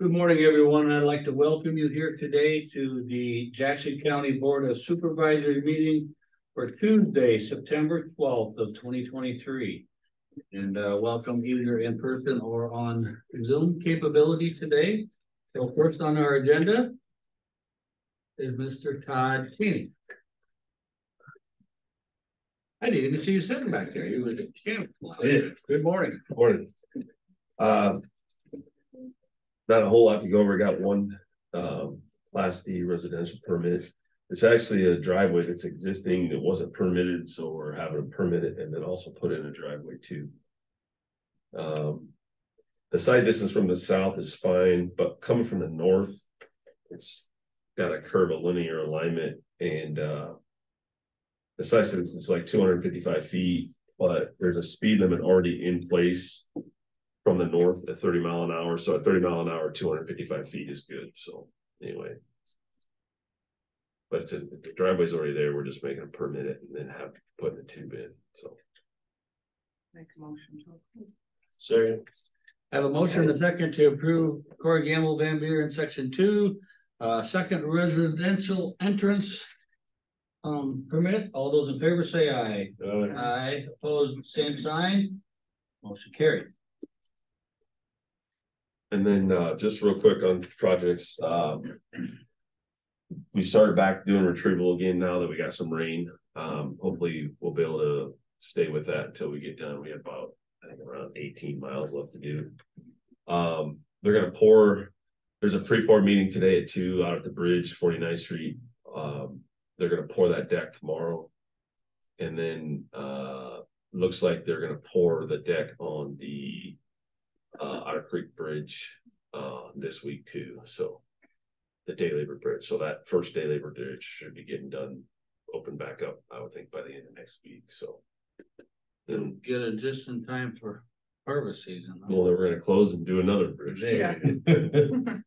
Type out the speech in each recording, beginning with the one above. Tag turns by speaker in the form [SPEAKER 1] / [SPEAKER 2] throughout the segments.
[SPEAKER 1] Good morning, everyone. I'd like to welcome you here today to the Jackson County Board of Supervisors meeting for Tuesday, September twelfth of twenty twenty-three. And uh, welcome either in person or on Zoom capability today. So first on our agenda is Mr. Todd Keeney. I didn't even see you sitting back there. You was a camp. Good morning.
[SPEAKER 2] Good Morning. Uh, Not a whole lot to go over. Got one um class D residential permit. It's actually a driveway that's existing that wasn't permitted, so we're having to permit it and then also put in a driveway too. Um, the side distance from the south is fine, but coming from the north, it's got a curve, a linear alignment and uh. The side distance is like two hundred and fifty-five feet, but there's a speed limit already in place from the north at thirty mile an hour, so at thirty mile an hour, two hundred fifty-five feet is good, so anyway. But it's a- if the driveway's already there, we're just making a permit it and then have putting the tube in, so.
[SPEAKER 3] Make a motion to approve.
[SPEAKER 2] Sorry.
[SPEAKER 1] I have a motion and a second to approve Corey Gamble Van Buren in section two, uh, second residential entrance. Um, permit, all those in favor say aye. Aye, opposed, same sign. Motion carried.
[SPEAKER 2] And then uh just real quick on projects, um. We started back doing retrieval again now that we got some rain. Um, hopefully we'll be able to stay with that until we get done. We have about, I think around eighteen miles left to do. Um, they're gonna pour, there's a pre-pour meeting today at two out at the bridge, 49th street. Um, they're gonna pour that deck tomorrow. And then uh, looks like they're gonna pour the deck on the uh, Otter Creek Bridge, uh, this week too, so. The day labor bridge, so that first day labor bridge should be getting done, open back up, I would think by the end of next week, so. And,
[SPEAKER 1] Get it just in time for harvest season.
[SPEAKER 2] well, then we're gonna close and do another bridge.
[SPEAKER 1] There.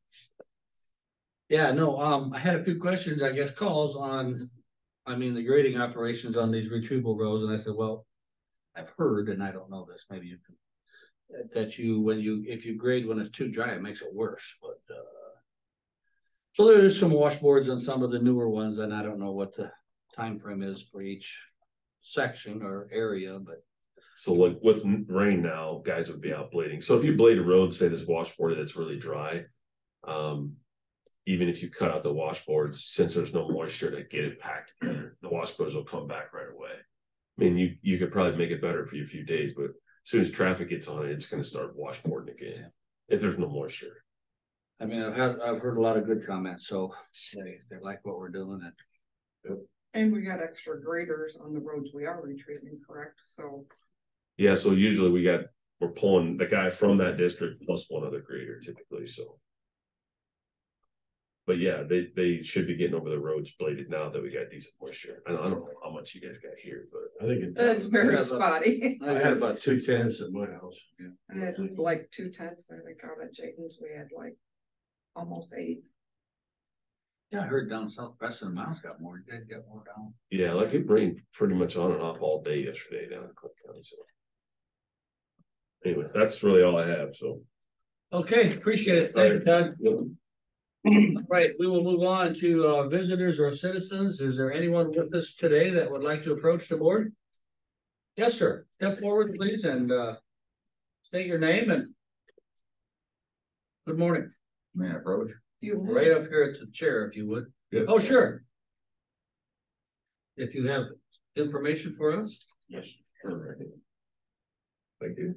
[SPEAKER 1] Yeah, no, um, I had a few questions, I guess, calls on, I mean, the grading operations on these retrieval roads, and I said, well. I've heard, and I don't know this, maybe you can. That- you, when you, if you grade when it's too dry, it makes it worse, but, uh. So there's some washboards on some of the newer ones, and I don't know what the time frame is for each section or area, but.
[SPEAKER 2] So like with rain now, guys would be out blading, so if you blade a road, say this washboard that's really dry. Um, even if you cut out the washboards, since there's no moisture to get it packed the washboards will come back right away. I mean, you, you could probably make it better for you a few days, but as soon as traffic gets on it, it's gonna start washboarding again. If there's no moisture,
[SPEAKER 1] I mean, I've had, I've heard a lot of good comments, so they, they like what we're doing and.
[SPEAKER 3] And we got extra graders on the roads we are retreating, correct? So
[SPEAKER 2] yeah, so usually we got, we're pulling the guy from that district plus one other grader typically, so. But yeah, they, they should be getting over the roads bladed now that we got decent moisture. I, I don't know how much you guys got here, but
[SPEAKER 4] I think it.
[SPEAKER 3] it's very
[SPEAKER 1] Yeah, but-
[SPEAKER 3] spotty.
[SPEAKER 1] I had about two tens.
[SPEAKER 4] at my house.
[SPEAKER 3] I had like two tenths, I think out at Jayden's, we had like almost eight.
[SPEAKER 1] Yeah, I heard down south Preston Mounds got more, did get more down.
[SPEAKER 2] yeah, like it rained pretty much on and off all day yesterday down in Clint County, so. Anyway, that's really all I have, so.
[SPEAKER 1] Okay, appreciate it. Thank you, Todd. All Right, we will move on to uh visitors or citizens. Is there anyone with us today that would like to approach the board? Yes, sir. Step forward, please, and uh. State your name and. Good morning. May I approach?
[SPEAKER 3] You,
[SPEAKER 1] Right up here at the chair, if you would.
[SPEAKER 4] Yeah.
[SPEAKER 1] Oh, sure. If you have information for us,
[SPEAKER 4] Yes. Thank you.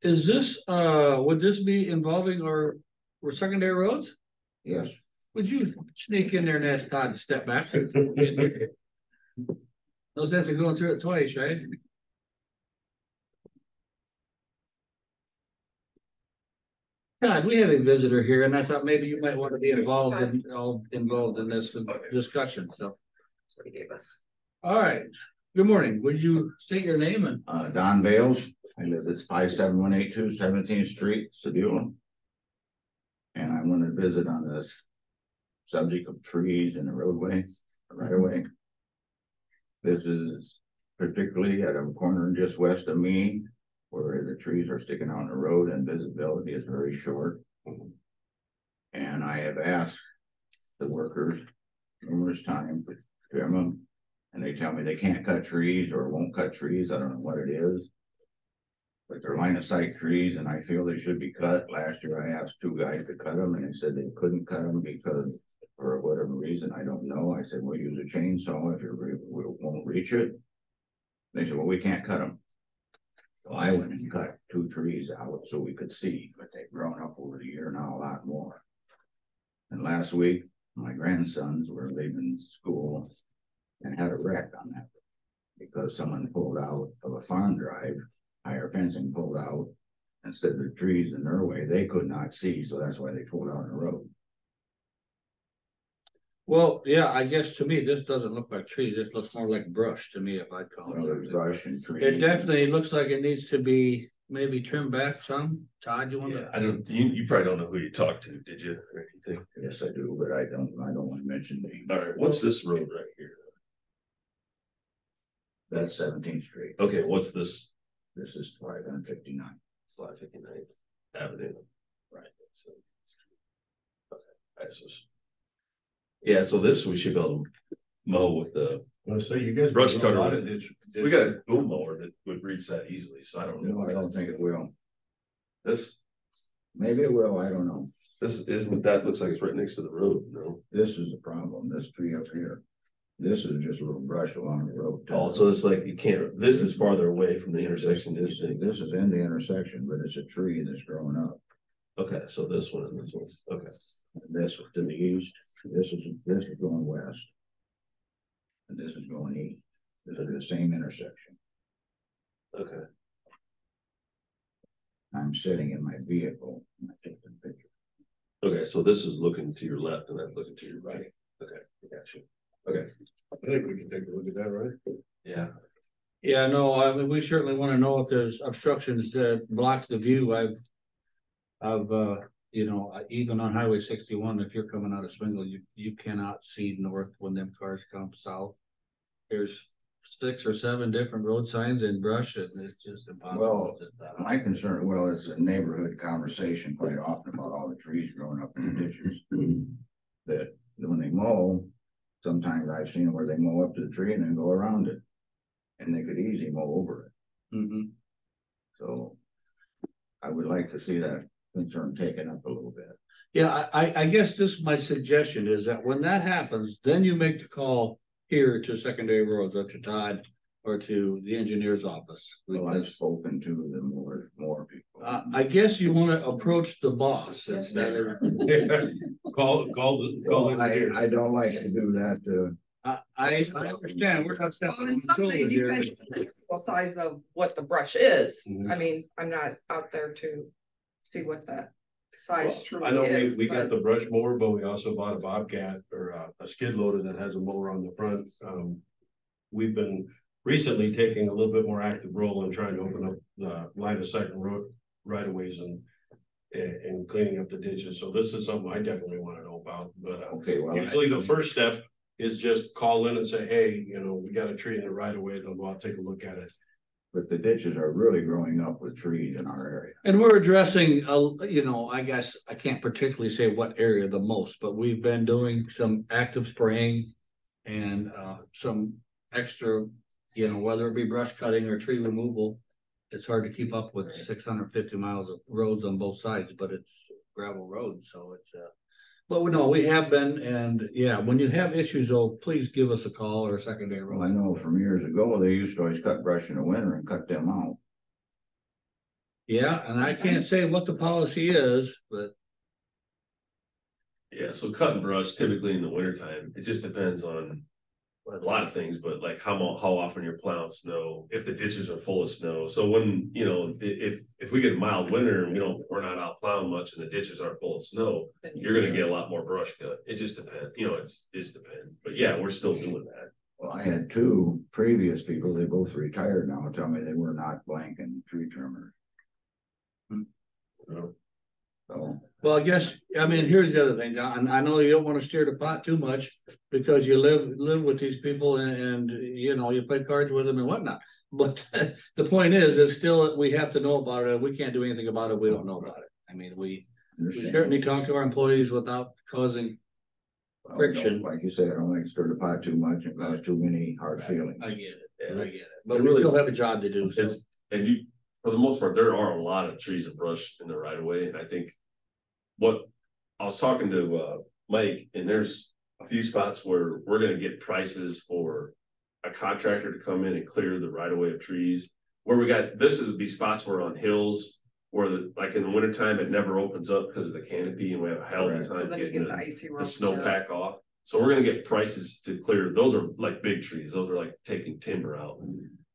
[SPEAKER 1] is this, uh, would this be involving our, our secondary roads?
[SPEAKER 4] Yes.
[SPEAKER 1] Would you sneak in there and ask Todd to step back? No sense in going through it twice, right? Todd, we have a visitor here and I thought maybe you might want to be involved in, all involved in this discussion, so.
[SPEAKER 3] That's what he gave us.
[SPEAKER 1] All right, good morning. Would you state your name and,
[SPEAKER 5] Uh, Don Bales, I live at five seven one eight two Seventeenth Street, Sabula. And I want to visit on this subject of trees and the roadway, right away. Mm-hmm. This is particularly at a corner just west of me, where the trees are sticking out on the road and visibility is very short. Mm-hmm. And I have asked the workers numerous times to trim them. And they tell me they can't cut trees or won't cut trees. I don't know what it is. But they're line of sight trees and I feel they should be cut. Last year I asked two guys to cut them and they said they couldn't cut them because. For whatever reason, I don't know. I said, we'll use a chainsaw if you we won't reach it. They said, well, we can't cut them. So I went and cut two trees out so we could see, but they've grown up over the year now a lot more. And last week, my grandsons were leaving school and had a wreck on that. Because someone pulled out of a farm drive, higher fencing pulled out. And said the trees in their way, they could not see, so that's why they pulled out in the road.
[SPEAKER 1] Well, yeah, I guess to me, this doesn't look like trees, this looks more like brush to me, if I'd call
[SPEAKER 5] Well, there's
[SPEAKER 1] it.
[SPEAKER 5] brush and trees.
[SPEAKER 1] It definitely looks like it needs to be maybe trimmed back some. Todd, you
[SPEAKER 2] Yeah,
[SPEAKER 1] wanna?
[SPEAKER 2] I don't, you, you probably don't know who you talked to, did you, or anything?
[SPEAKER 5] Yes, I do, but I don't, I don't wanna mention names.
[SPEAKER 2] All right, what's this road right here?
[SPEAKER 5] That's Seventeenth Street.
[SPEAKER 2] Okay, what's this?
[SPEAKER 5] This is five hundred fifty-nine.
[SPEAKER 2] Five fifty ninth Avenue. Right. so- Okay, that's. Yeah, so this we should be able to mow with the,
[SPEAKER 4] Well, so you guys.
[SPEAKER 2] Brush
[SPEAKER 4] do a lot
[SPEAKER 2] cutter.
[SPEAKER 4] of ditch-
[SPEAKER 2] we got a boom mower that would reach that easily, so I don't know.
[SPEAKER 5] No, I don't think it will.
[SPEAKER 2] This,
[SPEAKER 5] Maybe it will, I don't know.
[SPEAKER 2] this isn't, that looks like it's right next to the road, no?
[SPEAKER 5] This is the problem, this tree up here. This is just a little brush along the road.
[SPEAKER 2] Oh, so it's like you can't, this is farther away from the intersection,
[SPEAKER 5] this,
[SPEAKER 2] think?
[SPEAKER 5] this is in the intersection, but it's a tree that's growing up.
[SPEAKER 2] Okay, so this one and this one, okay.
[SPEAKER 5] This to the east, this is, this is going west. And this is going east. This is the same intersection.
[SPEAKER 2] Okay,
[SPEAKER 5] I'm sitting in my vehicle and I take the picture.
[SPEAKER 2] okay, so this is looking to your left and that's looking to your right. Okay, I got you. Okay,
[SPEAKER 4] I think we can take a look at that, right?
[SPEAKER 2] yeah,
[SPEAKER 1] Yeah, no, I mean, we certainly wanna know if there's obstructions that blocks the view, I've. I've, uh, you know, even on Highway sixty-one, if you're coming out of Swingle, you, you cannot see north when them cars come south. There's six or seven different road signs and brush and it's just impossible.
[SPEAKER 5] Well,
[SPEAKER 1] to- that-
[SPEAKER 5] My concern, well, it's a neighborhood conversation quite often about all the trees growing up in the ditches. That when they mow, sometimes I've seen where they mow up to the tree and then go around it. And they could easily mow over it,
[SPEAKER 1] Mhm.
[SPEAKER 5] so. I would like to see that concern taken up a little bit.
[SPEAKER 1] Yeah, I, I, guess this, my suggestion is that when that happens, then you make the call here to secondary roads, or to Todd. Or to the engineer's office.
[SPEAKER 5] Well, I've spoken to the more, more people.
[SPEAKER 1] Uh, I guess you wanna approach the boss instead of,
[SPEAKER 4] Call, call the, call
[SPEAKER 5] Well, I. I don't like to do that, uh,
[SPEAKER 1] I, I, I understand, we're not
[SPEAKER 3] Well,
[SPEAKER 1] stepping on
[SPEAKER 3] and something
[SPEAKER 1] here.
[SPEAKER 3] depends on the size of what the brush is.
[SPEAKER 4] Mhm.
[SPEAKER 3] I mean, I'm not out there to see what the size truly
[SPEAKER 4] I know we,
[SPEAKER 3] is,
[SPEAKER 4] we got
[SPEAKER 3] but
[SPEAKER 4] the brush mower, but we also bought a Bobcat or a, a skid loader that has a mower on the front. Um. We've been recently taking a little bit more active role in trying to open up the line of sight and road right of ways and. And, and cleaning up the ditches. So this is something I definitely wanna know about, but uh,
[SPEAKER 5] okay, well. I-
[SPEAKER 4] usually the first step. Is just call in and say, hey, you know, we got a tree in the right of way, they'll go out, take a look at it.
[SPEAKER 5] But the ditches are really growing up with trees in our area.
[SPEAKER 1] And we're addressing, uh, you know, I guess, I can't particularly say what area the most, but we've been doing some active spraying. And, uh, some extra, you know, whether it be brush cutting or tree removal. It's hard to keep up with six hundred fifty miles of roads on both sides, but it's gravel roads, so it's, uh. But we know, we have been, and yeah, when you have issues, though, please give us a call or a secondary
[SPEAKER 5] Well, I
[SPEAKER 1] road.
[SPEAKER 5] know from years ago, they used to always cut brush in the winter and cut them out.
[SPEAKER 1] Yeah, and I can't say what the policy is, but
[SPEAKER 2] yeah, so cut and brush typically in the wintertime, it just depends on. A lot of things, but like how how often you're plowing snow, if the ditches are full of snow, so when, you know, if if we get a mild winter and we don't, we're not out plowing much and the ditches aren't full of snow.
[SPEAKER 3] then
[SPEAKER 2] You're gonna get a lot more brush cut, it just depends, you know, it's, it's depend, but yeah, we're still doing that.
[SPEAKER 5] Well, I had two previous people, they both retired now, tell me they were not blanking tree trimmers. Hmm.
[SPEAKER 4] you know.
[SPEAKER 5] So,
[SPEAKER 1] Well, I guess, I mean, here's the other thing, John, I know you don't wanna stir the pot too much, because you live, live with these people and, and, you know, you play cards with them and whatnot. But the point is, is still, we have to know about it, we can't do anything about it, we don't know about it, I mean, we, We certainly talk to our employees without causing,
[SPEAKER 5] Well,
[SPEAKER 1] friction.
[SPEAKER 5] Like you said, I don't like to stir the pot too much and cause too many hard feelings.
[SPEAKER 1] I get it,
[SPEAKER 2] Yeah.
[SPEAKER 1] I get it, but
[SPEAKER 2] And
[SPEAKER 1] we
[SPEAKER 2] really-
[SPEAKER 1] still have a job to do, so.
[SPEAKER 2] And you, for the most part, there are a lot of trees and brush in the right of way, and I think. What, I was talking to uh Mike, and there's a few spots where we're gonna get prices for. A contractor to come in and clear the right of way of trees, where we got, this is be spots where on hills. Where the, like in the wintertime, it never opens up because of the canopy and we have a hell of a
[SPEAKER 5] Right.
[SPEAKER 3] So
[SPEAKER 2] time getting
[SPEAKER 3] get the
[SPEAKER 2] the, the snowpack off. So we're gonna get prices to clear, those are like big trees, those are like taking timber out.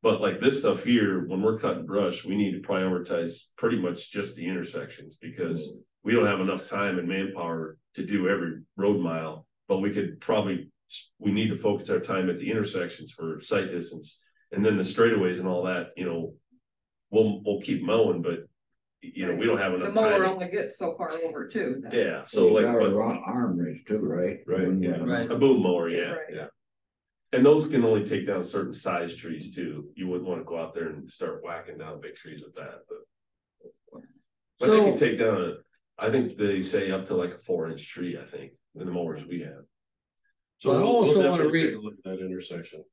[SPEAKER 2] But like this stuff here, when we're cutting brush, we need to prioritize pretty much just the intersections because. We don't have enough time and manpower to do every road mile, but we could probably, we need to focus our time at the intersections for sight distance. And then the straightaways and all that, you know. We'll, we'll keep mowing, but. You know, we don't have enough.
[SPEAKER 3] The
[SPEAKER 2] enough
[SPEAKER 3] mower
[SPEAKER 2] time.
[SPEAKER 3] only gets so far over too. then.
[SPEAKER 2] Yeah,
[SPEAKER 5] So
[SPEAKER 2] so
[SPEAKER 5] you
[SPEAKER 2] like,
[SPEAKER 5] a
[SPEAKER 2] but
[SPEAKER 5] raw arm race too, right?
[SPEAKER 4] Right,
[SPEAKER 5] When,
[SPEAKER 4] yeah.
[SPEAKER 1] Right.
[SPEAKER 2] a boom mower, yeah.
[SPEAKER 3] Right.
[SPEAKER 2] And those can only take down certain size trees too. You wouldn't wanna go out there and start whacking down big trees with that, but. But they can take down a, I think they say up to like a four inch tree, I think, in the mowers we have.
[SPEAKER 4] So
[SPEAKER 1] I also
[SPEAKER 4] we'll
[SPEAKER 1] wanna
[SPEAKER 4] definitely
[SPEAKER 1] read-
[SPEAKER 4] take a Look at that intersection.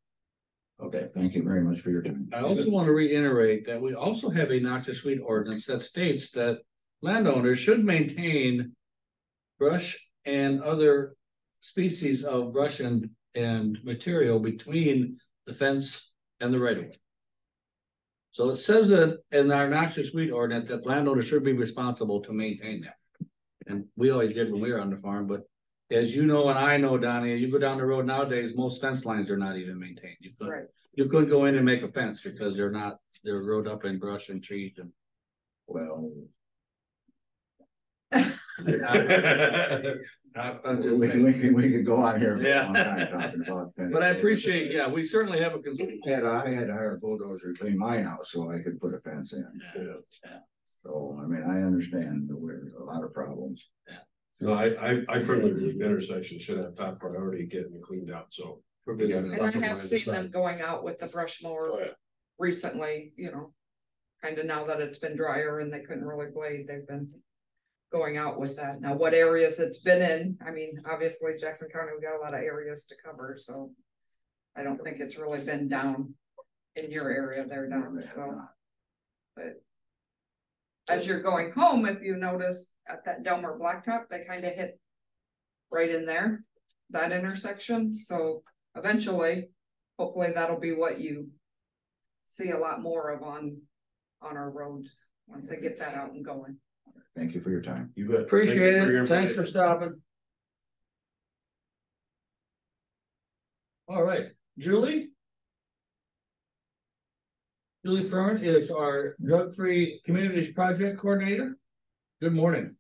[SPEAKER 5] Okay, thank you very much for your time.
[SPEAKER 1] I also want to reiterate that we also have a noxious weed ordinance that states that landowners should maintain. Brush and other species of brush and, and material between the fence and the right of way. So it says that in our noxious weed ordinance that landowners should be responsible to maintain that. And we always did when we were on the farm, but as you know, and I know, Donnie, you go down the road nowadays, most fence lines are not even maintained. You couldn't
[SPEAKER 3] Right.
[SPEAKER 1] you couldn't go in and make a fence because they're not, they're rode up in brush and trees and.
[SPEAKER 5] Well,
[SPEAKER 1] I'm just
[SPEAKER 5] we can,
[SPEAKER 1] saying.
[SPEAKER 5] we can, we could go on here. for a
[SPEAKER 1] Yeah.
[SPEAKER 5] long time talking about fence.
[SPEAKER 1] But I appreciate, yeah, we certainly have a concern.
[SPEAKER 5] Had, I had to hire a bulldozer to clean mine out so I could put a fence in.
[SPEAKER 4] Yeah.
[SPEAKER 5] So, I mean, I understand that there's a lot of problems.
[SPEAKER 4] No, I, I, I firmly believe intersections should have top priority getting cleaned out, so.
[SPEAKER 1] for
[SPEAKER 4] Yeah.
[SPEAKER 1] business.
[SPEAKER 3] And I have seen them going out with the brush mower
[SPEAKER 4] Oh, yeah.
[SPEAKER 3] recently, you know. Kind of now that it's been drier and they couldn't really blade, they've been. Going out with that. Now, what areas it's been in, I mean, obviously Jackson County, we got a lot of areas to cover, so. I don't think it's really been down in your area there down, so. But. As you're going home, if you notice at that Delmar Blacktop, they kind of hit. Right in there, that intersection, so eventually, hopefully that'll be what you. See a lot more of on, on our roads, once they get that out and going.
[SPEAKER 5] Thank you for your time.
[SPEAKER 4] You bet. Thank you
[SPEAKER 1] Appreciate
[SPEAKER 4] for your
[SPEAKER 1] it. Thanks for stopping. All right, Julie? Julie Furman is our drug-free communities project coordinator. Good morning.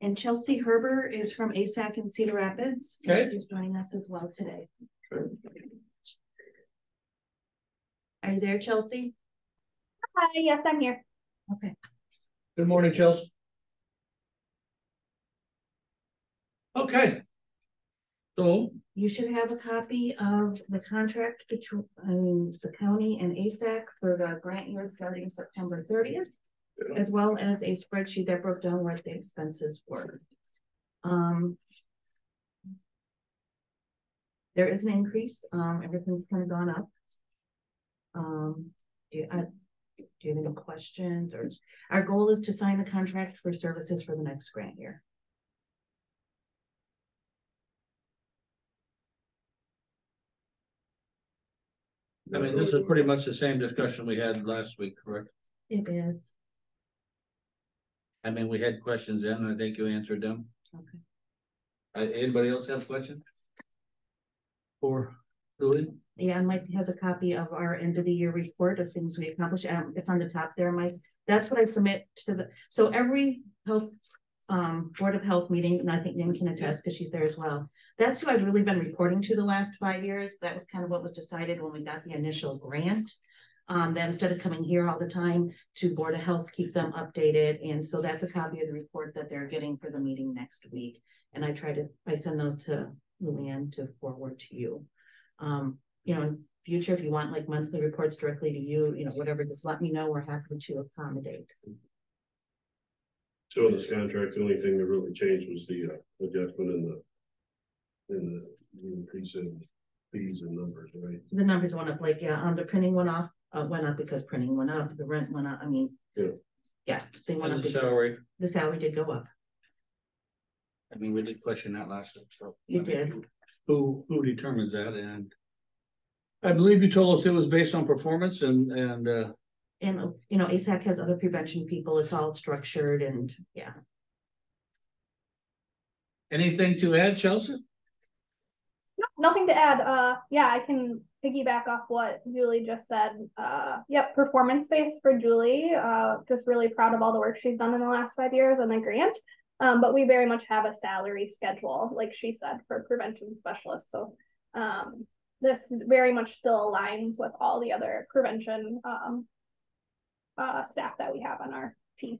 [SPEAKER 6] And Chelsea Herber is from ASAC in Cedar Rapids.
[SPEAKER 1] Okay.
[SPEAKER 6] She's joining us as well today. Sure. Are you there, Chelsea?
[SPEAKER 7] Hi, yes, I'm here.
[SPEAKER 6] Okay.
[SPEAKER 1] Good morning, Chelsea. Okay. So,
[SPEAKER 6] You should have a copy of the contract between, I the county and ASAC for the grant year starting September thirtieth. As well as a spreadsheet that broke down what the expenses were. Um. There is an increase, um, everything's kind of gone up. Um, do you, I, do you have any questions or, our goal is to sign the contract for services for the next grant year.
[SPEAKER 1] I mean, this is pretty much the same discussion we had last week, correct?
[SPEAKER 6] It is,
[SPEAKER 1] I mean, we had questions in, and I think you answered them.
[SPEAKER 6] okay.
[SPEAKER 1] Uh, anybody else have a question? For Julie?
[SPEAKER 6] Yeah, Mike has a copy of our end of the year report of things we accomplished. Um, it's on the top there, Mike. That's what I submit to the, so every health. Um, Board of Health meeting, and I think Nan can attest because she's there as well. That's who I've really been reporting to the last five years. That was kind of what was decided when we got the initial grant. Um, that instead of coming here all the time to Board of Health, keep them updated. And so that's a copy of the report that they're getting for the meeting next week. And I try to, I send those to Luann to forward to you. Um, you know, in future, if you want like monthly reports directly to you, you know, whatever, just let me know. We're happy to accommodate.
[SPEAKER 4] So in this contract, the only thing that really changed was the uh, adjustment in the. In the the increase in fees and numbers, right?
[SPEAKER 6] The numbers went up, like, yeah, um, the printing went off, uh, went up because printing went up, the rent went up, I mean.
[SPEAKER 4] Yeah.
[SPEAKER 6] Yeah, they went
[SPEAKER 1] And
[SPEAKER 6] up,
[SPEAKER 1] the
[SPEAKER 6] because-
[SPEAKER 1] salary,
[SPEAKER 6] the salary did go up,
[SPEAKER 1] I mean, we did question that last. week, so.
[SPEAKER 6] you did,
[SPEAKER 1] Who, who determines that and? I believe you told us it was based on performance and, and, uh,
[SPEAKER 6] and, you know, ASAC has other prevention people, it's all structured and, yeah.
[SPEAKER 1] anything to add, Chelsea?
[SPEAKER 7] No, Nothing to add. Uh, yeah, I can piggyback off what Julie just said. Uh, yep, performance based for Julie. Uh, just really proud of all the work she's done in the last five years on the grant. Um, but we very much have a salary schedule, like she said, for prevention specialists. So, um, this very much still aligns with all the other prevention, um, uh, staff that we have on our team.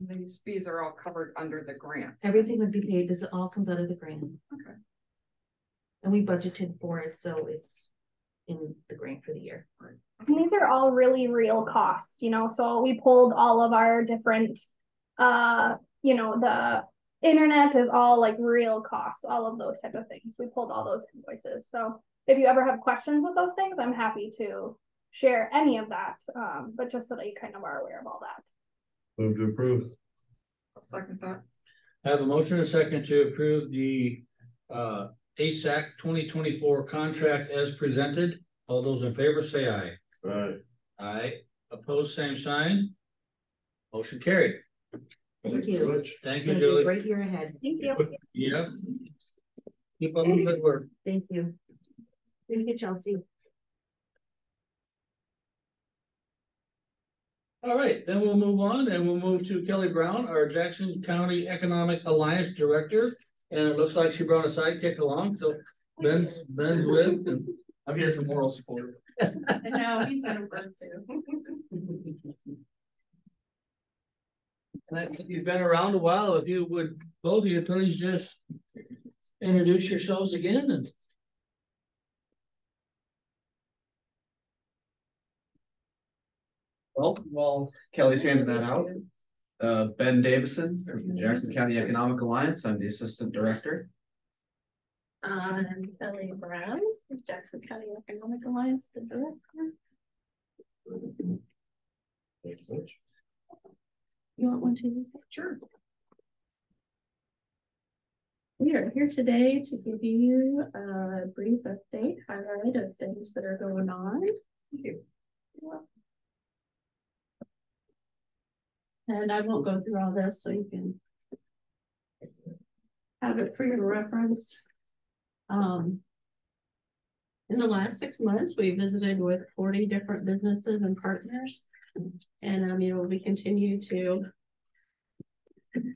[SPEAKER 3] These fees are all covered under the grant.
[SPEAKER 6] Everything would be paid, this all comes out of the grant.
[SPEAKER 3] Okay.
[SPEAKER 6] And we budgeted for it, so it's in the grant for the year.
[SPEAKER 7] And these are all really real costs, you know, so we pulled all of our different, uh, you know, the internet is all like real costs, all of those type of things. We pulled all those invoices. So if you ever have questions with those things, I'm happy to share any of that. Um, but just so that you kind of are aware of all that.
[SPEAKER 4] Move to approve.
[SPEAKER 3] I'll Second that.
[SPEAKER 1] I have a motion and a second to approve the, uh, ASAC twenty twenty-four contract as presented. All those in favor say aye.
[SPEAKER 4] Alright,
[SPEAKER 1] Aye, opposed, same sign. Motion carried.
[SPEAKER 6] Thank you.
[SPEAKER 4] much.
[SPEAKER 1] Thank
[SPEAKER 6] It's
[SPEAKER 1] you,
[SPEAKER 6] gonna be a
[SPEAKER 1] Julie.
[SPEAKER 6] great year ahead,
[SPEAKER 7] Thank you.
[SPEAKER 1] Yep. Keep up the good work.
[SPEAKER 6] thank you. Thank you, Chelsea.
[SPEAKER 1] All right, then we'll move on and we'll move to Kelly Brown, our Jackson County Economic Alliance Director. And it looks like she brought a sidekick along, so Ben's, Ben's with and. I'm here for moral support.
[SPEAKER 6] I know, he's gonna work too.
[SPEAKER 1] And I you've been around a while, if you would, both of you, please just introduce yourselves again and.
[SPEAKER 8] Well, while Kelly's handing that out, uh, Ben Davison from the Jackson County Economic Alliance, I'm the Assistant Director.
[SPEAKER 9] I'm Kelly Brown, with Jackson County Economic Alliance, the director.
[SPEAKER 4] Thanks so much.
[SPEAKER 9] You want one too? Sure. We are here today to give you a brief update, highlight of things that are going on. And I won't go through all this, so you can have it for your reference. Um. In the last six months, we visited with forty different businesses and partners. And I mean, we continue to.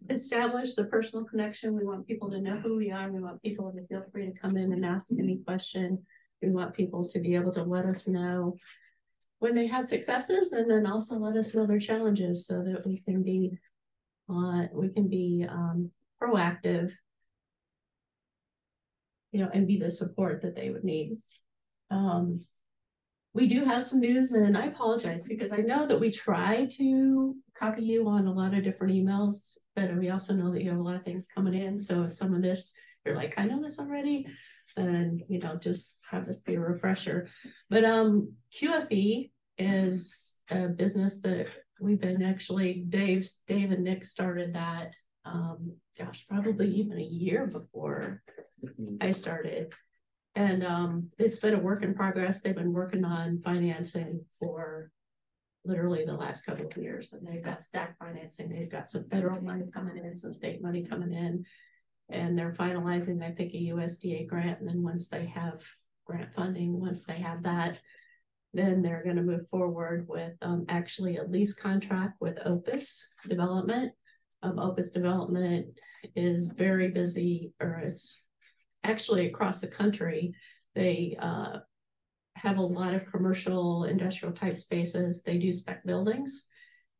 [SPEAKER 9] Establish the personal connection. We want people to know who we are. We want people to feel free to come in and ask any question. We want people to be able to let us know. When they have successes and then also let us know their challenges so that we can be. Uh, we can be um proactive you know, and be the support that they would need. Um, we do have some news and I apologize because I know that we try to copy you on a lot of different emails, but we also know that you have a lot of things coming in. So if some of this, you're like, I know this already, then, you know, just have this be a refresher. But, um, QFE is a business that we've been actually, Dave's, Dave and Nick started that, um, gosh, probably even a year before I started. And um, it's been a work in progress. They've been working on financing for literally the last couple of years. And they've got stack financing. They've got some federal money coming in, some state money coming in. And they're finalizing, I think, a USDA grant. And then once they have grant funding, once they have that, then they're going to move forward with um, actually a lease contract with Opus Development. Um, Opus Development is very busy, or it's actually across the country. They uh, have a lot of commercial, industrial type spaces. They do spec buildings.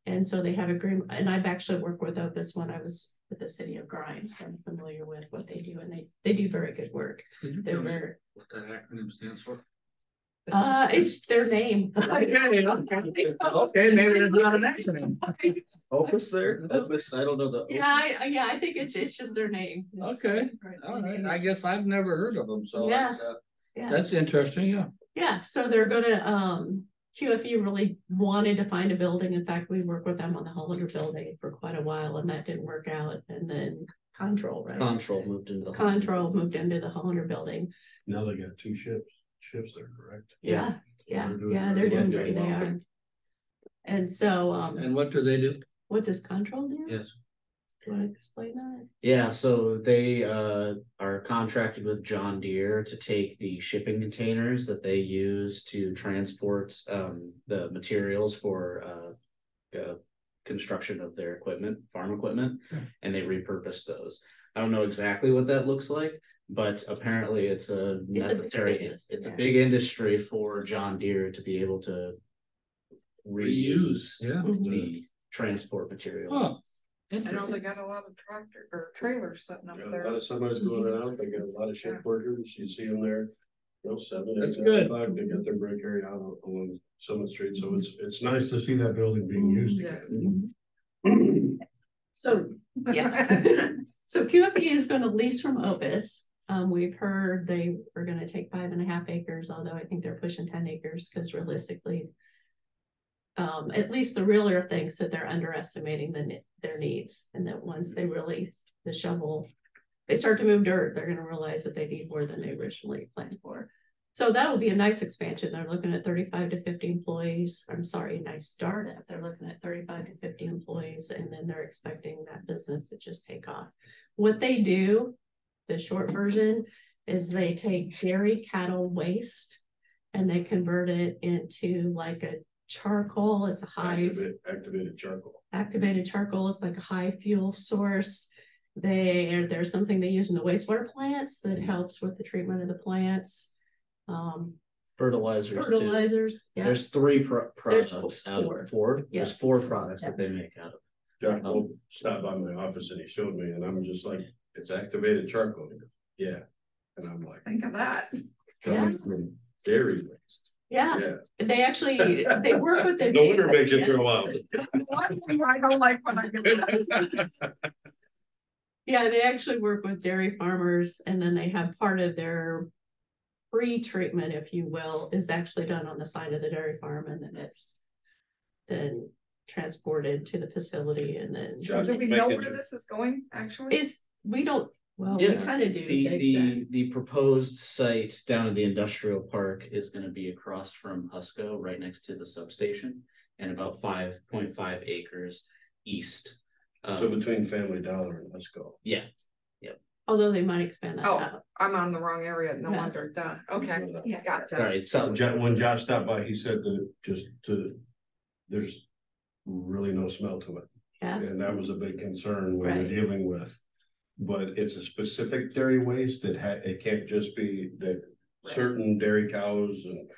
[SPEAKER 9] And so they have agreement, and I've actually worked with Opus when I was with the city of Grimes. I'm familiar with what they do, and they they do very good work. They're very
[SPEAKER 1] what that acronym stands for?
[SPEAKER 9] Uh, it's their name.
[SPEAKER 1] Okay, okay, okay, maybe it's not an acronym.
[SPEAKER 8] Opus there?
[SPEAKER 1] Opus, I don't know the.
[SPEAKER 9] Yeah, I, I- yeah, I think it's, it's just their name.
[SPEAKER 1] Okay, all right, I guess I've never heard of them, so
[SPEAKER 9] Yeah.
[SPEAKER 1] that's, uh,
[SPEAKER 9] Yeah.
[SPEAKER 1] that's interesting, yeah.
[SPEAKER 9] Yeah, so they're gonna, um, QFE really wanted to find a building. In fact, we worked with them on the Hollander building for quite a while and that didn't work out. And then Control, right?
[SPEAKER 8] Control moved into the.
[SPEAKER 9] Control moved into the Hollander building.
[SPEAKER 4] Now they got two ships, ships there, correct?
[SPEAKER 9] Yeah, yeah,
[SPEAKER 4] They're doing
[SPEAKER 9] yeah, they're
[SPEAKER 4] well.
[SPEAKER 9] doing great, they are. And so, um,
[SPEAKER 1] And what do they do?
[SPEAKER 9] what does Control do?
[SPEAKER 1] Yes.
[SPEAKER 9] Do you explain that?
[SPEAKER 8] Yeah, so they uh are contracted with John Deere to take the shipping containers that they use to transport um the materials for uh. uh construction of their equipment, farm equipment, and they repurpose those. I don't know exactly what that looks like, but apparently it's a
[SPEAKER 9] big
[SPEAKER 8] necessary,
[SPEAKER 9] business,
[SPEAKER 8] it's a
[SPEAKER 9] yeah.
[SPEAKER 8] big industry for John Deere to be able to. Reuse
[SPEAKER 1] Yeah.
[SPEAKER 9] Mhm.
[SPEAKER 8] the transport materials.
[SPEAKER 1] Oh.
[SPEAKER 3] I know they got a lot of tractor or trailers sitting up
[SPEAKER 4] Yeah, A
[SPEAKER 3] there.
[SPEAKER 4] lot of somebody's going out, they got a lot of shift workers, you see them there. You know, seven, eight,
[SPEAKER 1] That's
[SPEAKER 4] nine
[SPEAKER 1] good.
[SPEAKER 4] o'clock, they got their break area out along Summit Street, so it's, it's nice to see that building being used
[SPEAKER 3] Yeah.
[SPEAKER 4] again.
[SPEAKER 9] So, yeah. So QFE is gonna lease from Opus. Um, we've heard they are gonna take five and a half acres, although I think they're pushing ten acres, cause realistically. Um, at least the realtor thinks that they're underestimating the, their needs, and that once they really, the shovel. They start to move dirt, they're gonna realize that they need more than they originally planned for. So that will be a nice expansion. They're looking at thirty-five to fifty employees. I'm sorry, nice startup. They're looking at thirty-five to fifty employees and then they're expecting that business to just take off. What they do, the short version, is they take dairy cattle waste and they convert it into like a charcoal. It's a high
[SPEAKER 4] Activate- Activated charcoal.
[SPEAKER 9] activated charcoal. It's like a high fuel source. They, are there's something they use in the wastewater plants that helps with the treatment of the plants. Um,
[SPEAKER 8] Fertilizers. too.
[SPEAKER 9] fertilizers, yeah.
[SPEAKER 8] There's three pro-
[SPEAKER 9] There's
[SPEAKER 8] products out
[SPEAKER 9] four.
[SPEAKER 8] of four, there's four products that they make out of.
[SPEAKER 4] Josh Wolf stopped by my office and he showed me, and I'm just like, it's activated charcoal. Yeah, and I'm like.
[SPEAKER 3] Think of that.
[SPEAKER 4] coming from Dairy waste,
[SPEAKER 9] Yeah,
[SPEAKER 4] yeah.
[SPEAKER 9] they actually, they work with the.
[SPEAKER 4] No wonder it makes you throw out.
[SPEAKER 3] I don't like when I get.
[SPEAKER 9] Yeah, they actually work with dairy farmers and then they have part of their. Pre-treatment, if you will, is actually done on the side of the dairy farm and then it's. Then transported to the facility and then.
[SPEAKER 4] Josh,
[SPEAKER 3] Do we know where this is going, actually?
[SPEAKER 9] Is, we don't, well, we
[SPEAKER 8] Yeah,
[SPEAKER 9] kind of do.
[SPEAKER 8] The,
[SPEAKER 9] they
[SPEAKER 8] the, the proposed site down at the industrial park is gonna be across from Husco, right next to the substation. And about five point five acres east.
[SPEAKER 4] So
[SPEAKER 8] Um,
[SPEAKER 4] between Family Dollar and Let's Go.
[SPEAKER 8] yeah,
[SPEAKER 9] Although they might expand that
[SPEAKER 3] Oh.
[SPEAKER 9] out.
[SPEAKER 3] I'm on the wrong area, no
[SPEAKER 9] Yeah.
[SPEAKER 3] wonder, duh, okay,
[SPEAKER 9] Yeah.
[SPEAKER 3] gotcha.
[SPEAKER 8] sorry, so,
[SPEAKER 4] Jo- When Josh stopped by, he said that just to, there's really no smell to it.
[SPEAKER 9] Yeah,
[SPEAKER 4] And that was a big concern when we're dealing with. But it's a specific dairy waste that ha- it can't just be that certain dairy cows and.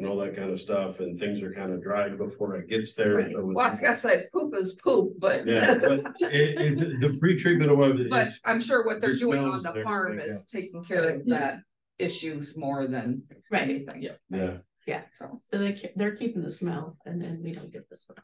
[SPEAKER 4] And all that kind of stuff, and things are kind of dried before it gets there.
[SPEAKER 3] Right.
[SPEAKER 4] so
[SPEAKER 3] Well, I was gonna say poop is poop, but
[SPEAKER 4] yeah, but it, it, the pre-treatment of it.
[SPEAKER 3] But I'm sure what they're doing on the farm
[SPEAKER 4] everything,
[SPEAKER 3] is taking care of that issues more than
[SPEAKER 9] right,
[SPEAKER 3] anything.
[SPEAKER 8] Yeah.
[SPEAKER 4] yeah,
[SPEAKER 9] yeah,
[SPEAKER 3] So-
[SPEAKER 9] so they, ke- they're keeping the smell and then we don't get the smell.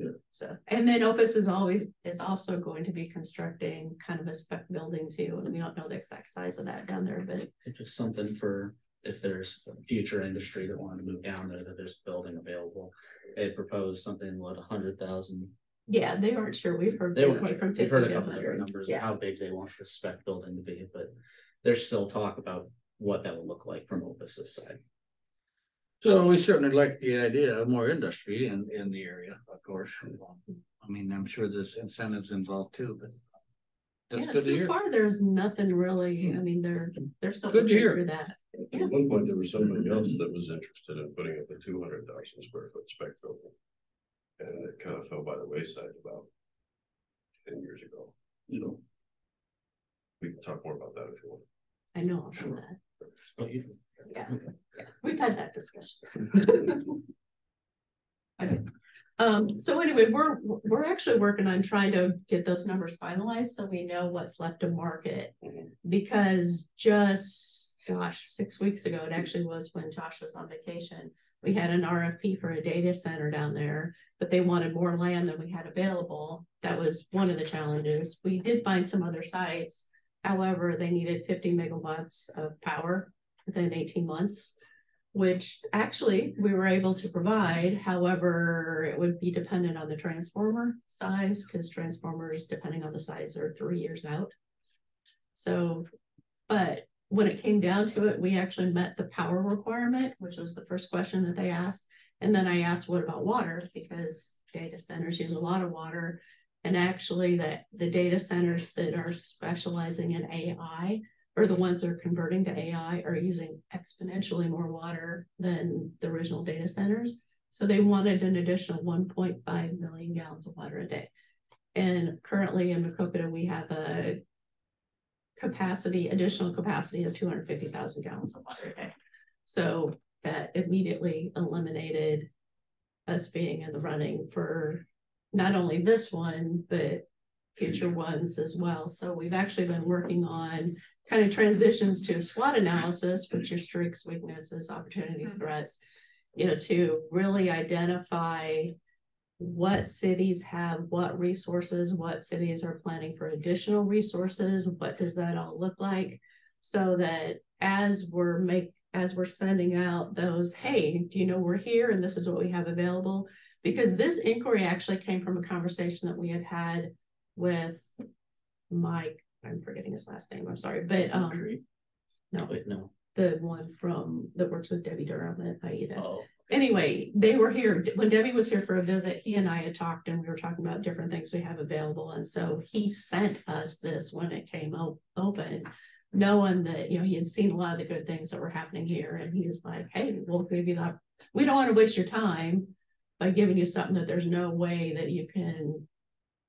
[SPEAKER 4] Yeah.
[SPEAKER 9] So, and then Opus is always, is also going to be constructing kind of a spec building too, and we don't know the exact size of that down there, but.
[SPEAKER 8] it's just something for, if there's a future industry that wanted to move down there, that there's building available. They proposed something, what, a hundred thousand
[SPEAKER 9] Yeah, they aren't sure. We've heard.
[SPEAKER 8] They were,
[SPEAKER 9] from
[SPEAKER 8] they've heard a couple different
[SPEAKER 9] 100.
[SPEAKER 8] numbers of how big they want the spec building to be, but there's still talk about what that will look like from Opus's side.
[SPEAKER 1] So we certainly like the idea of more industry in, in the area, of course. I mean, I'm sure there's incentives involved too, but. That's
[SPEAKER 9] yeah,
[SPEAKER 1] good to
[SPEAKER 9] so
[SPEAKER 1] hear.
[SPEAKER 9] far, there's nothing really, I hmm. mean, they're, they're.
[SPEAKER 1] Good to hear.
[SPEAKER 9] through That. Yeah.
[SPEAKER 4] at one point, there was somebody else that was interested in putting up a two hundred thousand square foot spec building. And it kind of fell by the wayside about ten years ago, so. We can talk more about that if you want.
[SPEAKER 9] I know, I'm sure that,
[SPEAKER 8] But you-
[SPEAKER 9] yeah, yeah, we've had that discussion. Okay, um, so anyway, we're, we're actually working on trying to get those numbers finalized, so we know what's left to market. Because just gosh, six weeks ago, it actually was when Josh was on vacation. We had an RFP for a data center down there, but they wanted more land than we had available. That was one of the challenges. We did find some other sites. However, they needed fifty megawatts of power within eighteen months. Which actually we were able to provide, however, it would be dependent on the transformer size, because transformers, depending on the size, are three years out. So, but when it came down to it, we actually met the power requirement, which was the first question that they asked. And then I asked, what about water? Because data centers use a lot of water. And actually that the data centers that are specializing in AI or the ones that are converting to AI are using exponentially more water than the original data centers. So they wanted an additional one point five million gallons of water a day. And currently in Maquoketa, we have a capacity, additional capacity of two hundred fifty thousand gallons of water a day. So that immediately eliminated us being in the running for not only this one, but future ones as well. So we've actually been working on kind of transitions to a SWOT analysis, which your strengths, weaknesses, opportunities, mm-hmm. threats, you know, to really identify what cities have what resources, what cities are planning for additional resources, what does that all look like? So that as we're make as we're sending out those, hey, do you know we're here and this is what we have available? Because this inquiry actually came from a conversation that we had had with Mike, I'm forgetting his last name, I'm sorry, but um, no,
[SPEAKER 8] Wait, no.
[SPEAKER 9] the one from that works with Debbie Durham at IEDA.
[SPEAKER 8] Oh,
[SPEAKER 9] Anyway, they were here, when Debbie was here for a visit, he and I had talked and we were talking about different things we have available. And so he sent us this when it came op- open. Knowing that, you know, he had seen a lot of the good things that were happening here and he was like, hey, we'll give you that. We don't want to waste your time by giving you something that there's no way that you can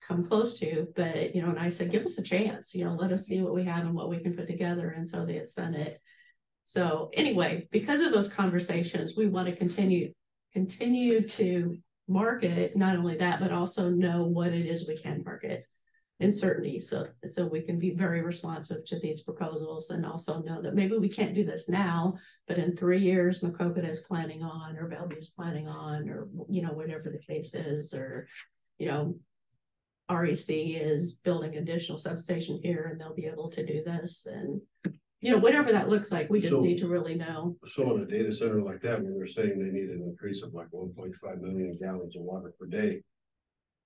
[SPEAKER 9] come close to, but you know, and I said, give us a chance, you know, let us see what we have and what we can put together. And so they had sent it. So anyway, because of those conversations, we want to continue, continue to market, not only that, but also know what it is we can market in certainty. So, so we can be very responsive to these proposals and also know that maybe we can't do this now, but in three years, Maquoketa is planning on, or Bellevue is planning on, or, you know, whatever the case is, or, you know, REC is building additional substation here and they'll be able to do this and, you know, whatever that looks like, we just
[SPEAKER 4] So-
[SPEAKER 9] need to really know.
[SPEAKER 4] So in a data center like that, when they're saying they need an increase of like one point five million gallons of water per day.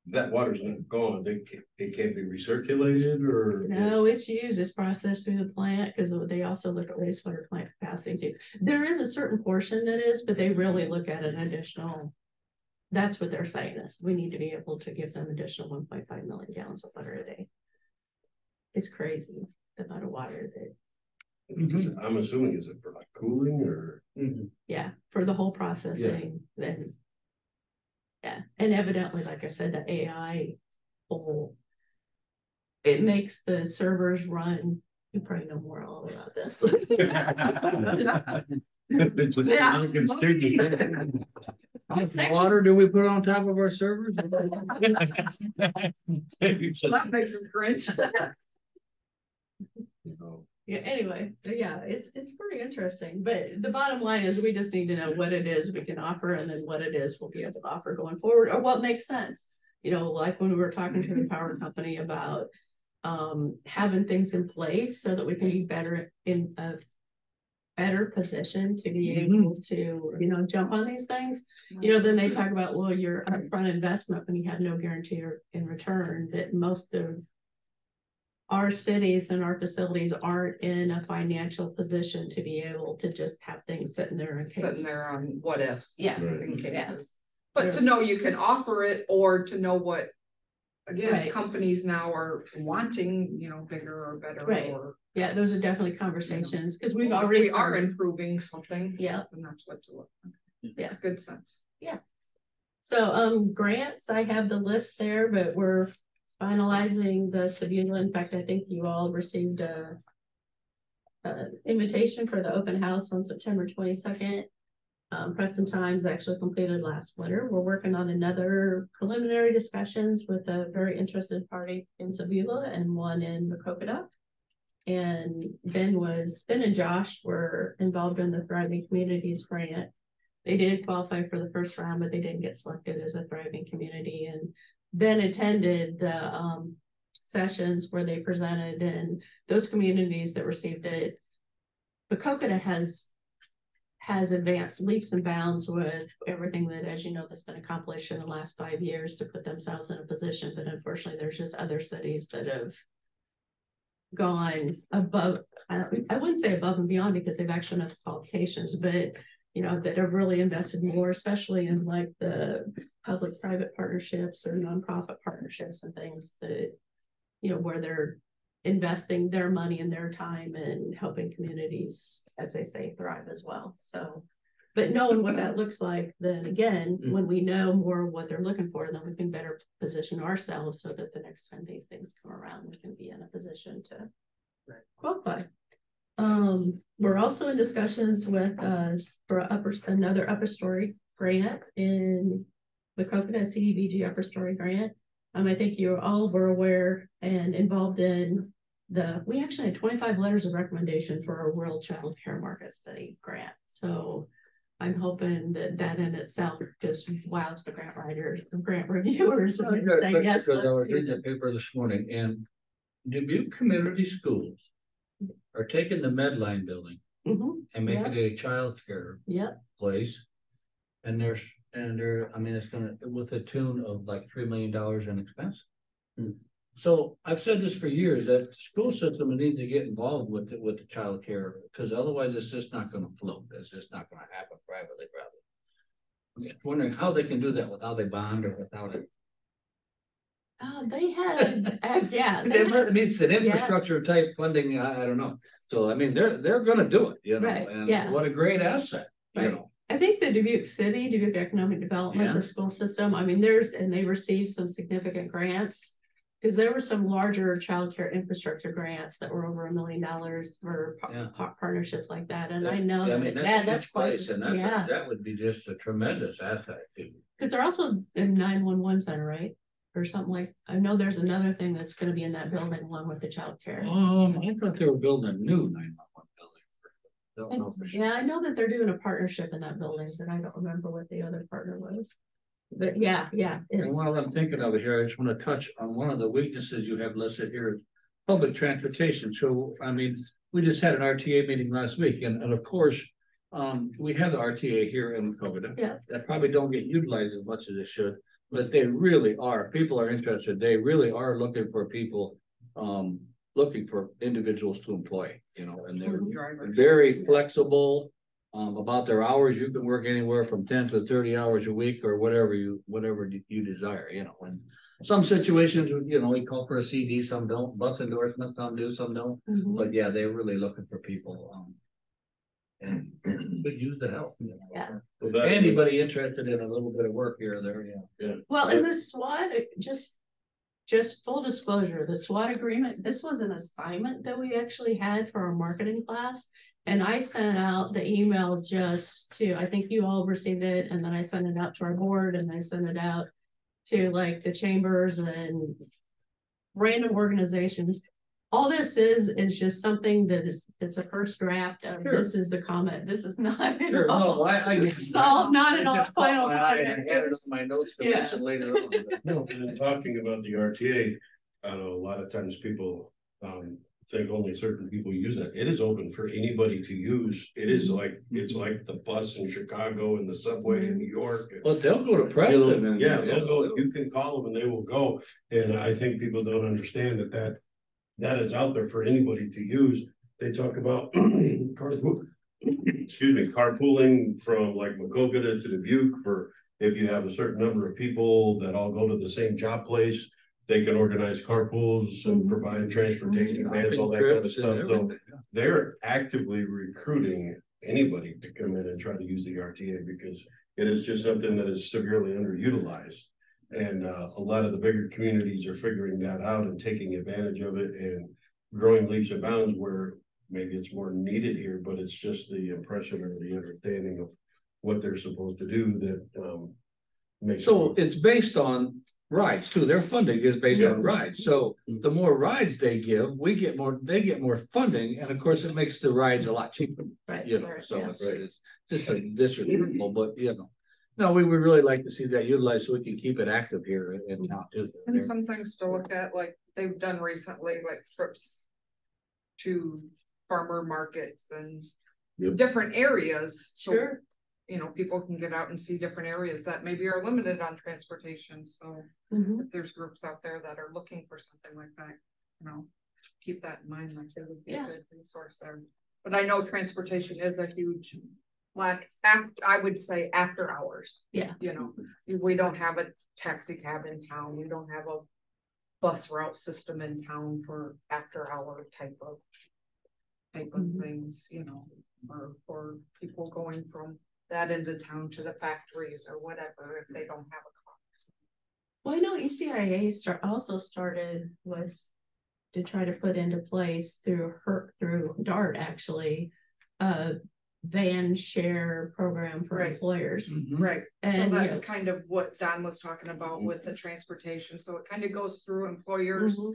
[SPEAKER 4] That water's not gone, they can it can't be recirculated or?
[SPEAKER 9] No, it's used, it's processed through the plant, because they also look at wastewater plant capacity too. There is a certain portion that is, but they really look at an additional. That's what they're saying is, we need to be able to give them additional one point five million gallons of water a day. It's crazy, the amount of water that,
[SPEAKER 4] I'm assuming is it for like cooling or?
[SPEAKER 8] mhm.
[SPEAKER 9] yeah, for the whole processing, then. Yeah, and evidently, like I said, the AI whole. It makes the servers run, you probably know more all about this.
[SPEAKER 1] How much water do we put on top of our servers?
[SPEAKER 3] That makes it cringe.
[SPEAKER 9] Yeah, anyway, yeah, it's, it's pretty interesting, but the bottom line is we just need to know what it is we can offer and then what it is we'll be able to offer going forward, or what makes sense. You know, like when we were talking to the power company about um, having things in place so that we can be better in a better position to be able to, you know, jump on these things. You know, then they talk about, well, your upfront investment when you have no guarantee in return, that most of our cities and our facilities aren't in a financial position to be able to just have things sitting there in case.
[SPEAKER 3] Sitting there on what ifs.
[SPEAKER 9] Yeah.
[SPEAKER 2] Right.
[SPEAKER 3] in
[SPEAKER 9] Yeah.
[SPEAKER 3] cases. But to know you can offer it or to know what. Again,
[SPEAKER 9] Right.
[SPEAKER 3] companies now are wanting, you know, bigger or better
[SPEAKER 9] Right.
[SPEAKER 3] or.
[SPEAKER 9] Yeah, those are definitely conversations, because we've
[SPEAKER 3] Well,
[SPEAKER 9] already.
[SPEAKER 3] We are improving something.
[SPEAKER 9] Yeah.
[SPEAKER 3] And that's what to look.
[SPEAKER 9] Yeah.
[SPEAKER 3] It's Good sense. Yeah.
[SPEAKER 9] So, um, grants, I have the list there, but we're finalizing the Sabula. In fact, I think you all received a. Uh, invitation for the open house on September twenty-second. Um, Preston Times actually completed last winter. We're working on another preliminary discussions with a very interested party in Sabula and one in Maquoketa. and Ben was, Ben and Josh were involved in the Thriving Communities Grant. They did qualify for the first round, but they didn't get selected as a thriving community and Ben attended the um sessions where they presented and those communities that received it. Maquoketa has has advanced leaps and bounds with everything that, as you know, that's been accomplished in the last five years to put themselves in a position, but unfortunately, there's just other cities that have gone above, I I wouldn't say above and beyond because they've actually met the qualifications, but you know, that have really invested more, especially in like the public-private partnerships or nonprofit partnerships and things that, you know, where they're investing their money and their time and helping communities, as they say, thrive as well. So, but knowing what that looks like, then again,
[SPEAKER 1] Mm.
[SPEAKER 9] when we know more what they're looking for, then we can better position ourselves so that the next time these things come around, we can be in a position to qualify. Um, we're also in discussions with, uh, for upper, another upper story grant in the Coconut CDBG upper story grant. Um, I think you all were aware and involved in the, we actually had twenty-five letters of recommendation for a rural child care market study grant. So I'm hoping that that in itself just wows the grant writers, the grant reviewers.
[SPEAKER 1] I
[SPEAKER 9] and say, yes,
[SPEAKER 1] Because I was reading the paper this morning and Dubuque Community Schools are taking the Medline building
[SPEAKER 9] Mhm,
[SPEAKER 1] and making it a childcare
[SPEAKER 9] Yep,
[SPEAKER 1] place. And there's, and they're, I mean, it's gonna, with a tune of like three million dollars in expense.
[SPEAKER 8] Hmm.
[SPEAKER 1] So I've said this for years, that the school system needs to get involved with, the- with the child care because otherwise it's just not gonna float, it's just not gonna happen privately, probably. I'm just wondering how they can do that without a bond or without it.
[SPEAKER 9] uh, they had, uh, yeah. they
[SPEAKER 1] It
[SPEAKER 9] had-
[SPEAKER 1] might- it's an infrastructure type funding, I, I don't know. So I mean, they're, they're gonna do it, you know,
[SPEAKER 9] Right,
[SPEAKER 1] and
[SPEAKER 9] yeah.
[SPEAKER 1] what a great asset, you
[SPEAKER 9] Right.
[SPEAKER 1] know.
[SPEAKER 9] I think the Dubuque City, Dubuque Economic Development,
[SPEAKER 1] Yeah.
[SPEAKER 9] the school system, I mean, there's, and they received some significant grants. Cause there were some larger childcare infrastructure grants that were over a million dollars for par-
[SPEAKER 1] Yeah.
[SPEAKER 9] par- partnerships like that, and I know
[SPEAKER 1] Yeah, I
[SPEAKER 9] that,
[SPEAKER 1] mean,
[SPEAKER 9] that-
[SPEAKER 1] that's,
[SPEAKER 9] that's
[SPEAKER 1] that's
[SPEAKER 9] quite,
[SPEAKER 1] place and that's,
[SPEAKER 9] yeah.
[SPEAKER 1] that would be just a tremendous asset too.
[SPEAKER 9] Cause they're also in nine one one center, right? Or something like, I know there's another thing that's gonna be in that building along with the childcare.
[SPEAKER 1] Um, I thought they were building a new nine one one building. Don't know for sure.
[SPEAKER 9] Yeah, I know that they're doing a partnership in that building, but I don't remember what the other partner was. But yeah, yeah,
[SPEAKER 1] And
[SPEAKER 9] it's,
[SPEAKER 1] while I'm thinking of it here, I just wanna touch on one of the weaknesses you have listed here. Public transportation, so I mean, we just had an RTA meeting last week and, and of course. Um, we have the RTA here in Covina.
[SPEAKER 9] Yeah.
[SPEAKER 1] That probably don't get utilized as much as it should, but they really are, people are interested, they really are looking for people. Um, looking for individuals to employ, you know, and they're
[SPEAKER 3] Drivers.
[SPEAKER 1] very flexible. Um, about their hours, you can work anywhere from ten to thirty hours a week or whatever you, whatever you desire, you know, and. Some situations, you know, we call for a CD, some don't, bus endorsements, some do, some don't,
[SPEAKER 9] Mhm.
[SPEAKER 1] but yeah, they're really looking for people, um. And could use the help. you know.
[SPEAKER 9] Yeah.
[SPEAKER 4] Well,
[SPEAKER 1] Anybody interested in a little bit of work here or there, yeah.
[SPEAKER 9] well, in the SWOT, just. Just full disclosure, the SWOT agreement, this was an assignment that we actually had for our marketing class. And I sent out the email just to, I think you all received it, and then I sent it out to our board and I sent it out. To like the chambers and. Random organizations. All this is, is just something that is, it's a first draft of
[SPEAKER 1] Sure.
[SPEAKER 9] this is the comment, this is not. at
[SPEAKER 1] Sure, no. I, I.
[SPEAKER 9] This is all not at all
[SPEAKER 1] just caught
[SPEAKER 9] final
[SPEAKER 1] my eye and
[SPEAKER 9] product.
[SPEAKER 1] I had it on My notes to
[SPEAKER 9] Yeah.
[SPEAKER 1] mention later on. but-
[SPEAKER 4] No, and in talking about the RTA, I know a lot of times people, um, think only certain people use that. It is open for anybody to use. It is mm-hmm. like, it's mm-hmm. like the bus in Chicago and the subway in mm-hmm. New York.
[SPEAKER 1] But they'll go to
[SPEAKER 4] You
[SPEAKER 1] Preston
[SPEAKER 4] know,
[SPEAKER 1] and.
[SPEAKER 4] yeah, they'll go, you can call them and they will go, and I think people don't understand that that. That is out there for anybody to use, they talk about carpool. Excuse me, carpooling from like Maquoketa to Dubuque for, if you have a certain number of people that all go to the same job place. They can organize carpools and
[SPEAKER 9] Mhm.
[SPEAKER 4] provide transportation, vans, all that kind of stuff, so they're actively recruiting anybody to come in and try to use the RTA because it is just something that is severely underutilized. And uh, a lot of the bigger communities are figuring that out and taking advantage of it and growing leaps and bounds where maybe it's more needed here, but it's just the impression or the understanding of what they're supposed to do that um makes.
[SPEAKER 1] So it's based on rides too. Their funding is based on rides. So the more rides they give, we get more, they get more funding. And of course, it makes the rides a lot cheaper,
[SPEAKER 9] Right.
[SPEAKER 1] you know,
[SPEAKER 3] Right,
[SPEAKER 1] so
[SPEAKER 9] yeah.
[SPEAKER 1] it's, it's just a disrespectful, but you know. No, we would really like to see that utilized so we can keep it active here in- in town too.
[SPEAKER 3] And some things to look at, like they've done recently, like trips. To farmer markets and
[SPEAKER 4] Yep.
[SPEAKER 3] different areas. so,
[SPEAKER 9] Sure.
[SPEAKER 3] You know, people can get out and see different areas that maybe are limited on transportation, so
[SPEAKER 9] Mhm.
[SPEAKER 3] if there's groups out there that are looking for something like that, you know. Keep that in mind, like that would be a good resource there, but I know transportation is a huge. Lack, act, I would say after hours.
[SPEAKER 9] Yeah.
[SPEAKER 3] You know, we don't have a taxi cab in town, we don't have a bus route system in town for after hour type of. Type of
[SPEAKER 9] Mhm.
[SPEAKER 3] things, you know, or for people going from that end of town to the factories or whatever, if they don't have a car.
[SPEAKER 9] Well, I know ECIA start, also started with. To try to put into place through her, through DART actually, a van share program for
[SPEAKER 3] Right.
[SPEAKER 9] employers.
[SPEAKER 1] Mhm.
[SPEAKER 3] Right, so
[SPEAKER 9] And,
[SPEAKER 3] that's
[SPEAKER 9] yeah.
[SPEAKER 3] kind of what Don was talking about with the transportation, so it kind of goes through employers.
[SPEAKER 9] Mhm,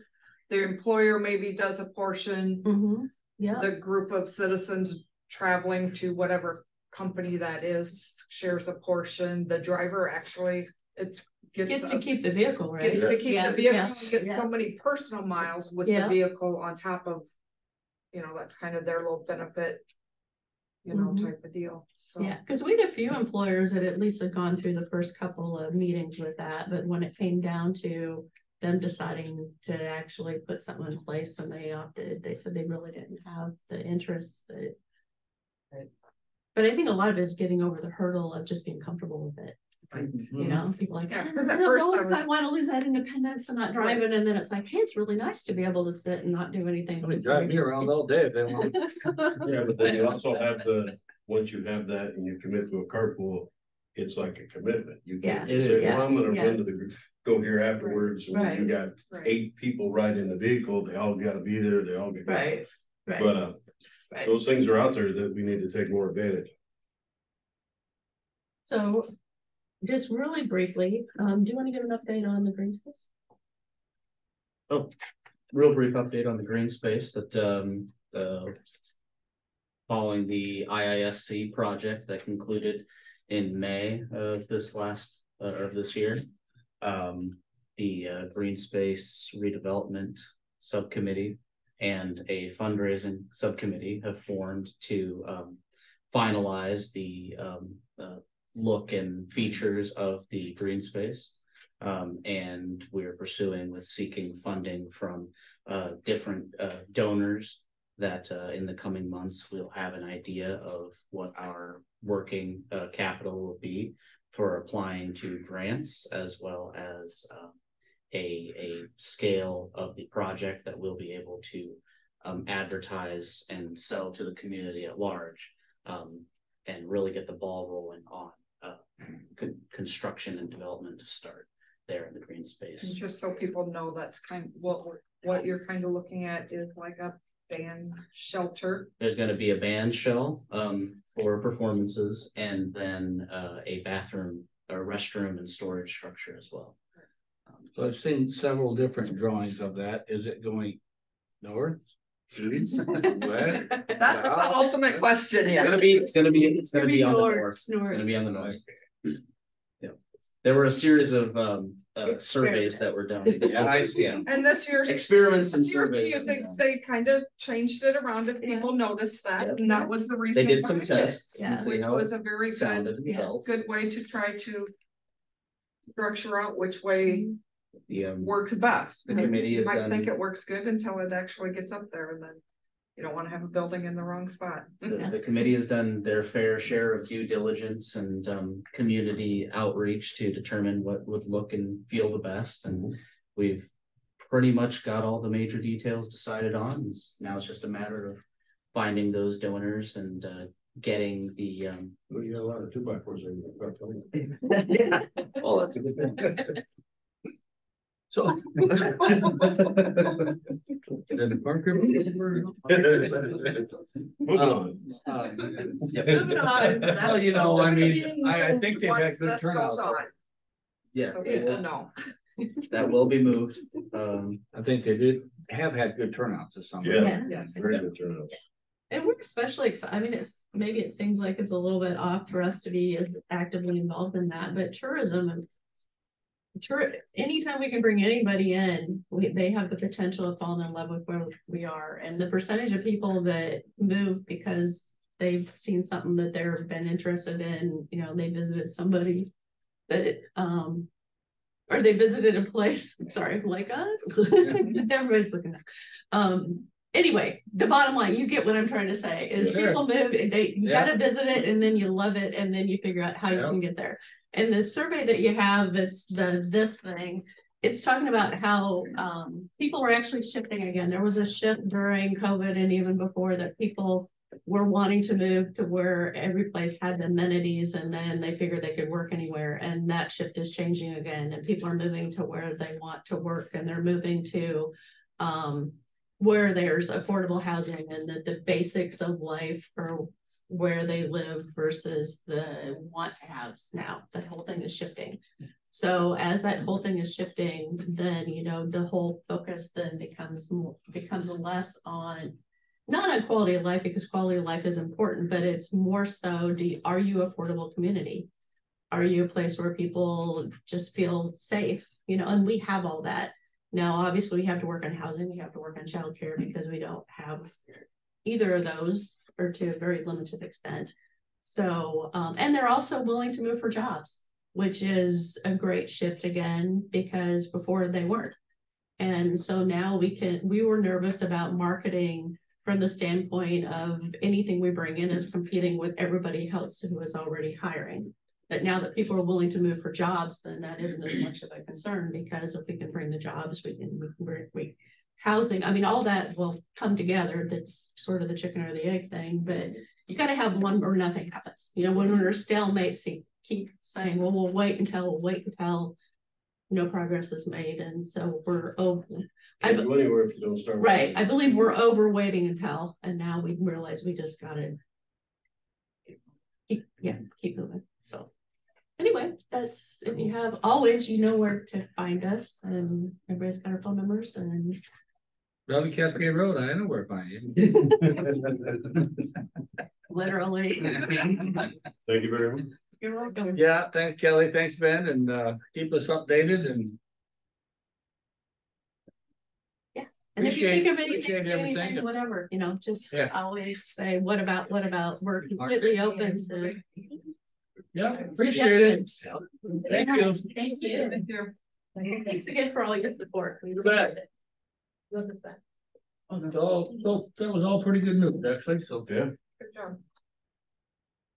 [SPEAKER 3] The employer maybe does a portion,
[SPEAKER 9] mhm, yeah,
[SPEAKER 3] the group of citizens traveling to whatever company that is shares a portion, the driver actually, it's.
[SPEAKER 9] gets to
[SPEAKER 3] a-
[SPEAKER 9] keep the vehicle, right?
[SPEAKER 3] Gets to keep
[SPEAKER 9] Yeah,
[SPEAKER 3] the
[SPEAKER 9] yeah,
[SPEAKER 3] vehicle, gets
[SPEAKER 9] yeah.
[SPEAKER 3] so many personal miles with the
[SPEAKER 9] Yeah.
[SPEAKER 3] vehicle on top of. You know, that's kind of their little benefit. You know,
[SPEAKER 9] Mhm.
[SPEAKER 3] type of deal, so.
[SPEAKER 9] Yeah, because we had a few employers that at least had gone through the first couple of meetings with that, but when it came down to. Them deciding to actually put something in place and they opted, they said they really didn't have the interest that. But I think a lot of it is getting over the hurdle of just being comfortable with it, you know, people like.
[SPEAKER 3] Yeah,
[SPEAKER 9] "I
[SPEAKER 3] 'cause at
[SPEAKER 9] don't
[SPEAKER 3] first
[SPEAKER 9] know
[SPEAKER 3] I
[SPEAKER 9] if
[SPEAKER 3] was-
[SPEAKER 9] I wanna lose that independence and not driving, and then it's like, hey, it's really nice to be able to sit and not do anything.
[SPEAKER 1] I mean, drive me around all day if they want.
[SPEAKER 4] Yeah, but then you also have the, once you have that and you commit to a carpool, it's like a commitment. You can't
[SPEAKER 9] Yeah,
[SPEAKER 4] say,
[SPEAKER 9] yeah,
[SPEAKER 4] well, I'm gonna
[SPEAKER 9] yeah.
[SPEAKER 4] run to the, gr- go here afterwards. and
[SPEAKER 9] Right.
[SPEAKER 4] You got
[SPEAKER 3] Right.
[SPEAKER 4] eight people riding the vehicle, they all gotta be there, they all get.
[SPEAKER 9] Right, right,
[SPEAKER 4] But, uh,
[SPEAKER 9] right.
[SPEAKER 4] those things are out there that we need to take more advantage.
[SPEAKER 9] So, just really briefly, um, do you wanna get an update on the green space?
[SPEAKER 8] Oh, real brief update on the green space that um uh. Following the IISC project that concluded in May of this last uh of this year. Um, the uh green space redevelopment subcommittee. And a fundraising subcommittee have formed to um finalize the um uh look and features of the green space. Um, and we're pursuing with seeking funding from uh different uh donors. That uh in the coming months, we'll have an idea of what our working uh capital will be. For applying to grants as well as um. A a scale of the project that we'll be able to um advertise and sell to the community at large. Um, and really get the ball rolling on con- construction and development to start there in the green
[SPEAKER 3] And
[SPEAKER 8] space.
[SPEAKER 3] just so people know, that's kind of what we're, what you're kind of looking at is like a band shelter.
[SPEAKER 8] There's gonna be a band shell um for performances and then uh a bathroom, a restroom and storage structure as well. Um,
[SPEAKER 1] So I've seen several different drawings of that. Is it going north?
[SPEAKER 3] That's the ultimate question,
[SPEAKER 8] It's
[SPEAKER 3] yeah.
[SPEAKER 8] gonna be, it's gonna be, it's gonna
[SPEAKER 9] Gonna be
[SPEAKER 8] be on the
[SPEAKER 9] north,
[SPEAKER 8] north, it's gonna be on the north. Yeah, there were a series of um uh surveys that were done.
[SPEAKER 1] Yeah, I see.
[SPEAKER 8] Yeah.
[SPEAKER 3] And this year's.
[SPEAKER 8] Experiments and
[SPEAKER 3] year's
[SPEAKER 8] surveys.
[SPEAKER 3] music, they kind of changed it around if people noticed that, and that was the reason
[SPEAKER 8] They
[SPEAKER 3] reason.
[SPEAKER 8] did some
[SPEAKER 3] behind it,
[SPEAKER 8] tests
[SPEAKER 9] Yeah.
[SPEAKER 3] Which was a very good, good way to try to. Structure out which way
[SPEAKER 8] The um,
[SPEAKER 3] works best.
[SPEAKER 8] The committee
[SPEAKER 3] You
[SPEAKER 8] has
[SPEAKER 3] might think it works good until it actually gets up there and then. You don't wanna have a building in the wrong spot.
[SPEAKER 8] The, the committee has done their fair share of due diligence and, um, community outreach to determine what would look and feel the best, and we've pretty much got all the major details decided on, now it's just a matter of finding those donors and, uh, getting the, um.
[SPEAKER 4] We got a lot of two by fours. in there.
[SPEAKER 8] Oh, that's a good thing.
[SPEAKER 1] So. Did the Parker?
[SPEAKER 4] Moving on.
[SPEAKER 9] Moving on.
[SPEAKER 1] Well, you know, I mean, I, I think they've had
[SPEAKER 3] Once
[SPEAKER 1] good
[SPEAKER 3] this
[SPEAKER 1] turnout.
[SPEAKER 3] goes on,
[SPEAKER 8] Yeah.
[SPEAKER 3] so people know.
[SPEAKER 8] that will be moved. Um,
[SPEAKER 1] I think they did, have had good turnouts this summer.
[SPEAKER 4] Yeah.
[SPEAKER 3] Yes.
[SPEAKER 4] Very good turnout.
[SPEAKER 9] And we're especially excited, I mean, it's, maybe it seems like it's a little bit off for us to be as actively involved in that, but tourism and. Anytime we can bring anybody in, we, they have the potential of falling in love with where we are, and the percentage of people that move because. They've seen something that they've been interested in, you know, they visited somebody that, um. Or they visited a place, sorry, like, uh, everybody's looking at, um, anyway, the bottom line, you get what I'm trying to say, is
[SPEAKER 1] Sure.
[SPEAKER 9] people move, they, you
[SPEAKER 1] Yeah.
[SPEAKER 9] gotta visit it and then you love it and then you figure out how you can get there. And the survey that you have, it's the, this thing, it's talking about how, um, people are actually shifting again. There was a shift during COVID and even before that people were wanting to move to where every place had the amenities and then they figured they could work anywhere. And that shift is changing again and people are moving to where they want to work and they're moving to, um, where there's affordable housing and that the basics of life are where they live versus the want to haves now. That whole thing is shifting. So as that whole thing is shifting, then, you know, the whole focus then becomes more, becomes less on not on quality of life, because quality of life is important, but it's more so, do you, are you affordable community? Are you a place where people just feel safe, you know, and we have all that. Now, obviously, we have to work on housing, we have to work on childcare because we don't have either of those or to a very limited extent. So, um, and they're also willing to move for jobs, which is a great shift again, because before they weren't. And so now we can, we were nervous about marketing from the standpoint of anything we bring in is competing with everybody else who is already hiring. But now that people are willing to move for jobs, then that isn't as much of a concern because if we can bring the jobs, we can, we can bring, we. Housing, I mean, all that will come together, that's sort of the chicken or the egg thing, but you gotta have one or nothing happens. You know, when we're stalemate, see, keep saying, well, we'll wait until, we'll wait until. No progress is made, and so we're over,
[SPEAKER 4] Can't go anywhere if you don't start.
[SPEAKER 9] Right, I believe we're over waiting until, and now we realize we just gotta. Keep, yeah, keep moving, so. Anyway, that's, if you have, always, you know where to find us, and everybody's got our phone numbers and.
[SPEAKER 1] Valley Cascade Road, I know where to find you.
[SPEAKER 9] Literally.
[SPEAKER 4] Thank you very much.
[SPEAKER 9] You're welcome.
[SPEAKER 1] Yeah, thanks Kelly, thanks Ben, and uh keep us updated and Yeah,
[SPEAKER 9] And if you think of anything, say anything, whatever, you know, just
[SPEAKER 1] Yeah.
[SPEAKER 9] always say, what about, what about, we're completely open to.
[SPEAKER 1] Yeah, appreciate it.
[SPEAKER 9] suggestions.
[SPEAKER 1] Thank you.
[SPEAKER 9] Thank you.
[SPEAKER 3] Thank you.
[SPEAKER 9] Thanks again for all your support. We
[SPEAKER 1] You bet.
[SPEAKER 9] appreciate it. Love this back.
[SPEAKER 1] It's all, so that was all pretty good news, actually, so.
[SPEAKER 4] Yeah.
[SPEAKER 3] Good job.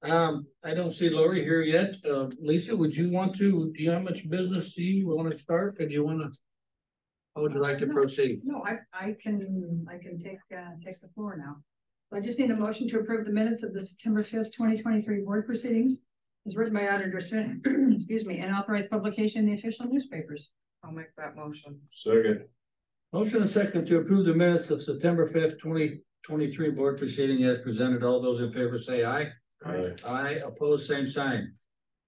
[SPEAKER 1] Um, I don't see Lori here yet. Uh, Lisa, would you want to, do you have much business? Do you wanna start or do you wanna? How would you like to proceed?
[SPEAKER 10] No, I, I can, I can take, uh, take the floor now. I just need a motion to approve the minutes of the September fifth, twenty twenty-three board proceedings. As written by Auditor Smith, excuse me, and authorized publication in the official newspapers.
[SPEAKER 3] I'll make that motion.
[SPEAKER 4] Second,
[SPEAKER 1] Motion and second to approve the minutes of September fifth, twenty twenty-three board proceeding as presented. All those in favor say aye.
[SPEAKER 4] Aye.
[SPEAKER 1] Aye, opposed, same sign.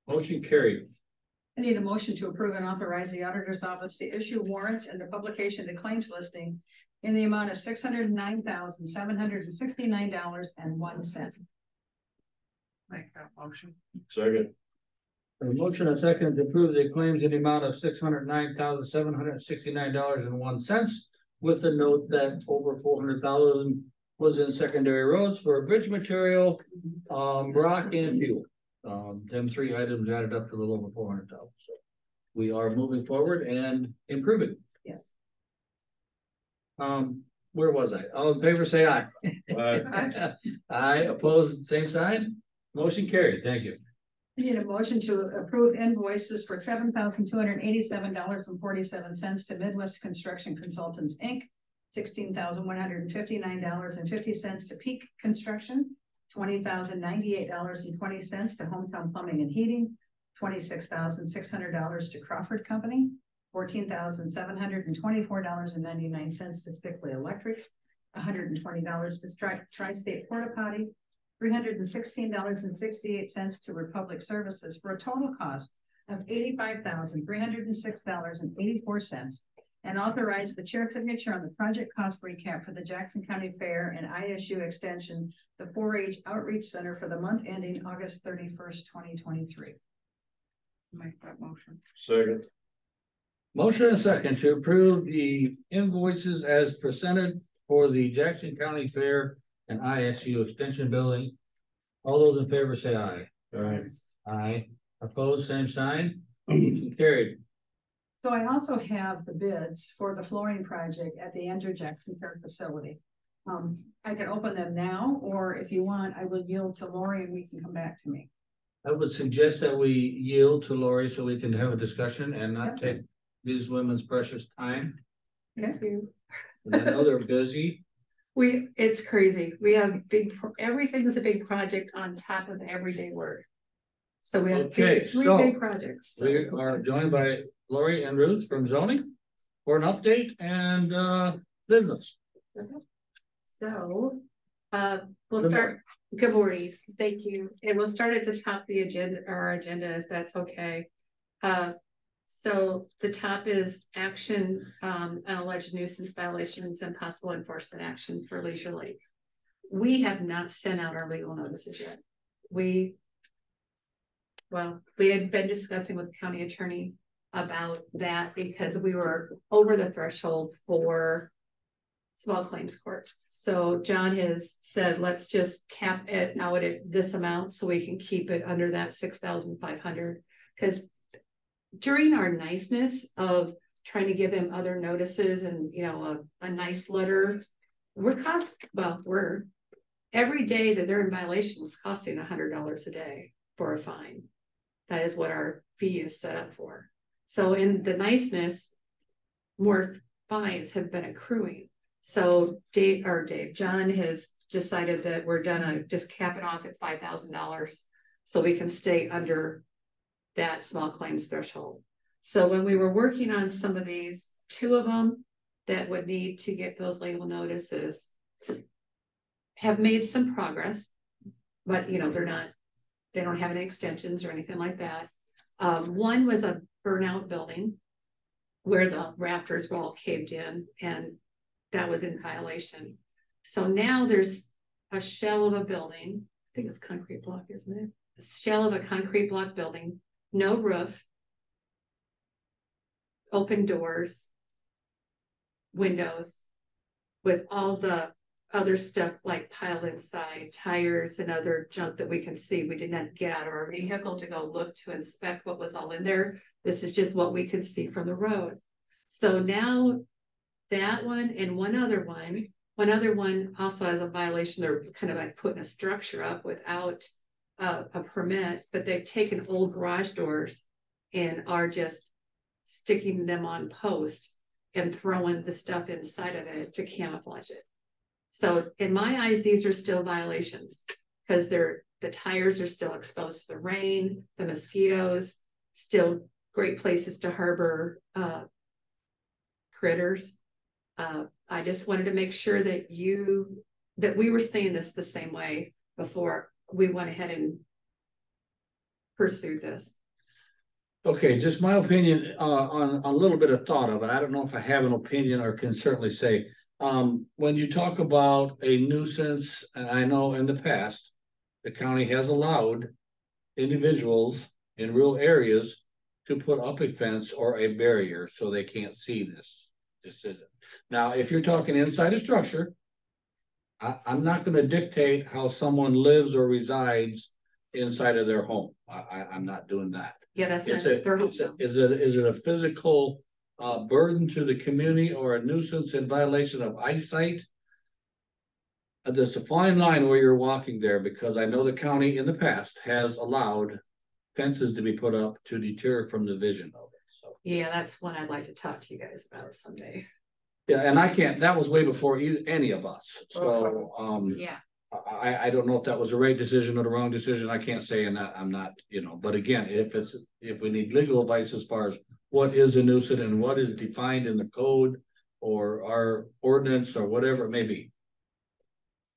[SPEAKER 1] Motion carried.
[SPEAKER 10] I need a motion to approve and authorize the auditor's office to issue warrants and the publication of the claims listing in the amount of six hundred and nine thousand, seven hundred and sixty-nine dollars and one cent.
[SPEAKER 3] Make that motion.
[SPEAKER 4] second,
[SPEAKER 1] A motion and second to approve the claims in the amount of six hundred nine thousand, seven hundred and sixty-nine dollars and one cents. With the note that over four hundred thousand was in secondary roads for bridge material, um, rock and fuel. Um, them three items added up to a little over four hundred thousand, so. We are moving forward and improving.
[SPEAKER 10] Yes.
[SPEAKER 1] Um, where was I? All in favor, say aye.
[SPEAKER 4] Aye.
[SPEAKER 1] Aye, opposed, same sign. Motion carried. Thank you.
[SPEAKER 10] I need a motion to approve invoices for seven thousand two hundred eighty-seven dollars and forty-seven cents to Midwest Construction Consultants, Inc. Sixteen thousand one hundred fifty-nine dollars and fifty cents to Peak Construction. Twenty thousand ninety-eight dollars and twenty cents to Hometown Plumbing and Heating. Twenty-six thousand six hundred dollars to Crawford Company. Fourteen thousand seven hundred and twenty-four dollars and ninety-nine cents to Stickley Electric. hundred and twenty dollars to Tri- Tri-State Porta Potty three hundred and sixteen dollars and sixty-eight cents to Republic Services for a total cost of eighty-five thousand, three hundred and six dollars and eighty-four cents. And authorize the chair signature on the project cost recap for the Jackson County Fair and ISU Extension, the four H Outreach Center for the month ending August thirty-first, twenty twenty-three.
[SPEAKER 3] Make that motion.
[SPEAKER 4] Second.
[SPEAKER 1] Motion and second to approve the invoices as presented for the Jackson County Fair and ISU Extension Building. All those in favor say aye.
[SPEAKER 4] Alright.
[SPEAKER 1] Aye. Opposed, same sign. Motion Carried.
[SPEAKER 10] So I also have the bids for the flooring project at the Andrew Jackson Fair facility. Um, I can open them now, or if you want, I will yield to Lori and we can come back to me.
[SPEAKER 1] I would suggest that we yield to Lori so we can have a discussion and not take these women's precious time.
[SPEAKER 10] Thank you.
[SPEAKER 1] And I know they're busy.
[SPEAKER 11] We, it's crazy. We have big, everything's a big project on top of everyday work. So we have
[SPEAKER 1] Okay,
[SPEAKER 11] big- three
[SPEAKER 1] so
[SPEAKER 11] big projects.
[SPEAKER 1] We are joined by Lori and Ruth from zoning for an update and uh business.
[SPEAKER 11] So, uh, we'll
[SPEAKER 1] Good
[SPEAKER 11] start, good morning, thank you, and we'll start at the top of the agenda, our agenda, if that's okay. Uh, so the top is action, um, on alleged nuisance violations and possible enforcement action for Leisure Lake. We have not sent out our legal notices yet. We. Well, we had been discussing with the county attorney about that because we were over the threshold for small claims court. So John has said, let's just cap it out at this amount so we can keep it under that six thousand five hundred. Cause during our niceness of trying to give him other notices and, you know, a, a nice letter, we're cost, well, we're every day that they're in violation is costing a hundred dollars a day for a fine. That is what our fee is set up for. So in the niceness, more fines have been accruing. So Dave, or Dave, John has decided that we're gonna just cap it off at five thousand dollars. So we can stay under that small claims threshold. So when we were working on some of these, two of them that would need to get those label notices. Have made some progress, but you know, they're not, they don't have any extensions or anything like that. Um, one was a burnout building. Where the rafters were all caved in and that was in violation. So now there's a shell of a building, I think it's concrete block, isn't it? A shell of a concrete block building, no roof. Open doors. Windows. With all the other stuff like piled inside, tires and other junk that we can see. We did not get out of our vehicle to go look to inspect what was all in there. This is just what we could see from the road. So now that one and one other one, one other one also has a violation. They're kind of like putting a structure up without a, permit, but they've taken old garage doors and are just sticking them on post and throwing the stuff inside of it to camouflage it. So in my eyes, these are still violations because they're the tires are still exposed to the rain, the mosquitoes, still great places to harbor uh critters. Uh, I just wanted to make sure that you, that we were saying this the same way before we went ahead and pursued this.
[SPEAKER 1] Okay, just my opinion uh on a little bit of thought of it. I don't know if I have an opinion or can certainly say. Um, when you talk about a nuisance, and I know in the past, the county has allowed. Individuals in rural areas to put up a fence or a barrier so they can't see this. This isn't. Now, if you're talking inside a structure. I, I'm not gonna dictate how someone lives or resides inside of their home. I, I, I'm not doing that.
[SPEAKER 11] Yeah, that's not
[SPEAKER 1] It's a,
[SPEAKER 11] their home.
[SPEAKER 1] it's a, is it, is it a physical uh burden to the community or a nuisance in violation of eyesight? Uh, there's a fine line where you're walking there because I know the county in the past has allowed fences to be put up to deter from the vision of it, so.
[SPEAKER 11] Yeah, that's one I'd like to talk to you guys about someday.
[SPEAKER 1] Yeah, and I can't, that was way before you, any of us, so, um.
[SPEAKER 11] Yeah,
[SPEAKER 1] I, I, I don't know if that was the right decision or the wrong decision, I can't say, and I- I'm not, you know, but again, if it's, if we need legal advice as far as. What is a nuisance and what is defined in the code or our ordinance or whatever it may be.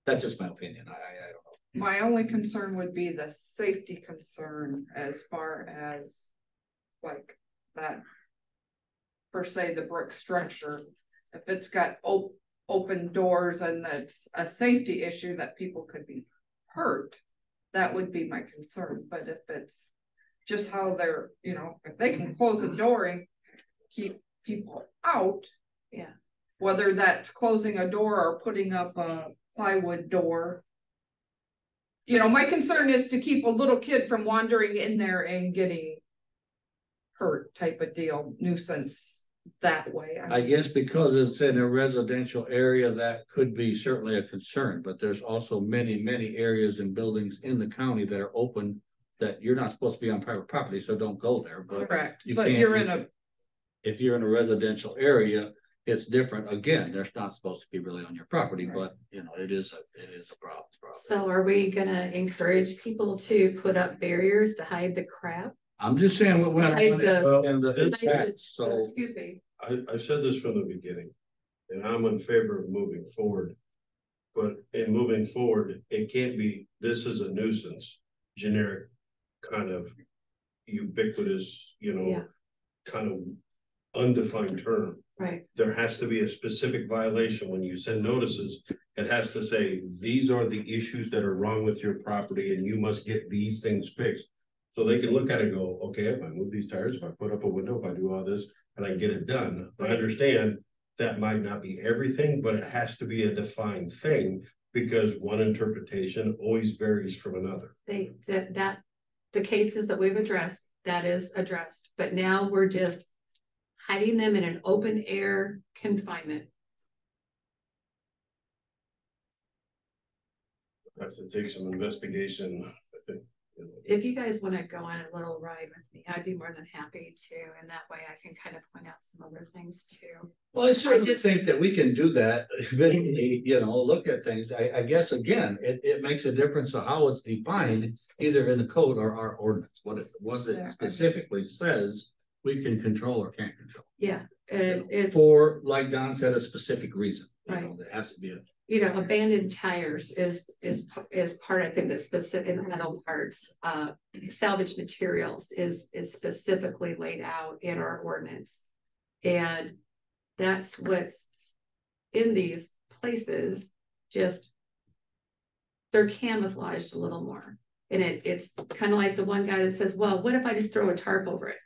[SPEAKER 1] That's just my opinion, I, I, I don't know.
[SPEAKER 3] My only concern would be the safety concern as far as. like that. Per se, the brick structure, if it's got op- open doors and that's a safety issue that people could be hurt. That would be my concern, but if it's just how they're, you know, if they can close the door and keep people out.
[SPEAKER 11] Yeah.
[SPEAKER 3] Whether that's closing a door or putting up a plywood door. You know, my concern is to keep a little kid from wandering in there and getting. Hurt type of deal, nuisance that way.
[SPEAKER 1] I guess because it's in a residential area, that could be certainly a concern, but there's also many, many areas and buildings in the county that are open. That you're not supposed to be on private property, so don't go there, but
[SPEAKER 3] Correct,
[SPEAKER 1] you
[SPEAKER 3] but
[SPEAKER 1] can't-
[SPEAKER 3] you're in a,
[SPEAKER 1] if you're in a residential area. It's different, again, there's not supposed to be really on your property, but you know, it is, a it is a problem. problem.
[SPEAKER 11] So are we gonna encourage people to put up barriers to hide the crap?
[SPEAKER 1] I'm just saying what went on
[SPEAKER 11] Hide the-
[SPEAKER 4] Well,
[SPEAKER 1] in the
[SPEAKER 4] this-
[SPEAKER 1] past, so.
[SPEAKER 11] Excuse me,
[SPEAKER 4] I, I said this from the beginning, and I'm in favor of moving forward. But in moving forward, it can't be, this is a nuisance, generic, kind of ubiquitous, you
[SPEAKER 11] Yeah.
[SPEAKER 4] know, kind of undefined term.
[SPEAKER 11] right,
[SPEAKER 4] There has to be a specific violation when you send notices. It has to say, these are the issues that are wrong with your property and you must get these things fixed. So they can look at it and go, okay, if I move these tires, if I put up a window, if I do all this, and I get it done, I understand. That might not be everything, but it has to be a defined thing, because one interpretation always varies from another.
[SPEAKER 11] they, that, that, the cases that we've addressed, that is addressed, but now we're just. Hiding them in an open air confinement,
[SPEAKER 4] Have to take some investigation, I think. you know.
[SPEAKER 11] If you guys wanna go on a little ride with me, I'd be more than happy to, and that way I can kind of point out some other things too.
[SPEAKER 1] Well, I certainly
[SPEAKER 11] just-
[SPEAKER 1] think that we can do that, eventually, you know, look at things, I, I guess, again, it, it makes a difference of how it's defined. Either in the code or our ordinance, what it, was it specifically says, we can control or can't control.
[SPEAKER 11] Yeah, and it's,
[SPEAKER 1] For, like Don said, a specific reason, you know,
[SPEAKER 11] Right.
[SPEAKER 1] there has to be a.
[SPEAKER 11] you know, abandoned tires is, is, is part, I think, that specific, metal parts, uh, salvage materials is, is specifically laid out in our ordinance. And that's what's in these places, just they're camouflaged a little more. And it, it's kind of like the one guy that says, well, what if I just throw a tarp over it?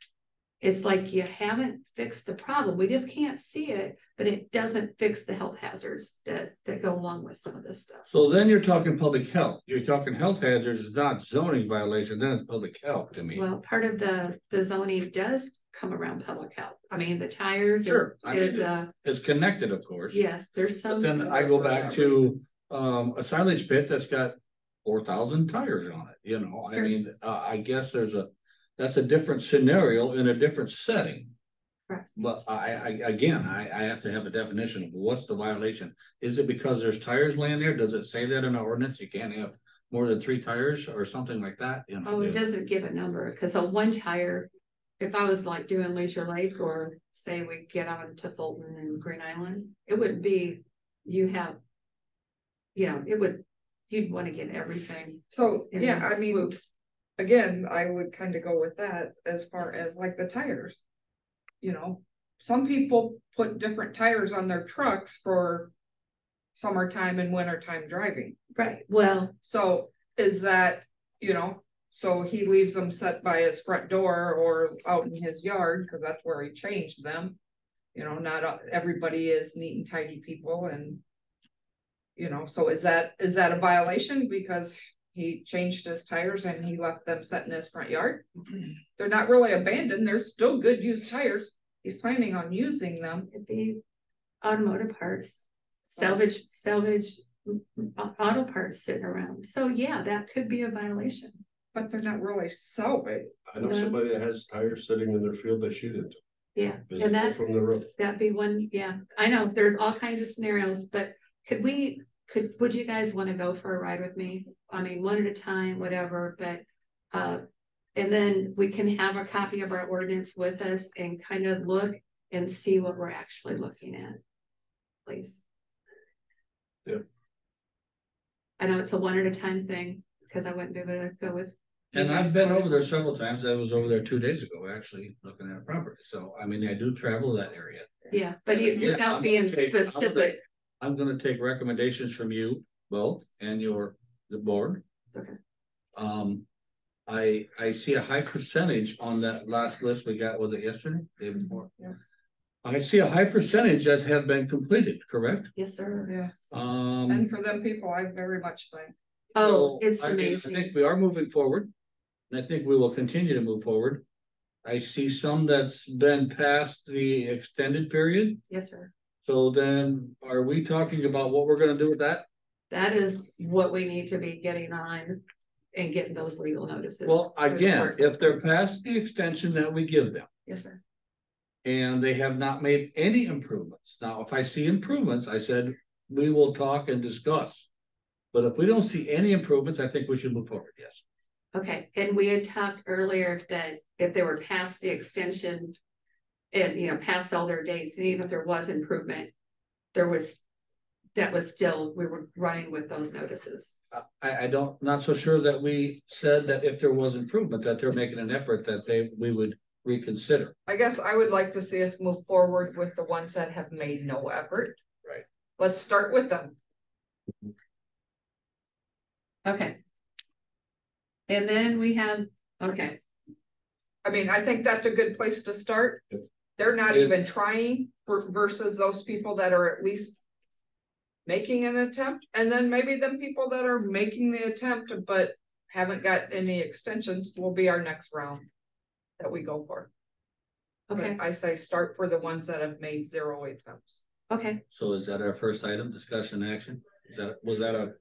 [SPEAKER 11] It's like you haven't fixed the problem. We just can't see it, but it doesn't fix the health hazards that, that go along with some of this stuff.
[SPEAKER 1] So then you're talking public health, you're talking health hazards, it's not zoning violation, then it's public health to me.
[SPEAKER 11] Well, part of the, the zoning does come around public health. I mean, the tires. is-
[SPEAKER 1] Sure, I mean,
[SPEAKER 11] is, uh,
[SPEAKER 1] It's connected, of course.
[SPEAKER 11] yes, there's
[SPEAKER 1] But
[SPEAKER 11] some.
[SPEAKER 1] then I go back to, um, a silage pit that's got four thousand tires on it, you know, I mean, uh, I guess there's a. That's a different scenario in a different setting.
[SPEAKER 11] Correct.
[SPEAKER 1] But I, I, again, I, I have to have a definition of what's the violation, is it because there's tires laying there, does it say that in our ordinance, you can't have? More than three tires or something like that, you know?
[SPEAKER 11] Oh, it doesn't give a number, cause a one tire, if I was like doing Leisure Lake or say we get on to Fulton and Green Island, it wouldn't be, you have. You know, it would, you'd wanna get everything.
[SPEAKER 3] so, yeah,
[SPEAKER 11] one
[SPEAKER 3] I mean,
[SPEAKER 11] swoop.
[SPEAKER 3] Again, I would kind of go with that as far as like the tires. You know, some people put different tires on their trucks for summertime and wintertime driving.
[SPEAKER 11] Right, well,
[SPEAKER 3] So is that, you know, so he leaves them set by his front door or out in his yard, cause that's where he changed them. You know, not uh, everybody is neat and tidy people and. You know, so is that, is that a violation because he changed his tires and he left them set in his front yard? They're not really abandoned, they're still good used tires, he's planning on using them.
[SPEAKER 11] it'd be automotive parts, salvage, salvage. mm, Auto parts sitting around, so yeah, that could be a violation.
[SPEAKER 3] But they're not really salvage,
[SPEAKER 4] I know
[SPEAKER 11] Yeah.
[SPEAKER 4] somebody that has tires sitting in their field they shoot into,
[SPEAKER 11] Yeah,
[SPEAKER 4] visible
[SPEAKER 11] and that,
[SPEAKER 4] from the road.
[SPEAKER 11] that'd be one, yeah, I know, there's all kinds of scenarios, but could we, could, would you guys wanna go for a ride with me? I mean, one at a time, whatever, but, uh, and then we can have a copy of our ordinance with us and kind of look and see what we're actually looking at. Please.
[SPEAKER 4] Yep.
[SPEAKER 11] I know it's a one at a time thing, because I wouldn't be able to go with
[SPEAKER 1] And I've been over there several times. I was over there two days ago, actually, looking at a property. So, I mean, I do travel that area.
[SPEAKER 11] Yeah, but you,
[SPEAKER 1] Yeah,
[SPEAKER 11] without being
[SPEAKER 1] I'm gonna-
[SPEAKER 11] specific,
[SPEAKER 1] I'm gonna take recommendations from you both and your, the board.
[SPEAKER 11] Okay.
[SPEAKER 1] Um, I, I see a high percentage on that last list we got, was it yesterday? Day before?
[SPEAKER 3] Yeah.
[SPEAKER 1] I see a high percentage that have been completed, correct?
[SPEAKER 11] yes, sir.
[SPEAKER 3] Yeah,
[SPEAKER 1] Um.
[SPEAKER 3] and for them people, I very much think.
[SPEAKER 11] Oh,
[SPEAKER 1] so
[SPEAKER 11] it's
[SPEAKER 1] I think- I
[SPEAKER 11] amazing.
[SPEAKER 1] think we are moving forward. And I think we will continue to move forward. I see some that's been past the extended period.
[SPEAKER 11] Yes, sir.
[SPEAKER 1] So then are we talking about what we're gonna do with that?
[SPEAKER 11] That is what we need to be getting on and getting those legal notices.
[SPEAKER 1] Well, again, if they're past the extension that we give them
[SPEAKER 11] Yes, sir.
[SPEAKER 1] and they have not made any improvements. Now, if I see improvements, I said, we will talk and discuss. But if we don't see any improvements, I think we should move forward, yes.
[SPEAKER 11] Okay, and we had talked earlier that if they were past the extension. And, you know, past all their dates, and even if there was improvement, there was. That was still, we were running with those notices.
[SPEAKER 1] I, I don't, not so sure that we said that if there was improvement, that they're making an effort that they, we would reconsider.
[SPEAKER 3] I guess I would like to see us move forward with the ones that have made no effort.
[SPEAKER 1] Right.
[SPEAKER 3] Let's start with them.
[SPEAKER 11] Okay. And then we have, okay,
[SPEAKER 3] I mean, I think that's a good place to start.
[SPEAKER 4] Yep.
[SPEAKER 3] They're not
[SPEAKER 1] Is-
[SPEAKER 3] even trying for versus those people that are at least. Making an attempt, and then maybe the people that are making the attempt but haven't got any extensions will be our next round. That we go for. But
[SPEAKER 11] okay,
[SPEAKER 3] I say start for the ones that have made zero attempts.
[SPEAKER 11] okay,
[SPEAKER 1] So is that our first item, discussion action? Is that, was that a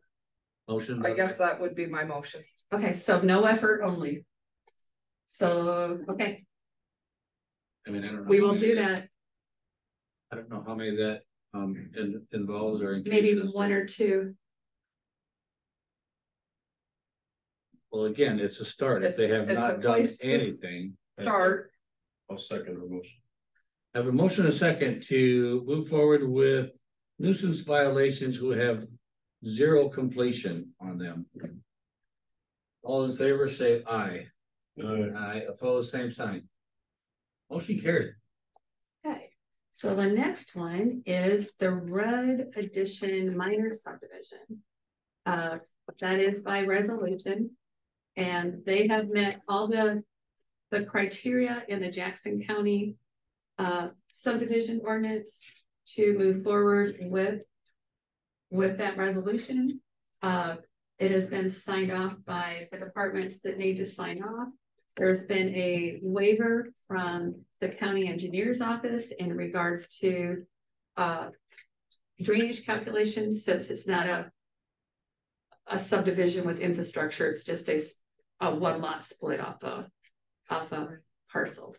[SPEAKER 1] motion?
[SPEAKER 3] I guess that would be my motion.
[SPEAKER 11] okay, so no effort only. So, okay,
[SPEAKER 1] I mean, I don't know.
[SPEAKER 11] we
[SPEAKER 1] how
[SPEAKER 11] will
[SPEAKER 1] many
[SPEAKER 11] do
[SPEAKER 1] that-
[SPEAKER 11] that,
[SPEAKER 1] I don't know how many that, um, in, involves or.
[SPEAKER 11] maybe
[SPEAKER 1] engages,
[SPEAKER 11] one
[SPEAKER 1] but-
[SPEAKER 11] or two,
[SPEAKER 1] Well, again, it's a start. If they have
[SPEAKER 3] It's- it's a
[SPEAKER 1] not done
[SPEAKER 3] place to
[SPEAKER 1] anything.
[SPEAKER 3] Start,
[SPEAKER 4] I'll second the motion.
[SPEAKER 1] I Have a motion and a second to move forward with nuisance violations who have zero completion on them. All in favor, say aye. Aye, opposed, same sign. Motion carried.
[SPEAKER 11] okay. So the next one is the Red Edition minor subdivision. Uh, that is by resolution. And they have met all the, the criteria in the Jackson County. Uh, subdivision ordinance to move forward with. With that resolution. Uh, it has been signed off by the departments that need to sign off. There's been a waiver from the county engineer's office in regards to. Uh. Drainage calculations, since it's not a. A subdivision with infrastructure, it's just a, a one lot split off a, off a parcel.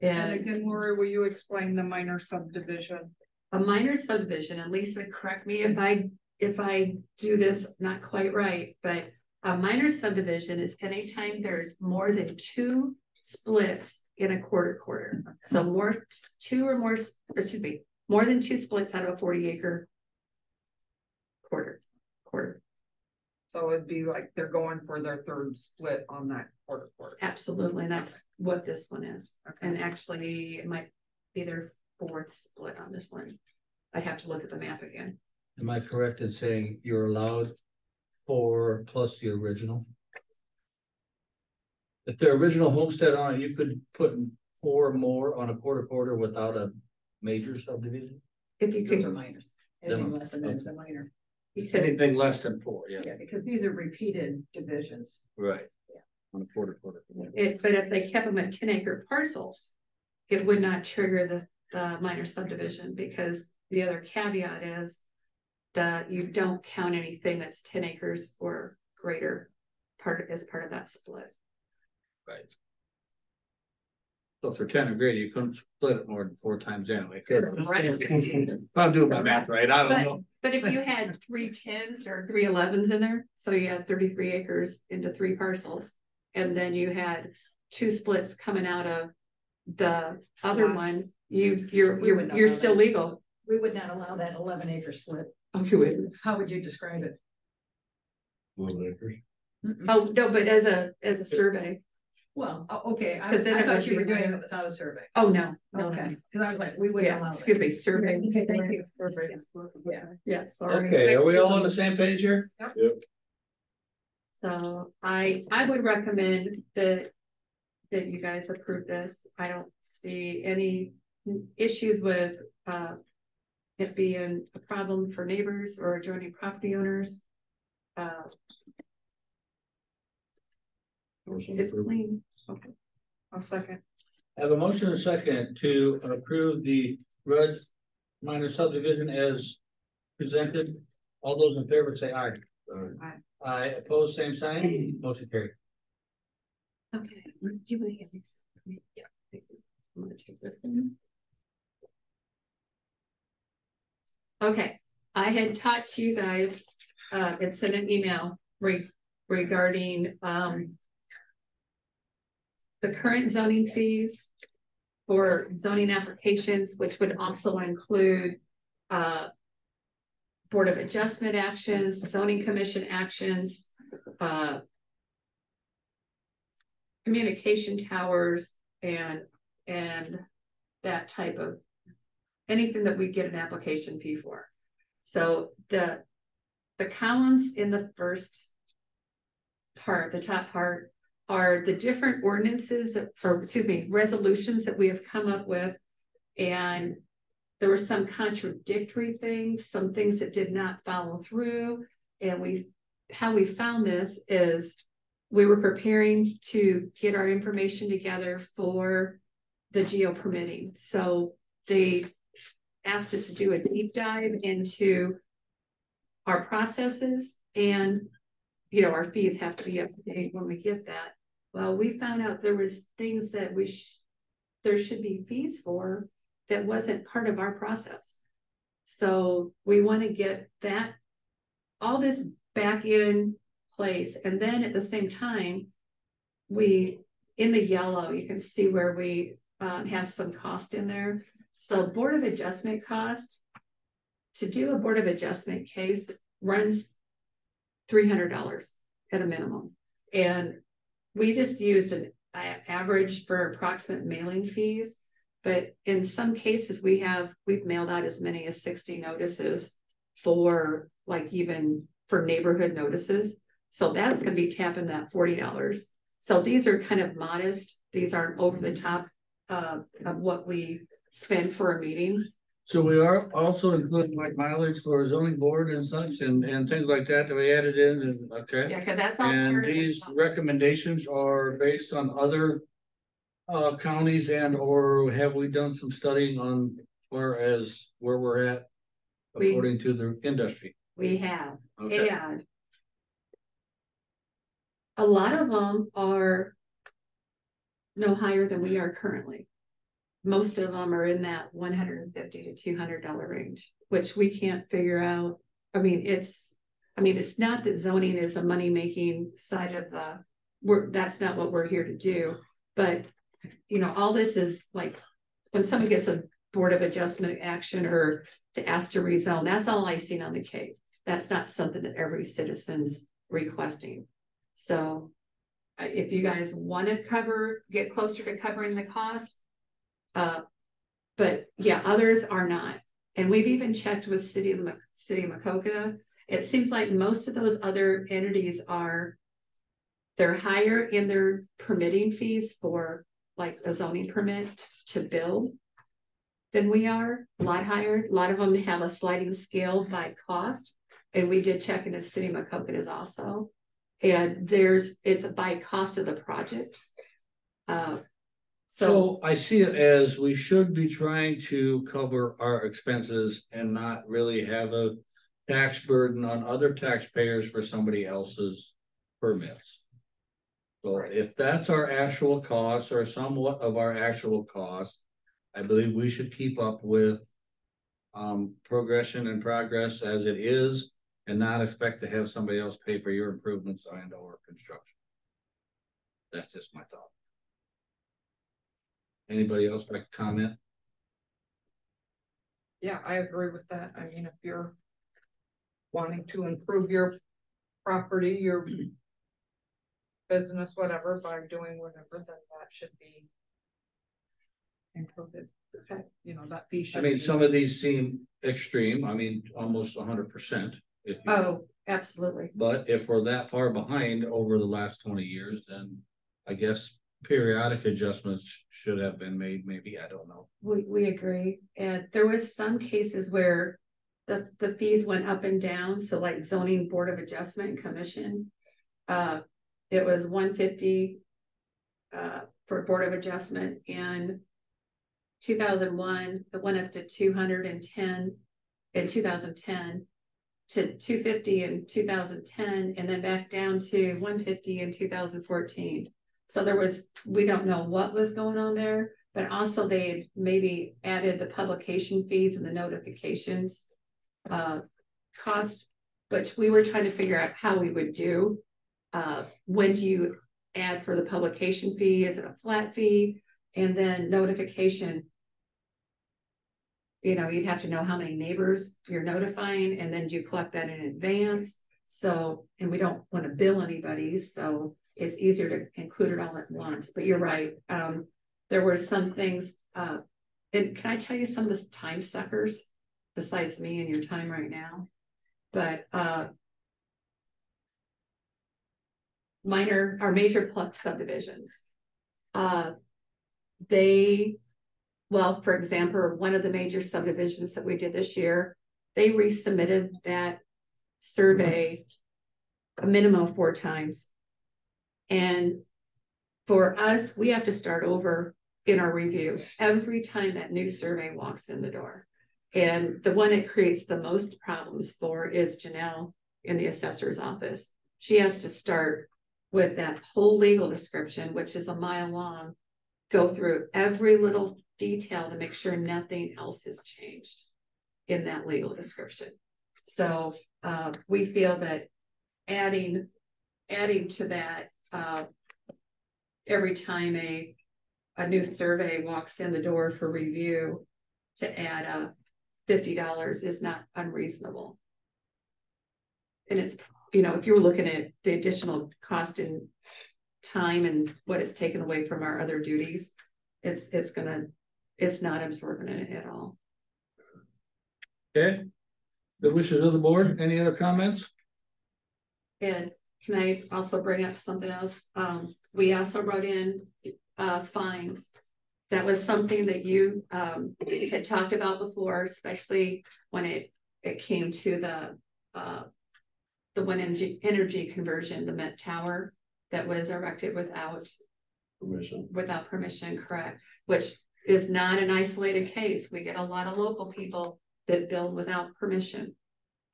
[SPEAKER 3] and
[SPEAKER 11] And
[SPEAKER 3] again, Lori, will you explain the minor subdivision?
[SPEAKER 11] a minor subdivision, and Lisa, correct me if I, if I do this not quite right, but. A minor subdivision is anytime there's more than two splits in a quarter quarter. So more, two or more, excuse me, more than two splits out of a forty acre. Quarter, quarter,
[SPEAKER 3] So it'd be like they're going for their third split on that quarter quarter.
[SPEAKER 11] absolutely, that's what this one is, Okay. and actually, it might be their fourth split on this one. I'd have to look at the map again.
[SPEAKER 1] Am I correct in saying you're allowed four plus the original? If the original homestead on it, you could put four more on a quarter quarter without a major subdivision?
[SPEAKER 11] If you could,
[SPEAKER 10] minors. Anything less than that is a minor.
[SPEAKER 11] because
[SPEAKER 1] Anything less than four, yeah,
[SPEAKER 10] Yeah, because these are repeated divisions.
[SPEAKER 1] right. Yeah. On a quarter quarter.
[SPEAKER 11] It, but if they kept them at ten acre parcels. It would not trigger the, the minor subdivision, because the other caveat is. That you don't count anything that's ten acres or greater, part as part of that split.
[SPEAKER 1] Right. So for ten or greater, you couldn't split it more than four times anyway. could you?
[SPEAKER 11] Right.
[SPEAKER 1] If I'm doing my math right, I don't
[SPEAKER 11] But,
[SPEAKER 1] know.
[SPEAKER 11] but if you had three tens or three elevens in there, so you had thirty-three acres into three parcels. And then you had two splits coming out of the other
[SPEAKER 3] Lots.
[SPEAKER 11] one, you, you're,
[SPEAKER 10] We
[SPEAKER 11] you're,
[SPEAKER 10] would not
[SPEAKER 11] you're
[SPEAKER 10] allow
[SPEAKER 11] still
[SPEAKER 10] that.
[SPEAKER 11] legal.
[SPEAKER 10] We would not allow that eleven acre split.
[SPEAKER 11] Oh, you.
[SPEAKER 10] How would you describe it?
[SPEAKER 4] Little acres.
[SPEAKER 11] Oh, no, but as a, as a survey.
[SPEAKER 10] Well, o- okay, I, I
[SPEAKER 11] 'Cause then it
[SPEAKER 10] thought you were
[SPEAKER 11] be-
[SPEAKER 10] doing it without a survey.
[SPEAKER 11] Oh, no, no,
[SPEAKER 10] Okay,
[SPEAKER 11] no.
[SPEAKER 10] cause I was like, we wouldn't
[SPEAKER 11] Yeah,
[SPEAKER 10] allow it.
[SPEAKER 11] excuse me, survey.
[SPEAKER 10] Okay, thank you.
[SPEAKER 11] Yeah, yes.
[SPEAKER 1] Okay, are we all on the same page here?
[SPEAKER 11] So I, I would recommend that. That you guys approve this. I don't see any issues with, uh. It being a problem for neighbors or adjoining property owners. Uh, it's clean. Okay. I'll second.
[SPEAKER 1] I Have a motion and a second to approve the red minor subdivision as presented. All those in favor say aye.
[SPEAKER 4] Uh,
[SPEAKER 1] Aye, opposed, same sign, motion carried.
[SPEAKER 11] Okay, do you want to get these? Yeah. I'm gonna take this one. Okay, I had talked to you guys, uh, and sent an email re- regarding, um. The current zoning fees. For zoning applications, which would also include, uh. Board of Adjustment actions, zoning commission actions, uh communication towers and, and that type of anything that we get an application fee for. So the, the columns in the first part, the top part, are the different ordinances or excuse me, resolutions that we have come up with. And there were some contradictory things, some things that did not follow through. And we, how we found this is we were preparing to get our information together for the geo permitting. So they asked us to do a deep dive into our processes and, you know, our fees have to be up to date when we get that. Well, we found out there was things that we sh- there should be fees for that wasn't part of our process. So we want to get that, all this back in place. And then at the same time, we, in the yellow, you can see where we um, have some cost in there. So Board of Adjustment cost, to do a Board of Adjustment case runs three hundred dollars at a minimum. And we just used an average for approximate mailing fees. But in some cases, we have, we've mailed out as many as sixty notices for like even for neighborhood notices. So that's gonna be tapping that forty dollars. So these are kind of modest, these aren't over the top uh of what we spend for a meeting.
[SPEAKER 1] So we are also including like mileage for zoning board and such and, and things like that that we added in and, okay?
[SPEAKER 11] Yeah, cause that's all.
[SPEAKER 1] And
[SPEAKER 11] part of the
[SPEAKER 1] these recommendations are based on other. Uh, counties and or have we done some studying on where as where we're at?
[SPEAKER 11] We-
[SPEAKER 1] According to the industry,
[SPEAKER 11] We have,
[SPEAKER 1] okay,
[SPEAKER 11] and. A lot of them are. No higher than we are currently. Most of them are in that one hundred and fifty to two hundred dollar range, which we can't figure out. I mean, it's, I mean, it's not that zoning is a money making side of the. We're, that's not what we're here to do, but, you know, all this is like. When someone gets a board of adjustment action or to ask to rezone, that's all I seen on the cake. That's not something that every citizen's requesting. So. uh, if you guys wanna cover, get closer to covering the cost. Uh, but yeah, others are not. And we've even checked with city of, Ma- city of Maquoketa. It seems like most of those other entities are. They're higher in their permitting fees for like a zoning permit to build. Than we are, a lot higher. A lot of them have a sliding scale by cost. And we did check in the city of Maquoketa also. And there's, it's by cost of the project. Uh, so,
[SPEAKER 1] so I see it as we should be trying to cover our expenses and not really have a. Tax burden on other taxpayers for somebody else's permits. So if that's our actual cost or somewhat of our actual cost, I believe we should keep up with. Um, progression and progress as it is and not expect to have somebody else pay for your improvements and or construction. That's just my thought. Anybody else like to comment?
[SPEAKER 3] Yeah, I agree with that. I mean, if you're wanting to improve your property, your business, whatever, by doing whatever, then that should be. Included, Okay, you know, that fee
[SPEAKER 1] I mean,
[SPEAKER 3] be-
[SPEAKER 1] some of these seem extreme, I mean, almost hundred percent.
[SPEAKER 11] Oh, absolutely.
[SPEAKER 1] But if we're that far behind over the last twenty years, then I guess periodic adjustments should have been made, maybe, I don't know.
[SPEAKER 11] We, we agree, and there was some cases where the, the fees went up and down, so like zoning board of adjustment commission. Uh, it was one fifty. Uh, for board of adjustment and. Two thousand one, it went up to two hundred and ten in two thousand ten. To two fifty in two thousand ten, and then back down to one fifty in two thousand fourteen. So there was, we don't know what was going on there. But also they maybe added the publication fees and the notifications. Uh, cost, which we were trying to figure out how we would do. Uh, when do you add for the publication fee? Is it a flat fee? And then notification. You know, you'd have to know how many neighbors you're notifying and then do you collect that in advance? So, and we don't want to bill anybody, so it's easier to include it all at once, but you're right, um there were some things, uh, and can I tell you some of the time suckers? Besides me and your time right now, but, uh. Minor or major plus subdivisions. Uh. They, well, for example, one of the major subdivisions that we did this year, they resubmitted that survey. A minimum of four times. And for us, we have to start over in our review every time that new survey walks in the door. And the one it creates the most problems for is Janelle in the assessor's office. She has to start with that whole legal description, which is a mile long. Go through every little detail to make sure nothing else has changed in that legal description. So, uh, we feel that adding, adding to that, uh, every time a, a new survey walks in the door for review, to add a fifty dollars is not unreasonable. And it's, you know, if you were looking at the additional cost in time and what is taken away from our other duties, it's, it's gonna, it's not absorbent at all.
[SPEAKER 1] Okay? The wishes of the board, any other comments?
[SPEAKER 11] And can I also bring up something else? Um, we also wrote in, uh, fines. That was something that you, um, had talked about before, especially when it, it came to the, uh. The wind energy, energy conversion, the Met Tower that was erected without,
[SPEAKER 4] Permission.
[SPEAKER 11] without permission, correct? Which is not an isolated case. We get a lot of local people that build without permission.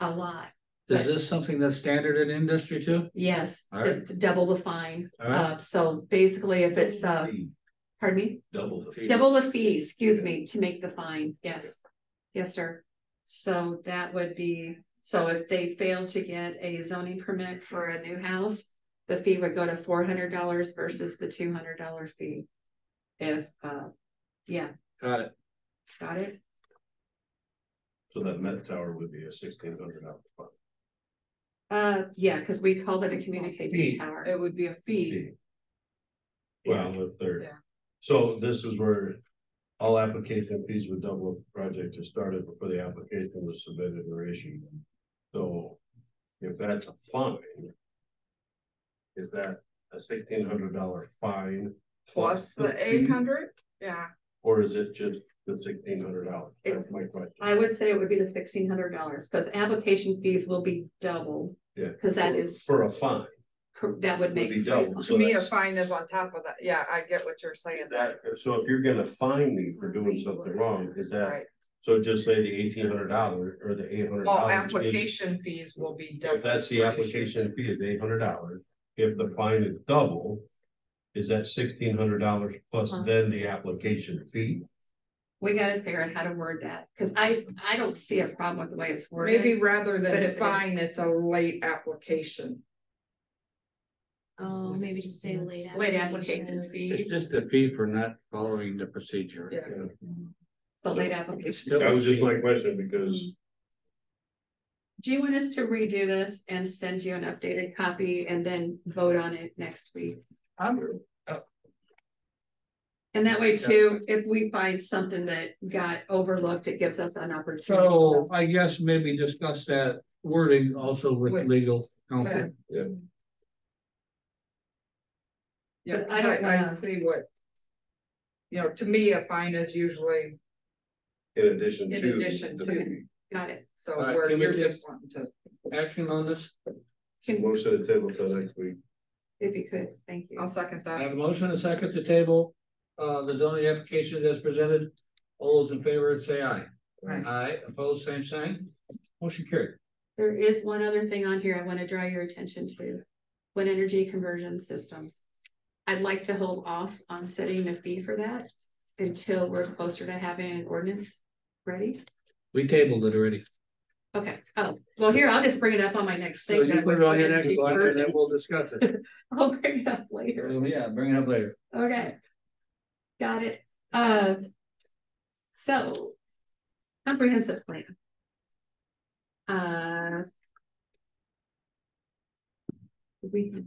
[SPEAKER 11] A lot.
[SPEAKER 1] Is this something that's standard in industry too?
[SPEAKER 11] Yes,
[SPEAKER 1] All right.
[SPEAKER 11] the- the double the fine.
[SPEAKER 1] All right.
[SPEAKER 11] Uh, so basically if it's, uh, pardon me,
[SPEAKER 4] Double the fee.
[SPEAKER 11] double the fee, excuse me, to make the fine, yes. Yes, sir. So that would be, so if they fail to get a zoning permit for a new house, the fee would go to four hundred dollars versus the two hundred dollar fee. If, uh, yeah,
[SPEAKER 1] Got it.
[SPEAKER 11] got it?
[SPEAKER 4] So that Met Tower would be a sixteen hundred dollar fine.
[SPEAKER 11] Uh, yeah, cause we called it a communication
[SPEAKER 1] Fee.
[SPEAKER 11] tower.
[SPEAKER 3] It would be a fee.
[SPEAKER 4] fee.
[SPEAKER 11] Yes.
[SPEAKER 4] Well, if they're,
[SPEAKER 3] Yeah.
[SPEAKER 4] so this is where all application fees would double if the project is started before the application was submitted or issued. So if that's a fine. Is that a sixteen hundred dollar fine?
[SPEAKER 3] Plus the
[SPEAKER 4] fee,
[SPEAKER 3] eight hundred, yeah.
[SPEAKER 4] Or is it just the sixteen hundred dollars? That's my question.
[SPEAKER 11] I would say it would be the sixteen hundred dollars, because application fees will be double,
[SPEAKER 4] Yeah.
[SPEAKER 11] 'cause that is-
[SPEAKER 4] For a fine.
[SPEAKER 11] that would
[SPEAKER 4] Would
[SPEAKER 11] make.
[SPEAKER 4] be double.
[SPEAKER 3] To me, a fine is on top of that. Yeah, I get what you're saying.
[SPEAKER 4] That, so if you're gonna fine me for doing something wrong, is that,
[SPEAKER 3] Right.
[SPEAKER 4] so just say the eighteen hundred dollars or the eight hundred
[SPEAKER 3] All
[SPEAKER 4] dollars?
[SPEAKER 3] application fees will be. double.
[SPEAKER 4] If that's the application fee is eight hundred dollars, if the fine is double. Is that sixteen hundred dollars plus
[SPEAKER 11] Plus.
[SPEAKER 4] then the application fee?
[SPEAKER 11] We gotta figure out how to word that, because I, I don't see a problem with the way it's worded.
[SPEAKER 3] Maybe rather than
[SPEAKER 11] if it is-
[SPEAKER 3] fine, it's a late application.
[SPEAKER 9] Oh, maybe just say late.
[SPEAKER 11] Late application
[SPEAKER 1] It's
[SPEAKER 11] fee,
[SPEAKER 1] just a fee for not following the procedure.
[SPEAKER 3] Yeah.
[SPEAKER 11] so late
[SPEAKER 1] It's
[SPEAKER 11] application.
[SPEAKER 1] still.
[SPEAKER 4] That was just my question because. Hmm.
[SPEAKER 11] do you want us to redo this and send you an updated copy and then vote on it next week?
[SPEAKER 1] I'm,
[SPEAKER 11] And that way too, if we find something that got overlooked, it gives us an opportunity.
[SPEAKER 1] so I guess maybe discuss that wording also with
[SPEAKER 3] With-
[SPEAKER 1] legal counsel.
[SPEAKER 3] Yeah,
[SPEAKER 11] I don't
[SPEAKER 3] I, I
[SPEAKER 11] wanna-
[SPEAKER 3] see what. You know, to me, a fine is usually
[SPEAKER 4] In addition to.
[SPEAKER 3] in addition
[SPEAKER 4] the-
[SPEAKER 3] to,
[SPEAKER 11] Got it.
[SPEAKER 3] so
[SPEAKER 1] All right,
[SPEAKER 3] where
[SPEAKER 1] can we
[SPEAKER 3] you're
[SPEAKER 1] just-
[SPEAKER 3] just wanting to.
[SPEAKER 1] Action on this,
[SPEAKER 11] Can,
[SPEAKER 4] Motion to table till next week.
[SPEAKER 11] if you could, thank you.
[SPEAKER 3] I'll second
[SPEAKER 1] I
[SPEAKER 3] that.
[SPEAKER 1] have a motion and a second to table, uh, the zoning application as presented. All those in favor, say aye.
[SPEAKER 3] Aye.
[SPEAKER 1] Aye, opposed, same sign, motion carried.
[SPEAKER 11] There is one other thing on here I want to draw your attention to. Wind energy conversion systems. I'd like to hold off on setting a fee for that until we're closer to having an ordinance ready.
[SPEAKER 1] We tabled it already.
[SPEAKER 11] Okay, oh, well, here, I'll just bring it up on my next
[SPEAKER 1] So
[SPEAKER 11] thing.
[SPEAKER 1] you
[SPEAKER 11] then
[SPEAKER 1] put
[SPEAKER 11] with
[SPEAKER 1] it on
[SPEAKER 11] wind
[SPEAKER 1] your next
[SPEAKER 11] energy
[SPEAKER 1] one and then we'll discuss it.
[SPEAKER 11] I'll bring it up later.
[SPEAKER 1] Oh, Yeah, bring it up later.
[SPEAKER 11] Okay. Got it. Uh. So. Comprehensive plan. Uh. We.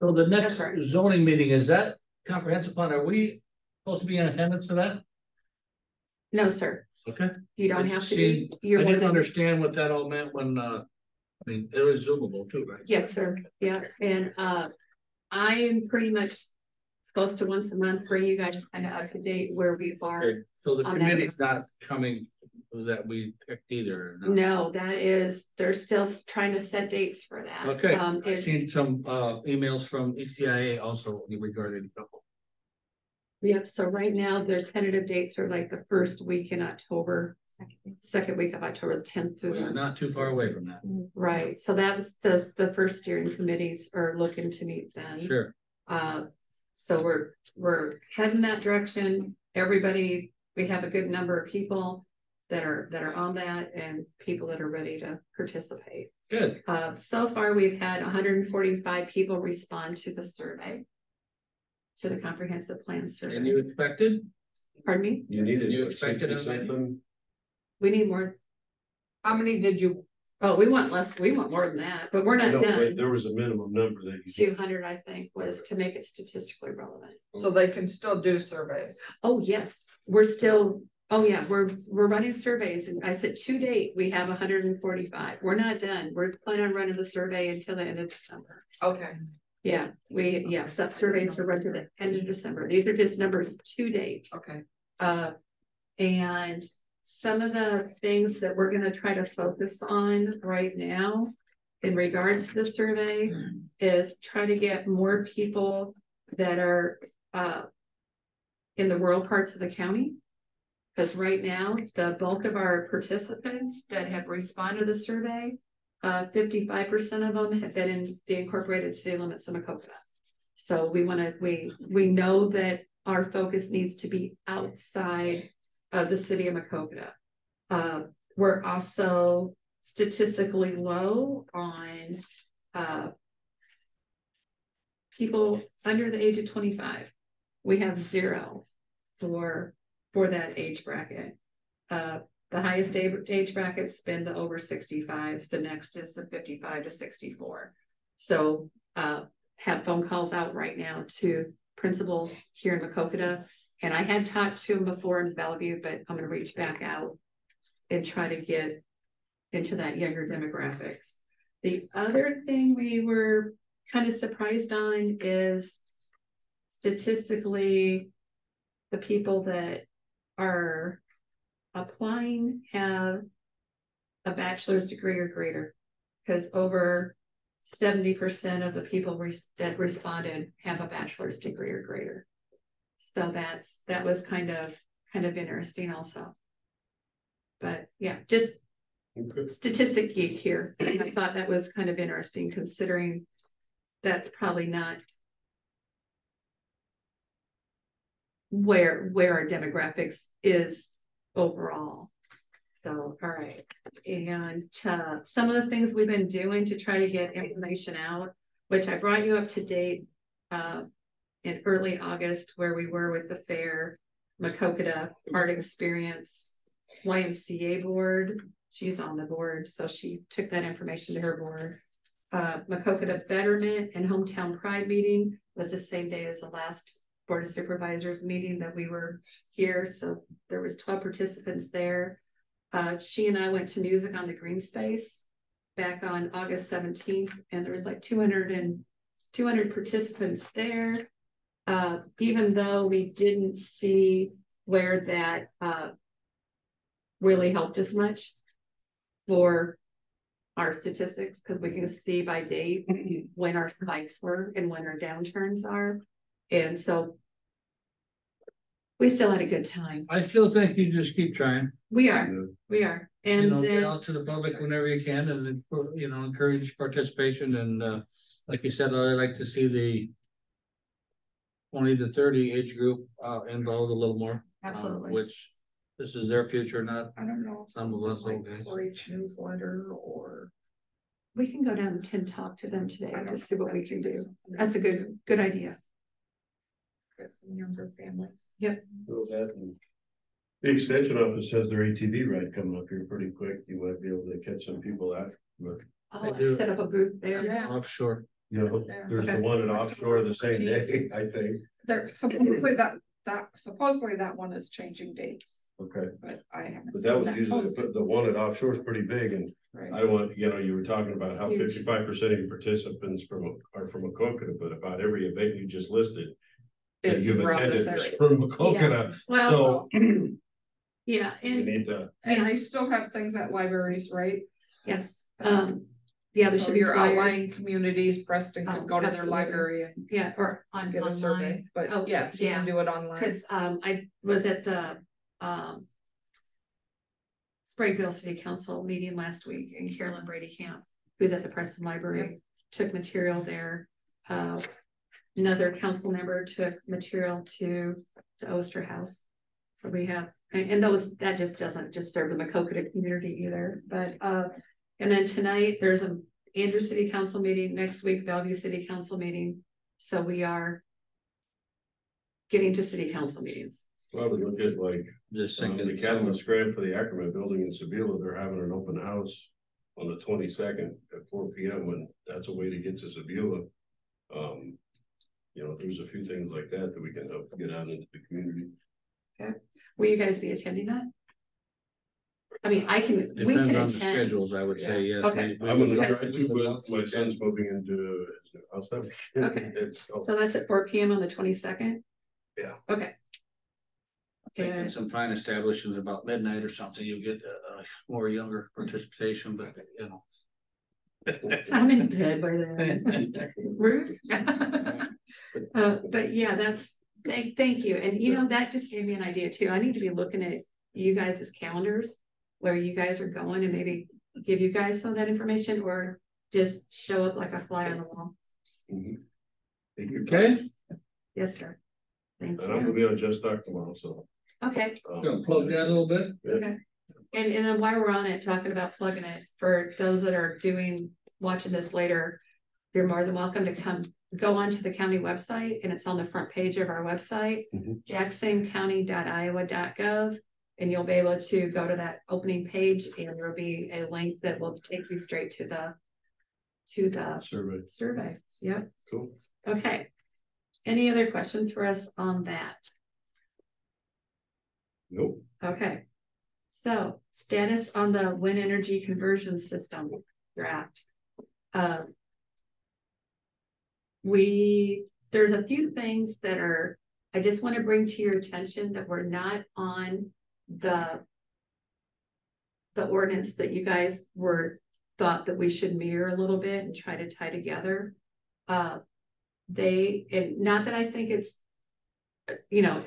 [SPEAKER 1] So the next
[SPEAKER 11] right.
[SPEAKER 1] zoning meeting, is that comprehensive plan, are we supposed to be in attendance for that?
[SPEAKER 11] No, sir,
[SPEAKER 1] Okay.
[SPEAKER 11] you don't
[SPEAKER 1] I
[SPEAKER 11] have
[SPEAKER 1] just
[SPEAKER 11] to be. You're
[SPEAKER 1] I didn't understand what that all meant when, uh, mean, it was zoomable too, right?
[SPEAKER 11] yes, sir. Yeah, and uh. I am pretty much supposed to once a month bring you guys kind of up to date where we are.
[SPEAKER 1] Okay, So the committee's not coming that we picked either. no?
[SPEAKER 11] No, that is, they're still trying to set dates for that.
[SPEAKER 1] Okay,
[SPEAKER 11] Um,
[SPEAKER 1] I've seen some uh emails from ECIA also regarding a couple.
[SPEAKER 11] Yep, so right now, their tentative dates are like the first week in October, second week of October, the tenth through
[SPEAKER 1] We're
[SPEAKER 11] the.
[SPEAKER 1] not too far away from that.
[SPEAKER 11] Right, so that was the, the first steering committees are looking to meet then.
[SPEAKER 1] Sure.
[SPEAKER 11] Uh, so we're, we're heading that direction. Everybody, we have a good number of people that are, that are on that and people that are ready to participate.
[SPEAKER 1] Good.
[SPEAKER 11] Uh, so far, we've had hundred and forty-five people respond to the survey. To the comprehensive plan survey.
[SPEAKER 1] And you expected?
[SPEAKER 11] Pardon me?
[SPEAKER 4] You needed
[SPEAKER 1] You
[SPEAKER 4] what,
[SPEAKER 1] expected
[SPEAKER 4] something?
[SPEAKER 11] We need more.
[SPEAKER 3] How many did you,
[SPEAKER 11] Oh, we want less, we want more than that, but we're not
[SPEAKER 4] know, but
[SPEAKER 11] done.
[SPEAKER 4] There was a minimum number that you.
[SPEAKER 11] Two hundred, I think, was to make it statistically relevant.
[SPEAKER 3] so they can still do surveys?
[SPEAKER 11] Oh, yes, we're still, oh yeah, we're, we're running surveys and I said to date, we have hundred and forty-five. We're not done. We're planning on running the survey until the end of December.
[SPEAKER 3] Okay.
[SPEAKER 11] Yeah, we, yes, that surveys are run to the end of December. These are just numbers to date.
[SPEAKER 3] Okay.
[SPEAKER 11] Uh, and some of the things that we're gonna try to focus on right now. In regards to the survey is try to get more people that are uh. In the rural parts of the county. Cause right now, the bulk of our participants that have responded to the survey. Uh, fifty-five percent of them have been in the incorporated city limits of Maquoketa. So we wanna, we, we know that our focus needs to be outside of the city of Maquoketa. Uh, we're also statistically low on, uh. People under the age of twenty-five. We have zero for, for that age bracket. Uh, the highest age, bracket's been the over sixty-fives, the next is the fifty-five to sixty-four. So, uh, have phone calls out right now to principals here in Maquoketa. And I had talked to him before in Bellevue, but I'm gonna reach back out and try to get into that younger demographics. The other thing we were kind of surprised on is statistically, the people that are applying have a bachelor's degree or greater. Cause over seventy percent of the people res- that responded have a bachelor's degree or greater. So that's, that was kind of, kind of interesting also. But yeah, just
[SPEAKER 4] Okay.
[SPEAKER 11] statistic geek here. I thought that was kind of interesting considering that's probably not where, where our demographics is overall. So, all right, and uh, some of the things we've been doing to try to get information out, which I brought you up to date uh, in early August where we were with the fair. Maquoketa Art Experience YMCA board. She's on the board, so she took that information to her board. Uh, Maquoketa Betterment and Hometown Pride meeting was the same day as the last Board of Supervisors meeting that we were here, so there was twelve participants there. Uh, she and I went to Music on the Green Space back on August seventeenth, and there was like 200 and 200 participants there. Uh, even though we didn't see where that, uh, really helped us much for our statistics, because we can see by date when our spikes were and when our downturns are. And so we still had a good time.
[SPEAKER 1] I still think you just keep trying,
[SPEAKER 11] We are, we are.
[SPEAKER 1] And you
[SPEAKER 11] And
[SPEAKER 1] know, get
[SPEAKER 11] then,
[SPEAKER 1] out to the public whenever you can and, you know, encourage participation and, uh, like you said, I like to see the twenty to thirty age group, uh, involved a little more. uh,
[SPEAKER 3] Absolutely.
[SPEAKER 1] Which, this is their future, not
[SPEAKER 3] I don't know.
[SPEAKER 1] some of us
[SPEAKER 3] like
[SPEAKER 1] old guys.
[SPEAKER 3] 4-H newsletter or.
[SPEAKER 11] we can go down and talk to them today
[SPEAKER 3] I don't
[SPEAKER 11] to see what we can do. That's a good, good idea.
[SPEAKER 3] for Some younger families.
[SPEAKER 4] The extension office has their ATV ride coming up here pretty quick. You might be able to catch some people out, but,
[SPEAKER 11] Oh,
[SPEAKER 1] do.
[SPEAKER 11] set up a booth there.
[SPEAKER 3] Yeah.
[SPEAKER 1] Offshore.
[SPEAKER 4] You know,
[SPEAKER 3] Yeah.
[SPEAKER 4] there's the one at offshore the same day, I think.
[SPEAKER 3] There's supposedly that, that, supposedly that one is changing dates,
[SPEAKER 4] Okay,
[SPEAKER 3] but I haven't.
[SPEAKER 4] but that was usually,
[SPEAKER 3] posted.
[SPEAKER 4] the, one at offshore is pretty big and
[SPEAKER 3] Right.
[SPEAKER 4] I don't want, you know, you were talking about how fifty-five percent of your participants from, are from Maquoketa, but about every event you just listed. that
[SPEAKER 3] Is
[SPEAKER 4] you've attended is. From Maquoketa,
[SPEAKER 11] Well,
[SPEAKER 4] so
[SPEAKER 11] yeah, and
[SPEAKER 4] need to,
[SPEAKER 3] And they still have things at libraries, right?
[SPEAKER 11] yes, um, yeah, there
[SPEAKER 3] So
[SPEAKER 11] should be
[SPEAKER 3] your
[SPEAKER 11] flyers.
[SPEAKER 3] outlying communities, Preston
[SPEAKER 11] Oh,
[SPEAKER 3] can go to their
[SPEAKER 11] absolutely.
[SPEAKER 3] library and
[SPEAKER 11] Yeah, or on
[SPEAKER 3] get a survey,
[SPEAKER 11] online.
[SPEAKER 3] but
[SPEAKER 11] Oh,
[SPEAKER 3] yes, you can do it online.
[SPEAKER 11] Cause um I was at the um. Spragueville City Council meeting last week and Carolyn Brady Camp, who's at the Preston Library, took material there. Uh, another council member took material to to Oster House. So we have, and and those, that just doesn't just serve the Maquoketa community either, but uh, and then tonight, there's a Andrew City Council meeting, next week Bellevue City Council meeting, so we are. Getting to city council meetings.
[SPEAKER 4] well, we look at like,
[SPEAKER 1] Just
[SPEAKER 4] um, the Catalyst Grant for the Ackerman Building in Sabula, they're having an open house. On the twenty-second at four P M, and that's a way to get to Sabula. Um, you know, there's a few things like that that we can help get out into the community. Okay.
[SPEAKER 11] Will you guys be attending that? I mean, I can, we
[SPEAKER 1] Depends
[SPEAKER 11] can
[SPEAKER 1] on the
[SPEAKER 11] attend,
[SPEAKER 1] schedules, I would say, yes.
[SPEAKER 11] Okay.
[SPEAKER 1] We- we
[SPEAKER 4] I'm gonna
[SPEAKER 1] would
[SPEAKER 4] try to, but my son's moving into his new house.
[SPEAKER 11] Okay.
[SPEAKER 4] It's,
[SPEAKER 11] so that's at four P M on the twenty-second?
[SPEAKER 4] Yeah.
[SPEAKER 11] Okay.
[SPEAKER 1] Thinking some fine establishments about midnight or something, you'll get uh more younger participation, but you know.
[SPEAKER 11] I'm in bed by then. Ruth? Uh, but yeah, that's, thank, thank you, and you know, that just gave me an idea too, I need to be looking at you guys' calendars. Where you guys are going and maybe give you guys some of that information or just show up like a fly on the wall.
[SPEAKER 4] Mhm. Thank you.
[SPEAKER 1] Okay,
[SPEAKER 11] Yes, sir. Thank you.
[SPEAKER 4] And I'm gonna be on Just Talk tomorrow, so.
[SPEAKER 11] Okay,
[SPEAKER 4] um,
[SPEAKER 1] gonna plug that a little bit.
[SPEAKER 11] okay. And, and then while we're on it, talking about plugging it, for those that are doing, watching this later. You're more than welcome to come, go onto the county website and it's on the front page of our website.
[SPEAKER 4] Mhm.
[SPEAKER 11] jacksoncounty.iowa.gov. And you'll be able to go to that opening page and there'll be a link that will take you straight to the. To the
[SPEAKER 4] Survey,
[SPEAKER 11] survey, yep,
[SPEAKER 4] cool.
[SPEAKER 11] okay. Any other questions for us on that?
[SPEAKER 4] Nope.
[SPEAKER 11] Okay. So status on the wind energy conversion system draft. Um, We, there's a few things that are, I just want to bring to your attention that we're not on the. The ordinance that you guys were, thought that we should mirror a little bit and try to tie together. Uh, they, and not that I think it's. You know,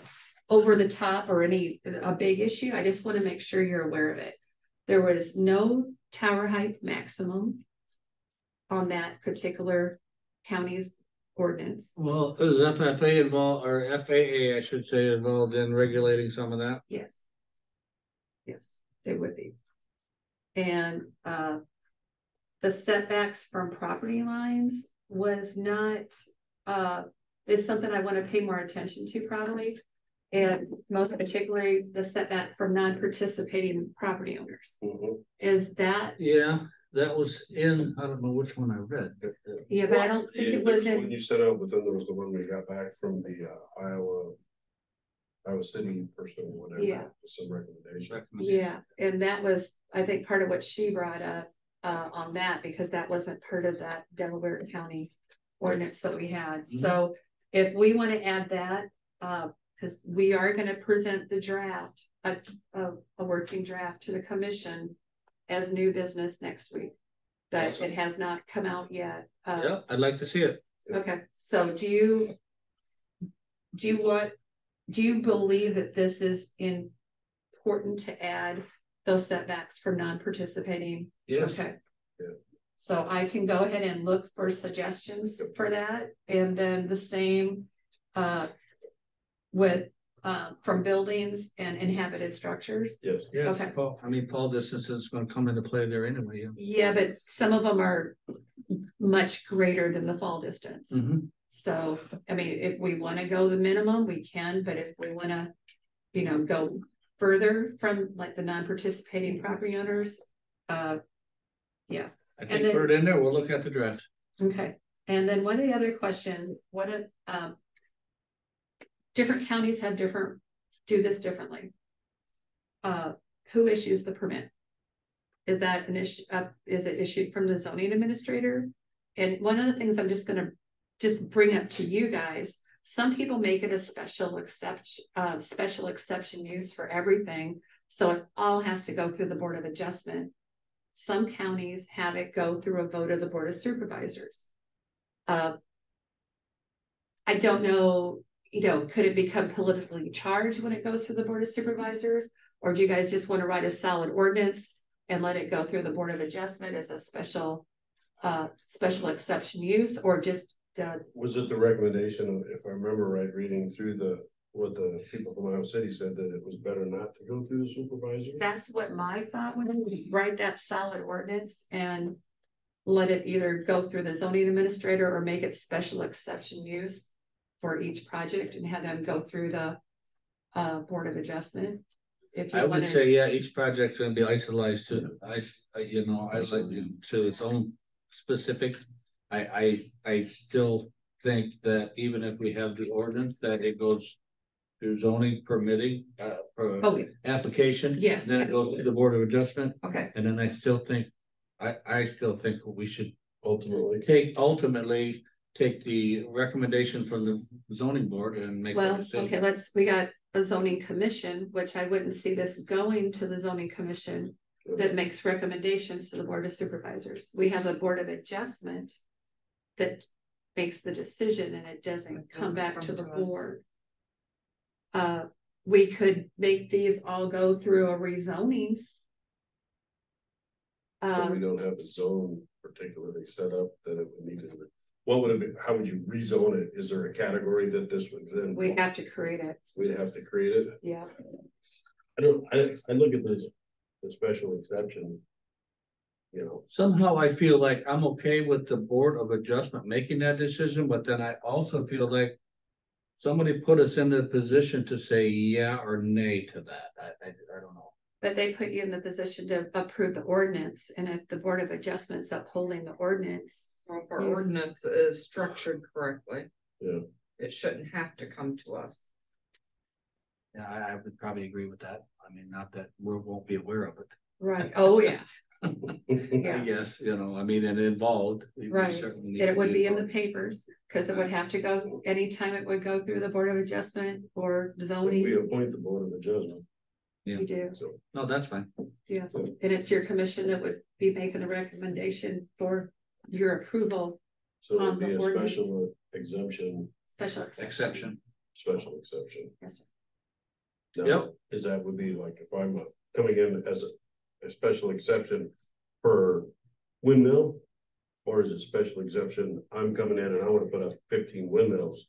[SPEAKER 11] over the top or any, a big issue, I just want to make sure you're aware of it. There was no tower height maximum. On that particular county's ordinance,
[SPEAKER 1] Well, is FFA involved, or FAA, I should say, involved in regulating some of that?
[SPEAKER 11] yes. Yes, they would be. And, uh. The setbacks from property lines was not, uh, is something I want to pay more attention to probably. And most particularly the setback from non-participating property owners.
[SPEAKER 4] Mhm.
[SPEAKER 11] Is that,
[SPEAKER 1] Yeah, that was in, I don't know which one I read, but. uh,
[SPEAKER 11] yeah, but I don't think
[SPEAKER 4] Yeah,
[SPEAKER 11] it was
[SPEAKER 4] there's one
[SPEAKER 11] in,
[SPEAKER 4] You sent out, but then there was the one we got back from the uh, Iowa. Iowa City person, or whatever,
[SPEAKER 11] Yeah.
[SPEAKER 4] some recommendation.
[SPEAKER 1] recommendation.
[SPEAKER 11] yeah, and that was, I think, part of what she brought up. Uh, on that, because that wasn't part of that Delaware County ordinance that we had, so if we wanna add that. Uh, cause we are gonna present the draft, a, a, a working draft to the commission. As new business next week. That
[SPEAKER 1] Awesome.
[SPEAKER 11] it has not come out yet, uh,
[SPEAKER 1] Yeah, I'd like to see it.
[SPEAKER 11] Okay, so do you? Do you what, do you believe that this is important to add those setbacks for non-participating?
[SPEAKER 1] Yes,
[SPEAKER 11] Okay.
[SPEAKER 4] Yeah.
[SPEAKER 11] So I can go ahead and look for suggestions for that, and then the same, uh. With, uh, from buildings and inhabited structures.
[SPEAKER 4] Yes,
[SPEAKER 1] yes,
[SPEAKER 11] Okay.
[SPEAKER 1] fall, I mean, fall distance is gonna come into play there anyway. yeah.
[SPEAKER 11] Yeah, but some of them are much greater than the fall distance.
[SPEAKER 1] Mhm.
[SPEAKER 11] So, I mean, if we wanna go the minimum, we can, but if we wanna, you know, go further from like the non-participating property owners. Uh,
[SPEAKER 1] yeah.
[SPEAKER 11] I
[SPEAKER 1] think
[SPEAKER 11] then-
[SPEAKER 1] put it in there, we'll look at the draft.
[SPEAKER 11] okay, and then one of the other questions, what, if, um. Different counties have different, do this differently. Uh, who issues the permit? Is that an issue, uh, is it issued from the zoning administrator? And one of the things I'm just gonna just bring up to you guys, some people make it a special exception, uh, special exception use for everything. So it all has to go through the Board of Adjustment. Some counties have it go through a vote of the Board of Supervisors. Uh. I don't know, you know, could it become politically charged when it goes through the Board of Supervisors? Or do you guys just wanna write a solid ordinance and let it go through the Board of Adjustment as a special, uh, special exception use, or just, uh,
[SPEAKER 4] was it the recommendation, if I remember right, reading through the, what the people from Iowa City said that it was better not to go through the supervisor?
[SPEAKER 11] that's what my thought would be, write that solid ordinance and let it either go through the zoning administrator or make it special exception use for each project and have them go through the, uh, Board of Adjustment. If
[SPEAKER 1] I
[SPEAKER 11] you
[SPEAKER 1] would say, yeah, each project's gonna be isolated to, I, I- you know, isolated to its own specific. I, I, I still think that even if we have the ordinance, that it goes through zoning permitting, uh, for
[SPEAKER 11] oh,
[SPEAKER 1] application.
[SPEAKER 11] Yes.
[SPEAKER 1] Then it goes to the Board of Adjustment,
[SPEAKER 11] okay,
[SPEAKER 1] and then I still think, I, I still think we should
[SPEAKER 4] Ultimately,
[SPEAKER 1] take, ultimately, take the recommendation from the zoning board and make. a
[SPEAKER 11] well,
[SPEAKER 1] decision.
[SPEAKER 11] okay, let's, we got a zoning commission, which I wouldn't see this going to the zoning commission. that makes recommendations to the Board of Supervisors. We have a Board of Adjustment that makes the decision and it doesn't
[SPEAKER 3] It
[SPEAKER 11] come
[SPEAKER 3] doesn't
[SPEAKER 11] back
[SPEAKER 3] come
[SPEAKER 11] to the
[SPEAKER 3] to
[SPEAKER 11] board. Uh, we could make these all go through a rezoning.
[SPEAKER 4] but we
[SPEAKER 11] Um,
[SPEAKER 4] don't have a zone particularly set up that it would need to. What would it be, how would you rezone it? Is there a category that this would then?
[SPEAKER 11] we have to create it,
[SPEAKER 4] We'd have to create it?
[SPEAKER 11] yeah.
[SPEAKER 4] I don't, I, I look at this, the special exception. You know,
[SPEAKER 1] Somehow I feel like I'm okay with the Board of Adjustment making that decision, but then I also feel like. Somebody put us in the position to say yeah or nay to that. I, I, I don't know.
[SPEAKER 11] But they put you in the position to approve the ordinance, and if the Board of Adjustments upholding the ordinance.
[SPEAKER 3] Well, if our
[SPEAKER 11] Yeah.
[SPEAKER 3] ordinance is structured correctly.
[SPEAKER 4] Yeah.
[SPEAKER 3] It shouldn't have to come to us.
[SPEAKER 1] Yeah, I, I would probably agree with that. I mean, not that we won't be aware of it.
[SPEAKER 11] Right, oh, yeah,
[SPEAKER 1] I
[SPEAKER 11] yeah.
[SPEAKER 1] guess, you know, I mean, and involved. we- we
[SPEAKER 11] Right.
[SPEAKER 1] certainly need
[SPEAKER 11] That
[SPEAKER 1] to
[SPEAKER 11] it would be in the
[SPEAKER 1] involved.
[SPEAKER 11] papers, because it would have to go, anytime it would go through the Board of Adjustment or zoning, we
[SPEAKER 4] appoint the board of adjustment,
[SPEAKER 11] you do.
[SPEAKER 4] so.
[SPEAKER 1] No, that's fine.
[SPEAKER 11] Yeah, and it's your commission that would be making a recommendation for your approval,
[SPEAKER 4] So
[SPEAKER 11] On
[SPEAKER 4] it'd be a
[SPEAKER 11] ordinance.
[SPEAKER 4] special exemption,
[SPEAKER 11] special exception.
[SPEAKER 1] Exception.
[SPEAKER 4] special exception.
[SPEAKER 11] Yes, sir.
[SPEAKER 4] Now,
[SPEAKER 1] Yep.
[SPEAKER 4] Is that would be like if I'm uh, coming in as a, a special exception per windmill? Or is it special exception, I'm coming in and I wanna put up fifteen windmills?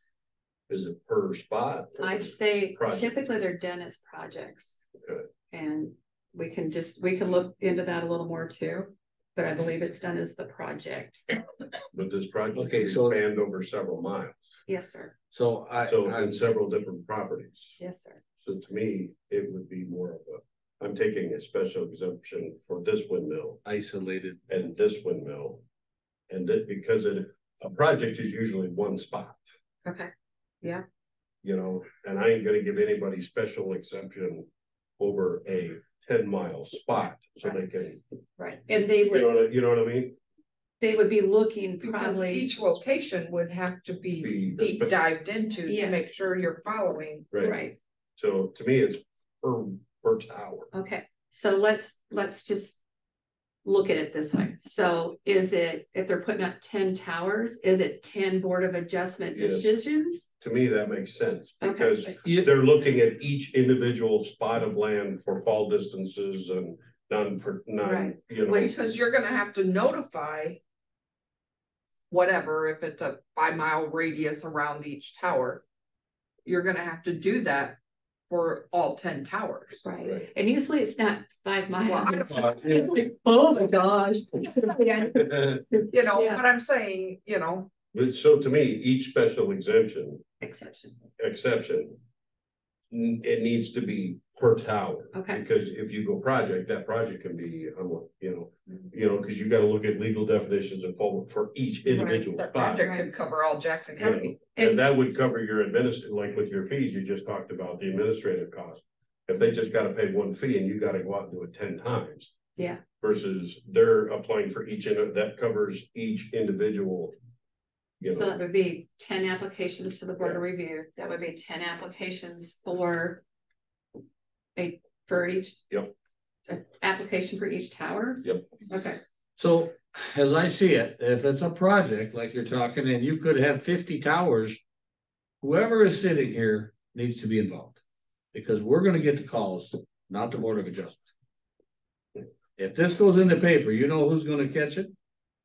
[SPEAKER 4] Is it per spot?
[SPEAKER 11] I'd say
[SPEAKER 4] Project.
[SPEAKER 11] typically they're dentist projects.
[SPEAKER 4] Okay.
[SPEAKER 11] And we can just, we can look into that a little more too. but I believe it's done as the project.
[SPEAKER 4] But this project
[SPEAKER 1] Okay, so-
[SPEAKER 4] spanned over several miles,
[SPEAKER 11] Yes, sir.
[SPEAKER 1] So I,
[SPEAKER 4] so
[SPEAKER 1] I,
[SPEAKER 4] in several different properties.
[SPEAKER 11] Yes, sir.
[SPEAKER 4] So to me, it would be more of a, I'm taking a special exemption for this windmill
[SPEAKER 1] isolated,
[SPEAKER 4] and this windmill. And that because it, a project is usually one spot,
[SPEAKER 11] Okay. Yeah.
[SPEAKER 4] You know, and I ain't gonna give anybody special exemption over a ten mile spot, so they can,
[SPEAKER 11] Right. And they
[SPEAKER 4] you know,
[SPEAKER 11] would,
[SPEAKER 4] what I- you know what I mean?
[SPEAKER 11] they would be looking
[SPEAKER 3] Because
[SPEAKER 11] probably,
[SPEAKER 3] each location would have to
[SPEAKER 4] Be
[SPEAKER 3] be deep
[SPEAKER 4] spec-
[SPEAKER 3] dived into to make sure you're following.
[SPEAKER 11] right,
[SPEAKER 4] So to me, it's per, per tower.
[SPEAKER 11] okay, so let's, let's just. Look at it this way, so is it, if they're putting up ten towers, is it ten Board of Adjustment
[SPEAKER 4] Yes.
[SPEAKER 11] decisions?
[SPEAKER 4] To me, that makes sense, because
[SPEAKER 1] you,
[SPEAKER 4] they're looking at each individual spot of land for fall distances and non, non,
[SPEAKER 11] Right.
[SPEAKER 4] you know.
[SPEAKER 3] Because you're gonna have to notify. Whatever, if it's a five mile radius around each tower. You're gonna have to do that for all ten towers.
[SPEAKER 11] Right,
[SPEAKER 4] Right.
[SPEAKER 11] and usually it's not five
[SPEAKER 3] Well,
[SPEAKER 11] miles.
[SPEAKER 3] don't-
[SPEAKER 11] It's like, oh my gosh.
[SPEAKER 3] You know,
[SPEAKER 11] Yeah.
[SPEAKER 3] but I'm saying, you know,
[SPEAKER 4] But so to me, each special exemption,
[SPEAKER 11] Exception,
[SPEAKER 4] exception. N- It needs to be per tower.
[SPEAKER 11] Okay.
[SPEAKER 4] Because if you go project, that project can be, um, you know,
[SPEAKER 11] Mm-hmm.
[SPEAKER 4] you know, because you gotta look at legal definitions and follow for each individual
[SPEAKER 3] that
[SPEAKER 4] spot.
[SPEAKER 3] project could cover all Jackson
[SPEAKER 4] you know.
[SPEAKER 3] County.
[SPEAKER 4] And
[SPEAKER 11] And-
[SPEAKER 4] that would cover your administrative, like with your fees, you just talked about the administrative cost. If they just gotta pay one fee and you gotta go out and do it ten times.
[SPEAKER 11] Yeah.
[SPEAKER 4] Versus they're applying for each, and that covers each individual. You
[SPEAKER 11] so that would be ten applications to the Board of Review, that would be ten applications for. A, for each.
[SPEAKER 4] Yep.
[SPEAKER 11] a Application for each tower?
[SPEAKER 4] Yep.
[SPEAKER 11] Okay,
[SPEAKER 1] so as I see it, if it's a project like you're talking and you could have fifty towers. Whoever is sitting here needs to be involved, because we're gonna get the calls, not the Board of Adjustment. If this goes in the paper, you know who's gonna catch it?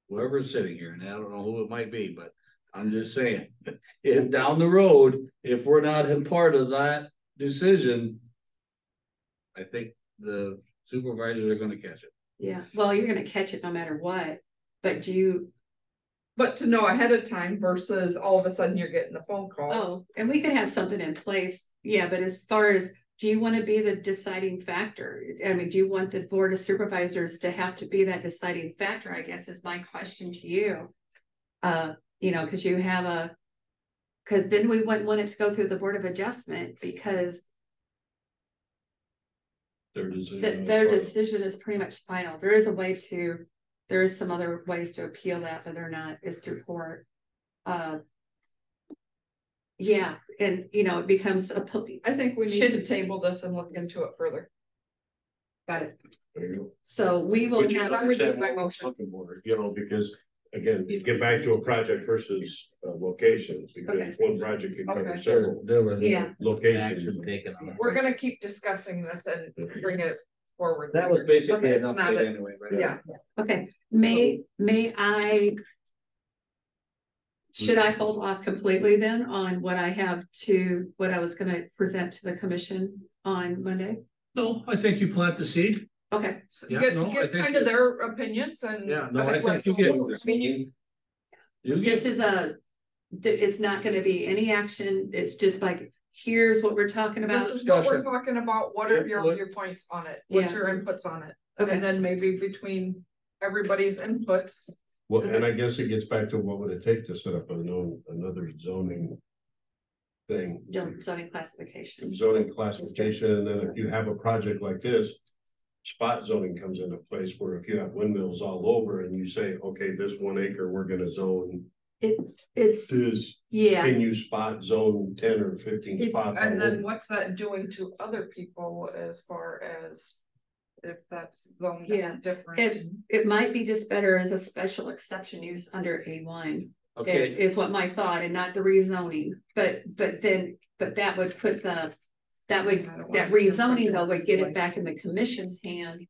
[SPEAKER 1] Whoever's sitting here, and I don't know who it might be, but I'm just saying. If down the road, if we're not a part of that decision. I think the supervisors are gonna catch it.
[SPEAKER 11] yeah, well, you're gonna catch it no matter what, but do you,
[SPEAKER 3] But to know ahead of time versus all of a sudden you're getting the phone calls.
[SPEAKER 11] oh, and we could have something in place, yeah, but as far as. Do you wanna be the deciding factor? I mean, do you want the Board of Supervisors to have to be that deciding factor, I guess is my question to you. Uh, you know, cause you have a. Cause then we wouldn't want it to go through the Board of Adjustment because
[SPEAKER 4] their decision.
[SPEAKER 11] That
[SPEAKER 4] is
[SPEAKER 11] their
[SPEAKER 4] final.
[SPEAKER 11] decision is pretty much final. There is a way to, there is some other ways to appeal that, but they're not, is through court. Uh. Yeah, and you know, it becomes a.
[SPEAKER 3] I think we need
[SPEAKER 11] Should-
[SPEAKER 3] to table this and look into it further.
[SPEAKER 11] got it.
[SPEAKER 4] There you go.
[SPEAKER 11] So we will
[SPEAKER 4] Which is
[SPEAKER 11] have,
[SPEAKER 3] I would my motion.
[SPEAKER 4] looking for You know, because again, get back to a project versus uh locations, because one project can cover
[SPEAKER 3] Okay.
[SPEAKER 4] several
[SPEAKER 11] Yeah.
[SPEAKER 4] locations.
[SPEAKER 1] Taken on.
[SPEAKER 3] We're gonna keep discussing this and bring it forward.
[SPEAKER 1] That was basically an
[SPEAKER 3] It's not
[SPEAKER 1] update
[SPEAKER 3] a-
[SPEAKER 1] anyway, right?
[SPEAKER 3] Yeah,
[SPEAKER 11] okay, may, may I? Should I hold off completely then on what I have to, what I was gonna present to the commission on Monday?
[SPEAKER 1] No, I think you plant the seed.
[SPEAKER 11] Okay,
[SPEAKER 3] So
[SPEAKER 1] Yeah,
[SPEAKER 3] get,
[SPEAKER 1] no, I
[SPEAKER 3] get
[SPEAKER 1] think
[SPEAKER 3] kind of
[SPEAKER 1] you-
[SPEAKER 3] their opinions and.
[SPEAKER 1] Yeah, no, I
[SPEAKER 3] like,
[SPEAKER 1] think you get.
[SPEAKER 3] I mean, you,
[SPEAKER 1] You
[SPEAKER 11] This
[SPEAKER 1] get,
[SPEAKER 11] is a, th- it's not gonna be any action, it's just like, here's what we're talking about.
[SPEAKER 3] this is what we're
[SPEAKER 1] discussion.
[SPEAKER 3] talking about, what are your,
[SPEAKER 1] Input.
[SPEAKER 3] your points on it, what's
[SPEAKER 11] Yeah.
[SPEAKER 3] your inputs on it?
[SPEAKER 11] Okay,
[SPEAKER 3] And then maybe between everybody's inputs,
[SPEAKER 4] Well, and I guess it gets back to what would it take to set up a known, another zoning. Thing,
[SPEAKER 11] Don't- zoning classification.
[SPEAKER 4] zoning classification, and then if you have a project like this. Spot zoning comes into place where if you have windmills all over and you say, okay, this one acre, we're gonna zone
[SPEAKER 11] It's, it's,
[SPEAKER 4] this.
[SPEAKER 11] yeah,
[SPEAKER 4] Can you spot zone ten or fifteen
[SPEAKER 11] It-
[SPEAKER 4] spots?
[SPEAKER 3] and then
[SPEAKER 4] over?
[SPEAKER 3] what's that doing to other people as far as. If that's zoned
[SPEAKER 11] Yeah.
[SPEAKER 3] different.
[SPEAKER 11] It- it might be just better as a special exception use under A one.
[SPEAKER 1] okay,
[SPEAKER 11] Is what my thought and not the rezoning, but, but then, but that would put the. That would,
[SPEAKER 3] I don't want
[SPEAKER 11] that
[SPEAKER 3] to
[SPEAKER 11] rezoning though would get it back in the commission's hand.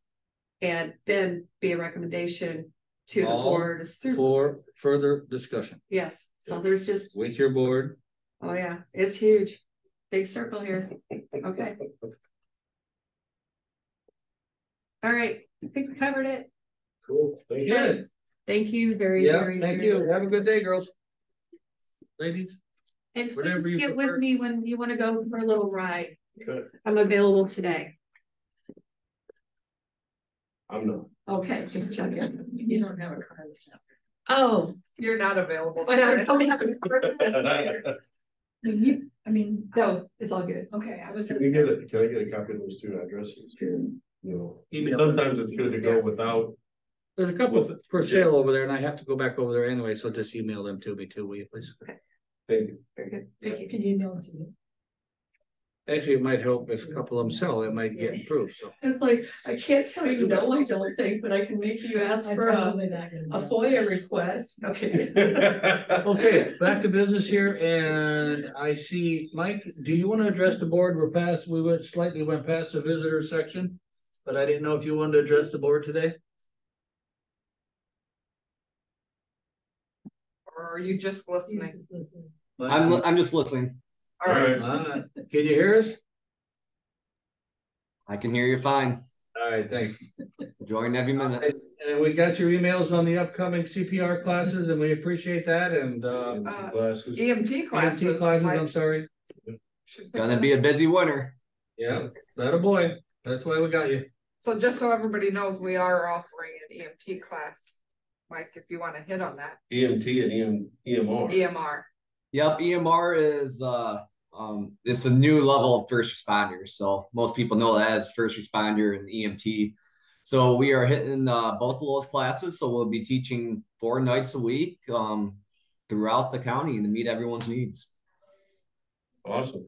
[SPEAKER 11] And then be a recommendation to the
[SPEAKER 1] All
[SPEAKER 11] board. of super-
[SPEAKER 1] for further discussion
[SPEAKER 11] Yes, so there's just,
[SPEAKER 1] with your board.
[SPEAKER 11] oh yeah, it's huge. Big circle here. Okay. All right, I think we covered it.
[SPEAKER 4] Cool, thank you.
[SPEAKER 1] Good,
[SPEAKER 11] Thank you very,
[SPEAKER 1] yeah,
[SPEAKER 11] very.
[SPEAKER 1] thank
[SPEAKER 11] very
[SPEAKER 1] you.
[SPEAKER 11] much.
[SPEAKER 1] Have a good day, girls. Ladies,
[SPEAKER 11] And
[SPEAKER 1] Whatever
[SPEAKER 11] please
[SPEAKER 1] you
[SPEAKER 11] get
[SPEAKER 1] prefer.
[SPEAKER 11] with me when you wanna go for a little ride.
[SPEAKER 4] Good.
[SPEAKER 11] I'm available today.
[SPEAKER 4] I'm not.
[SPEAKER 11] Okay, just check in.
[SPEAKER 10] You don't have a car.
[SPEAKER 11] Oh,
[SPEAKER 3] You're not available.
[SPEAKER 11] but I don't have a person.
[SPEAKER 10] You, I mean,
[SPEAKER 11] No, it's all good.
[SPEAKER 10] okay, I was.
[SPEAKER 4] Can we get a, can I get a copy of those two addresses? You know, sometimes it's good to go without,
[SPEAKER 1] There's a couple for sale over there and I have to go back over there anyway, so just email them to me too, will you please? Okay.
[SPEAKER 4] thank you.
[SPEAKER 11] Very good.
[SPEAKER 10] Thank you, can you email them to me?
[SPEAKER 1] Actually, it might help if a couple of them sell, it might get improved, so.
[SPEAKER 9] It's like, I can't tell you no, I don't think, but I can make you ask for a, a FOIA request. Okay.
[SPEAKER 1] Okay, back to business here, and I see, Mike, do you wanna address the board? We're past, we went slightly went past the visitor section. But I didn't know if you wanted to address the board today?
[SPEAKER 3] Or are you just listening?
[SPEAKER 12] I'm, I'm just listening.
[SPEAKER 3] All right,
[SPEAKER 1] Alright, can you hear us?
[SPEAKER 12] I can hear you fine.
[SPEAKER 1] Alright, thanks.
[SPEAKER 12] Enjoying every minute.
[SPEAKER 1] And we got your emails on the upcoming CPR classes, and we appreciate that, and, uh.
[SPEAKER 3] Uh,
[SPEAKER 4] Glasses.
[SPEAKER 3] EMT
[SPEAKER 1] EMT
[SPEAKER 3] classes.
[SPEAKER 1] classes, I'm
[SPEAKER 3] like-
[SPEAKER 1] sorry.
[SPEAKER 12] Gonna be a busy winter.
[SPEAKER 1] Yeah, that a boy, that's why we got you.
[SPEAKER 3] So just so everybody knows, we are offering an EMT class. Mike, if you wanna hit on that,
[SPEAKER 4] EMT and EM, EMR.
[SPEAKER 3] EMR.
[SPEAKER 12] Yep, EMR is, uh, um, it's a new level of first responders. So most people know that as first responder and EMT. So we are hitting, uh, both of those classes. So we'll be teaching four nights a week, um, throughout the county to meet everyone's needs.
[SPEAKER 4] Awesome.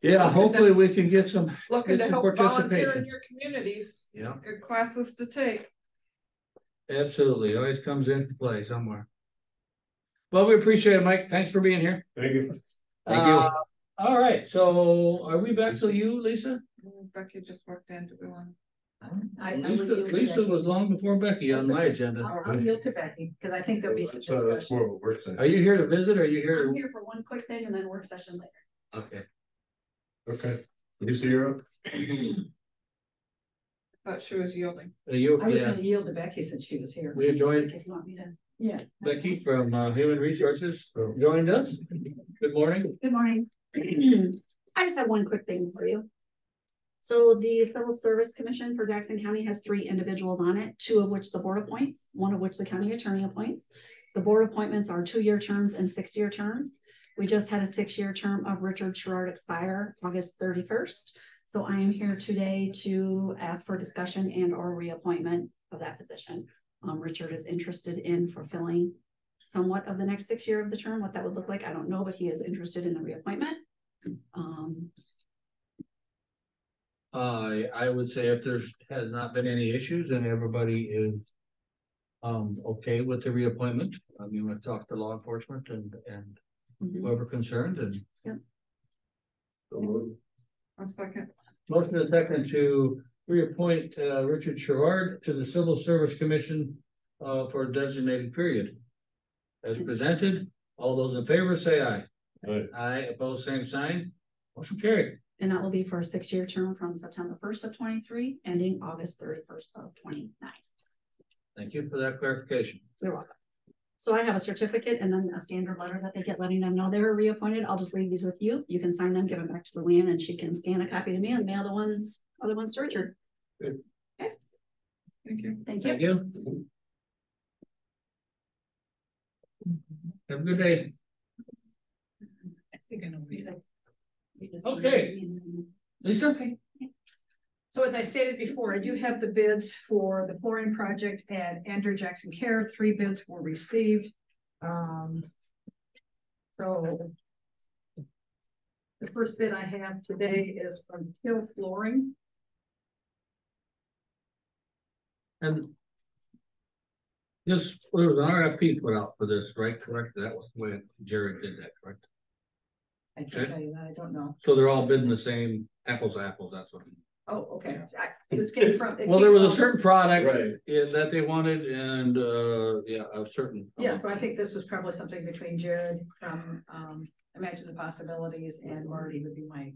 [SPEAKER 1] Yeah, hopefully we can get some,
[SPEAKER 3] Looking
[SPEAKER 1] Get
[SPEAKER 3] to
[SPEAKER 1] some
[SPEAKER 3] help volunteer in your communities,
[SPEAKER 1] yeah,
[SPEAKER 3] good classes to take.
[SPEAKER 1] absolutely, always comes into play somewhere. Well, we appreciate it, Mike, thanks for being here.
[SPEAKER 4] Thank you.
[SPEAKER 12] Thank you.
[SPEAKER 1] Uh, All right, so are we back to you, Lisa?
[SPEAKER 3] Becky just walked in, do we want?
[SPEAKER 10] I- I
[SPEAKER 1] Lisa, Lisa was long before Becky on my
[SPEAKER 10] okay.
[SPEAKER 1] agenda.
[SPEAKER 10] I'll, I'll yield to Becky, because I think there'll be some
[SPEAKER 4] That's, uh, that's
[SPEAKER 10] discussion.
[SPEAKER 4] more of a work session.
[SPEAKER 1] Are you here to visit, or are you here
[SPEAKER 10] I'm
[SPEAKER 1] to?
[SPEAKER 10] here for one quick thing and then work session later.
[SPEAKER 1] Okay.
[SPEAKER 4] Okay. Lisa, you're up.
[SPEAKER 3] Thought she was yielding.
[SPEAKER 1] Are you,
[SPEAKER 10] I was
[SPEAKER 1] yeah,
[SPEAKER 10] gonna yield to Becky since she was here.
[SPEAKER 1] we joined
[SPEAKER 10] If you want me to, yeah.
[SPEAKER 1] Becky from uh, Human Resources, joined us. Good morning.
[SPEAKER 6] Good morning. I just have one quick thing for you. So the Civil Service Commission for Jackson County has three individuals on it, two of which the board appoints, one of which the county attorney appoints. The board appointments are two-year terms and six-year terms. We just had a six-year term of Richard Sherrard expire August thirty-first. So I am here today to ask for discussion and or reappointment of that position. Um, Richard is interested in fulfilling somewhat of the next six year of the term, what that would look like, I don't know, but he is interested in the reappointment. Um,
[SPEAKER 1] I, I would say if there's, has not been any issues and everybody is. Um, okay with the reappointment, I mean, we've talked to law enforcement and, and
[SPEAKER 6] mhm.
[SPEAKER 1] whoever concerned and.
[SPEAKER 4] So moved.
[SPEAKER 3] One second.
[SPEAKER 1] Motion is second to reappoint, uh, Richard Sherrard to the Civil Service Commission, uh, for a designated period. As presented, all those in favor say aye.
[SPEAKER 4] Aye.
[SPEAKER 1] Aye, opposed, same sign. Motion carried.
[SPEAKER 6] And that will be for a six-year term from September first of twenty-three, ending August thirty-first of twenty-nine.
[SPEAKER 1] Thank you for that clarification.
[SPEAKER 6] You're welcome. So I have a certificate and then a standard letter that they get letting them know they were reappointed. I'll just leave these with you. You can sign them, give them back to Luann, and she can scan a copy to me and mail the ones, other ones to Richard.
[SPEAKER 3] Thank you.
[SPEAKER 6] Thank
[SPEAKER 1] Thank
[SPEAKER 6] you.
[SPEAKER 1] you. Have a good day. Okay. Lisa?
[SPEAKER 10] Okay. So as I stated before, I do have the bids for the flooring project at Andrew Jackson Care. Three bids were received. Um. So. The first bid I have today is from Till Flooring.
[SPEAKER 1] And. This, there was an RFP put out for this, right? Correct? That was the way Jared did that, correct?
[SPEAKER 10] I can't
[SPEAKER 1] Okay.
[SPEAKER 10] tell you that, I don't know.
[SPEAKER 1] So they're all bidding the same apples, to apples, that's what.
[SPEAKER 10] Oh, okay. I- It's getting from. it
[SPEAKER 1] Well, there was a
[SPEAKER 10] from-
[SPEAKER 1] certain product
[SPEAKER 4] Right.
[SPEAKER 1] yeah, that they wanted and, uh, yeah, a certain.
[SPEAKER 10] Yeah, so I think this was probably something between Jared from, um, Imagine the Possibilities and Marty would be my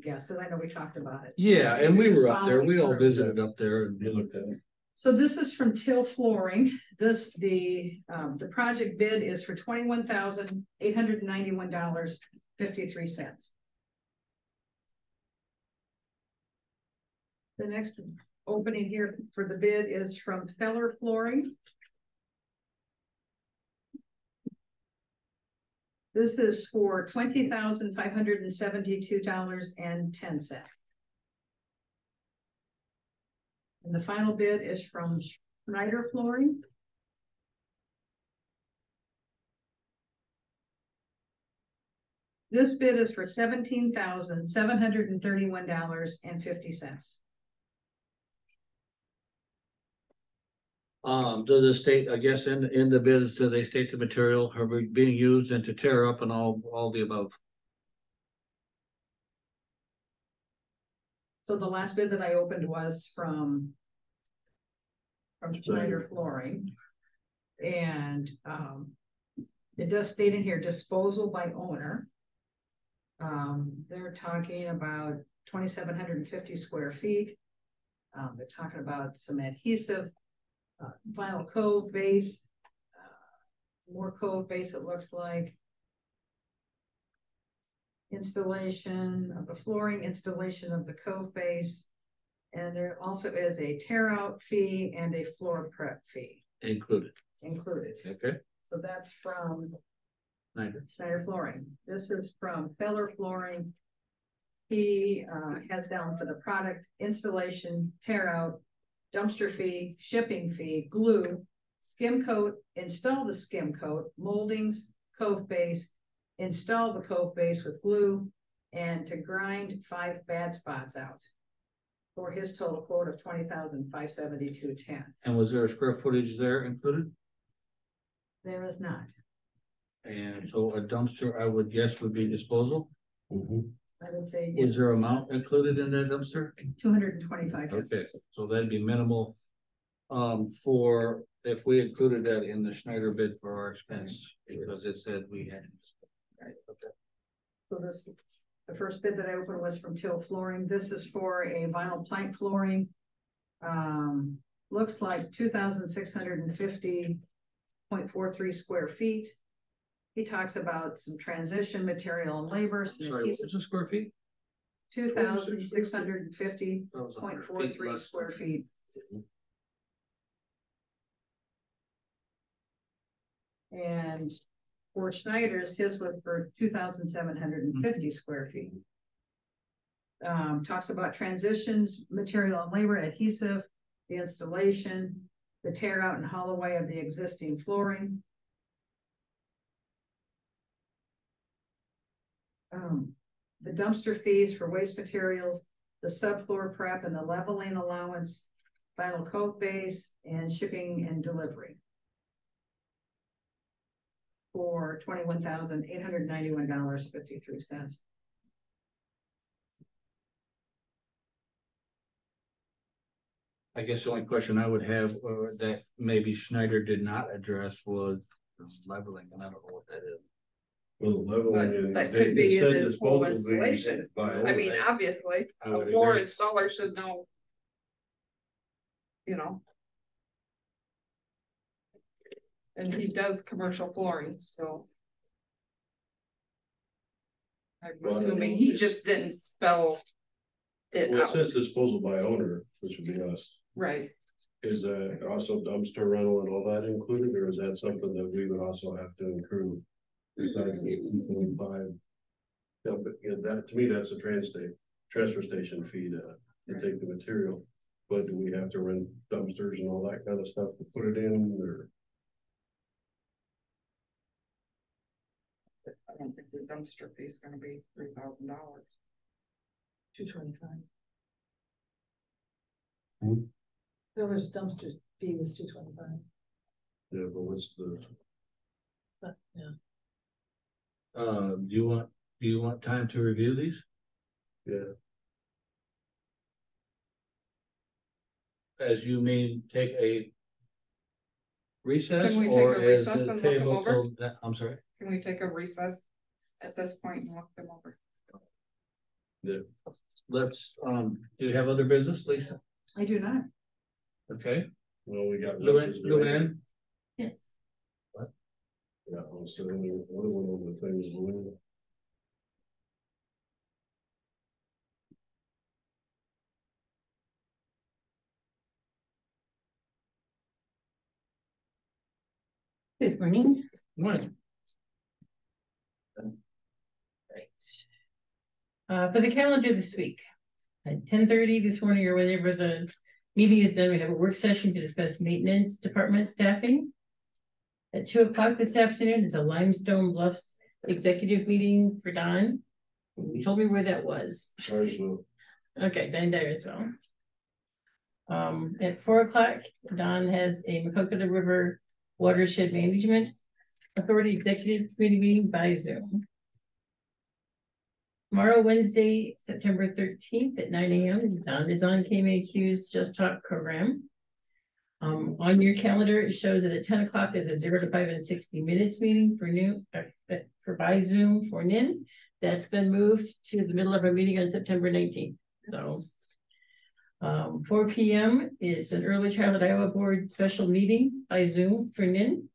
[SPEAKER 10] guess, because I know we talked about it.
[SPEAKER 1] Yeah, and we were up there, we all visited up there and
[SPEAKER 4] You looked at it.
[SPEAKER 10] So this is from Till Flooring. This, the, um, the project bid is for twenty-one thousand, eight hundred and ninety-one dollars, fifty-three cents. The next opening here for the bid is from Feller Flooring. This is for twenty thousand, five hundred and seventy-two dollars and ten cents. And the final bid is from Schneider Flooring. This bid is for seventeen thousand, seven hundred and thirty-one dollars and fifty cents.
[SPEAKER 1] Um, does the state, I guess, in, in the bids, do they state the material are being used and to tear up and all, all the above?
[SPEAKER 10] So the last bid that I opened was from. From Schneider Flooring. And, um. It does state in here disposal by owner. Um, they're talking about twenty-seven hundred and fifty square feet. Um, they're talking about some adhesive. Uh, vinyl cove base. uh, More cove base, it looks like. Installation of the flooring, installation of the cove base. And there also is a tear out fee and a floor prep fee
[SPEAKER 1] Included,
[SPEAKER 10] included.
[SPEAKER 1] okay?
[SPEAKER 10] So that's from
[SPEAKER 1] Snyder.
[SPEAKER 10] Schneider Flooring. This is from Feller Flooring. He uh has down for the product installation, tear out, dumpster fee, shipping fee, glue, skim coat, install the skim coat, moldings, cove base, install the cove base with glue, and to grind five bad spots out. For his total quote of twenty thousand five seventy-two ten.
[SPEAKER 1] And was there a square footage there included?
[SPEAKER 10] There is not.
[SPEAKER 1] And so a dumpster, I would guess would be disposal?
[SPEAKER 10] I would say
[SPEAKER 1] Is there amount included in that dumpster?
[SPEAKER 10] two hundred and twenty-five.
[SPEAKER 1] Okay, so that'd be minimal. Um, for, if we included that in the Schneider bid for our expense, because it said we had. Right, okay.
[SPEAKER 10] So this, the first bid that I opened was from Till Flooring. This is for a vinyl plank flooring. Um, looks like two thousand six hundred and fifty point four three square feet. He talks about some transition material and labor. some
[SPEAKER 1] Sorry, what was the square feet?
[SPEAKER 10] Two thousand six hundred and fifty
[SPEAKER 1] That was
[SPEAKER 10] point
[SPEAKER 1] 100
[SPEAKER 10] four
[SPEAKER 1] feet
[SPEAKER 10] three
[SPEAKER 1] less
[SPEAKER 10] square feet. And for Schneider's, his was for two thousand seven hundred and fifty square feet. Um, talks about transitions, material and labor adhesive, the installation, the tear out and hollow away of the existing flooring. Um, the dumpster fees for waste materials, the subfloor prep and the leveling allowance, final coat base and shipping and delivery. For twenty-one thousand eight hundred ninety-one dollars fifty-three cents.
[SPEAKER 1] I guess the only question I would have, uh, that maybe Schneider did not address was leveling, and I don't know what that is.
[SPEAKER 4] Well, leveling.
[SPEAKER 3] But
[SPEAKER 4] and
[SPEAKER 3] that
[SPEAKER 4] they-
[SPEAKER 3] could be in
[SPEAKER 4] said
[SPEAKER 3] this whole
[SPEAKER 4] disposal be
[SPEAKER 3] installation.
[SPEAKER 4] by
[SPEAKER 3] I mean, obviously,
[SPEAKER 1] I
[SPEAKER 3] a
[SPEAKER 1] would
[SPEAKER 3] floor
[SPEAKER 1] agree.
[SPEAKER 3] installer should know. You know. And he does commercial flooring, so. I'm
[SPEAKER 4] Well, I
[SPEAKER 3] assuming he just didn't spell. It
[SPEAKER 4] Well, it
[SPEAKER 3] out,
[SPEAKER 4] says disposal by owner, which would be us.
[SPEAKER 3] right,
[SPEAKER 4] Is uh also dumpster rental and all that included, or is that something that we would also have to include? Is that eighteen point five? Yeah, but yeah, that, to me, that's a trans state, transfer station fee to, to take the material. But do we have to rent dumpsters and all that kind of stuff to put it in, or?
[SPEAKER 3] I don't think the dumpster fee is gonna be three thousand dollars.
[SPEAKER 10] Two twenty-five.
[SPEAKER 4] Hmm.
[SPEAKER 10] There was dumpster fee was two twenty-five,
[SPEAKER 4] Yeah, but what's the,
[SPEAKER 10] but, yeah.
[SPEAKER 1] Uh, do you want, do you want time to review these?
[SPEAKER 4] yeah,
[SPEAKER 1] As you mean, take a recess
[SPEAKER 3] Can we take
[SPEAKER 1] or
[SPEAKER 3] a
[SPEAKER 1] is
[SPEAKER 3] recess
[SPEAKER 1] the
[SPEAKER 3] and look 'em
[SPEAKER 1] table
[SPEAKER 3] over?
[SPEAKER 1] till, that- I'm sorry?
[SPEAKER 3] Can we take a recess at this point and walk them over? Yeah.
[SPEAKER 1] Let's, um, do you have other business, Lisa?
[SPEAKER 10] I do not.
[SPEAKER 1] Okay,
[SPEAKER 4] Well, we got.
[SPEAKER 1] Luann, Luann,
[SPEAKER 13] Yes. What?
[SPEAKER 4] Yeah, I'll say, what one of the things, Luann?
[SPEAKER 13] Good morning.
[SPEAKER 1] morning.
[SPEAKER 9] Right. Uh, for the calendar this week, at ten thirty this morning or whenever the meeting is done, we have a work session to discuss maintenance department staffing. At two o'clock this afternoon is a Limestone Bluffs executive meeting for Don. You told me where that was.
[SPEAKER 4] Sorry,
[SPEAKER 9] Okay, as well. Um, at four o'clock, Don has a Maquoketa River Watershed Management Authority Executive Committee meeting by Zoom. Tomorrow, Wednesday, September thirteenth at nine AM, Don is on KMAQ's Just Talk program. Um, on your calendar, it shows that at ten o'clock is a zero to five and sixty minutes meeting for new, uh, for by Zoom for NIN. That's been moved to the middle of our meeting on September nineteenth, so. Um, four P M is an early childhood Iowa board special meeting by Zoom for NIN.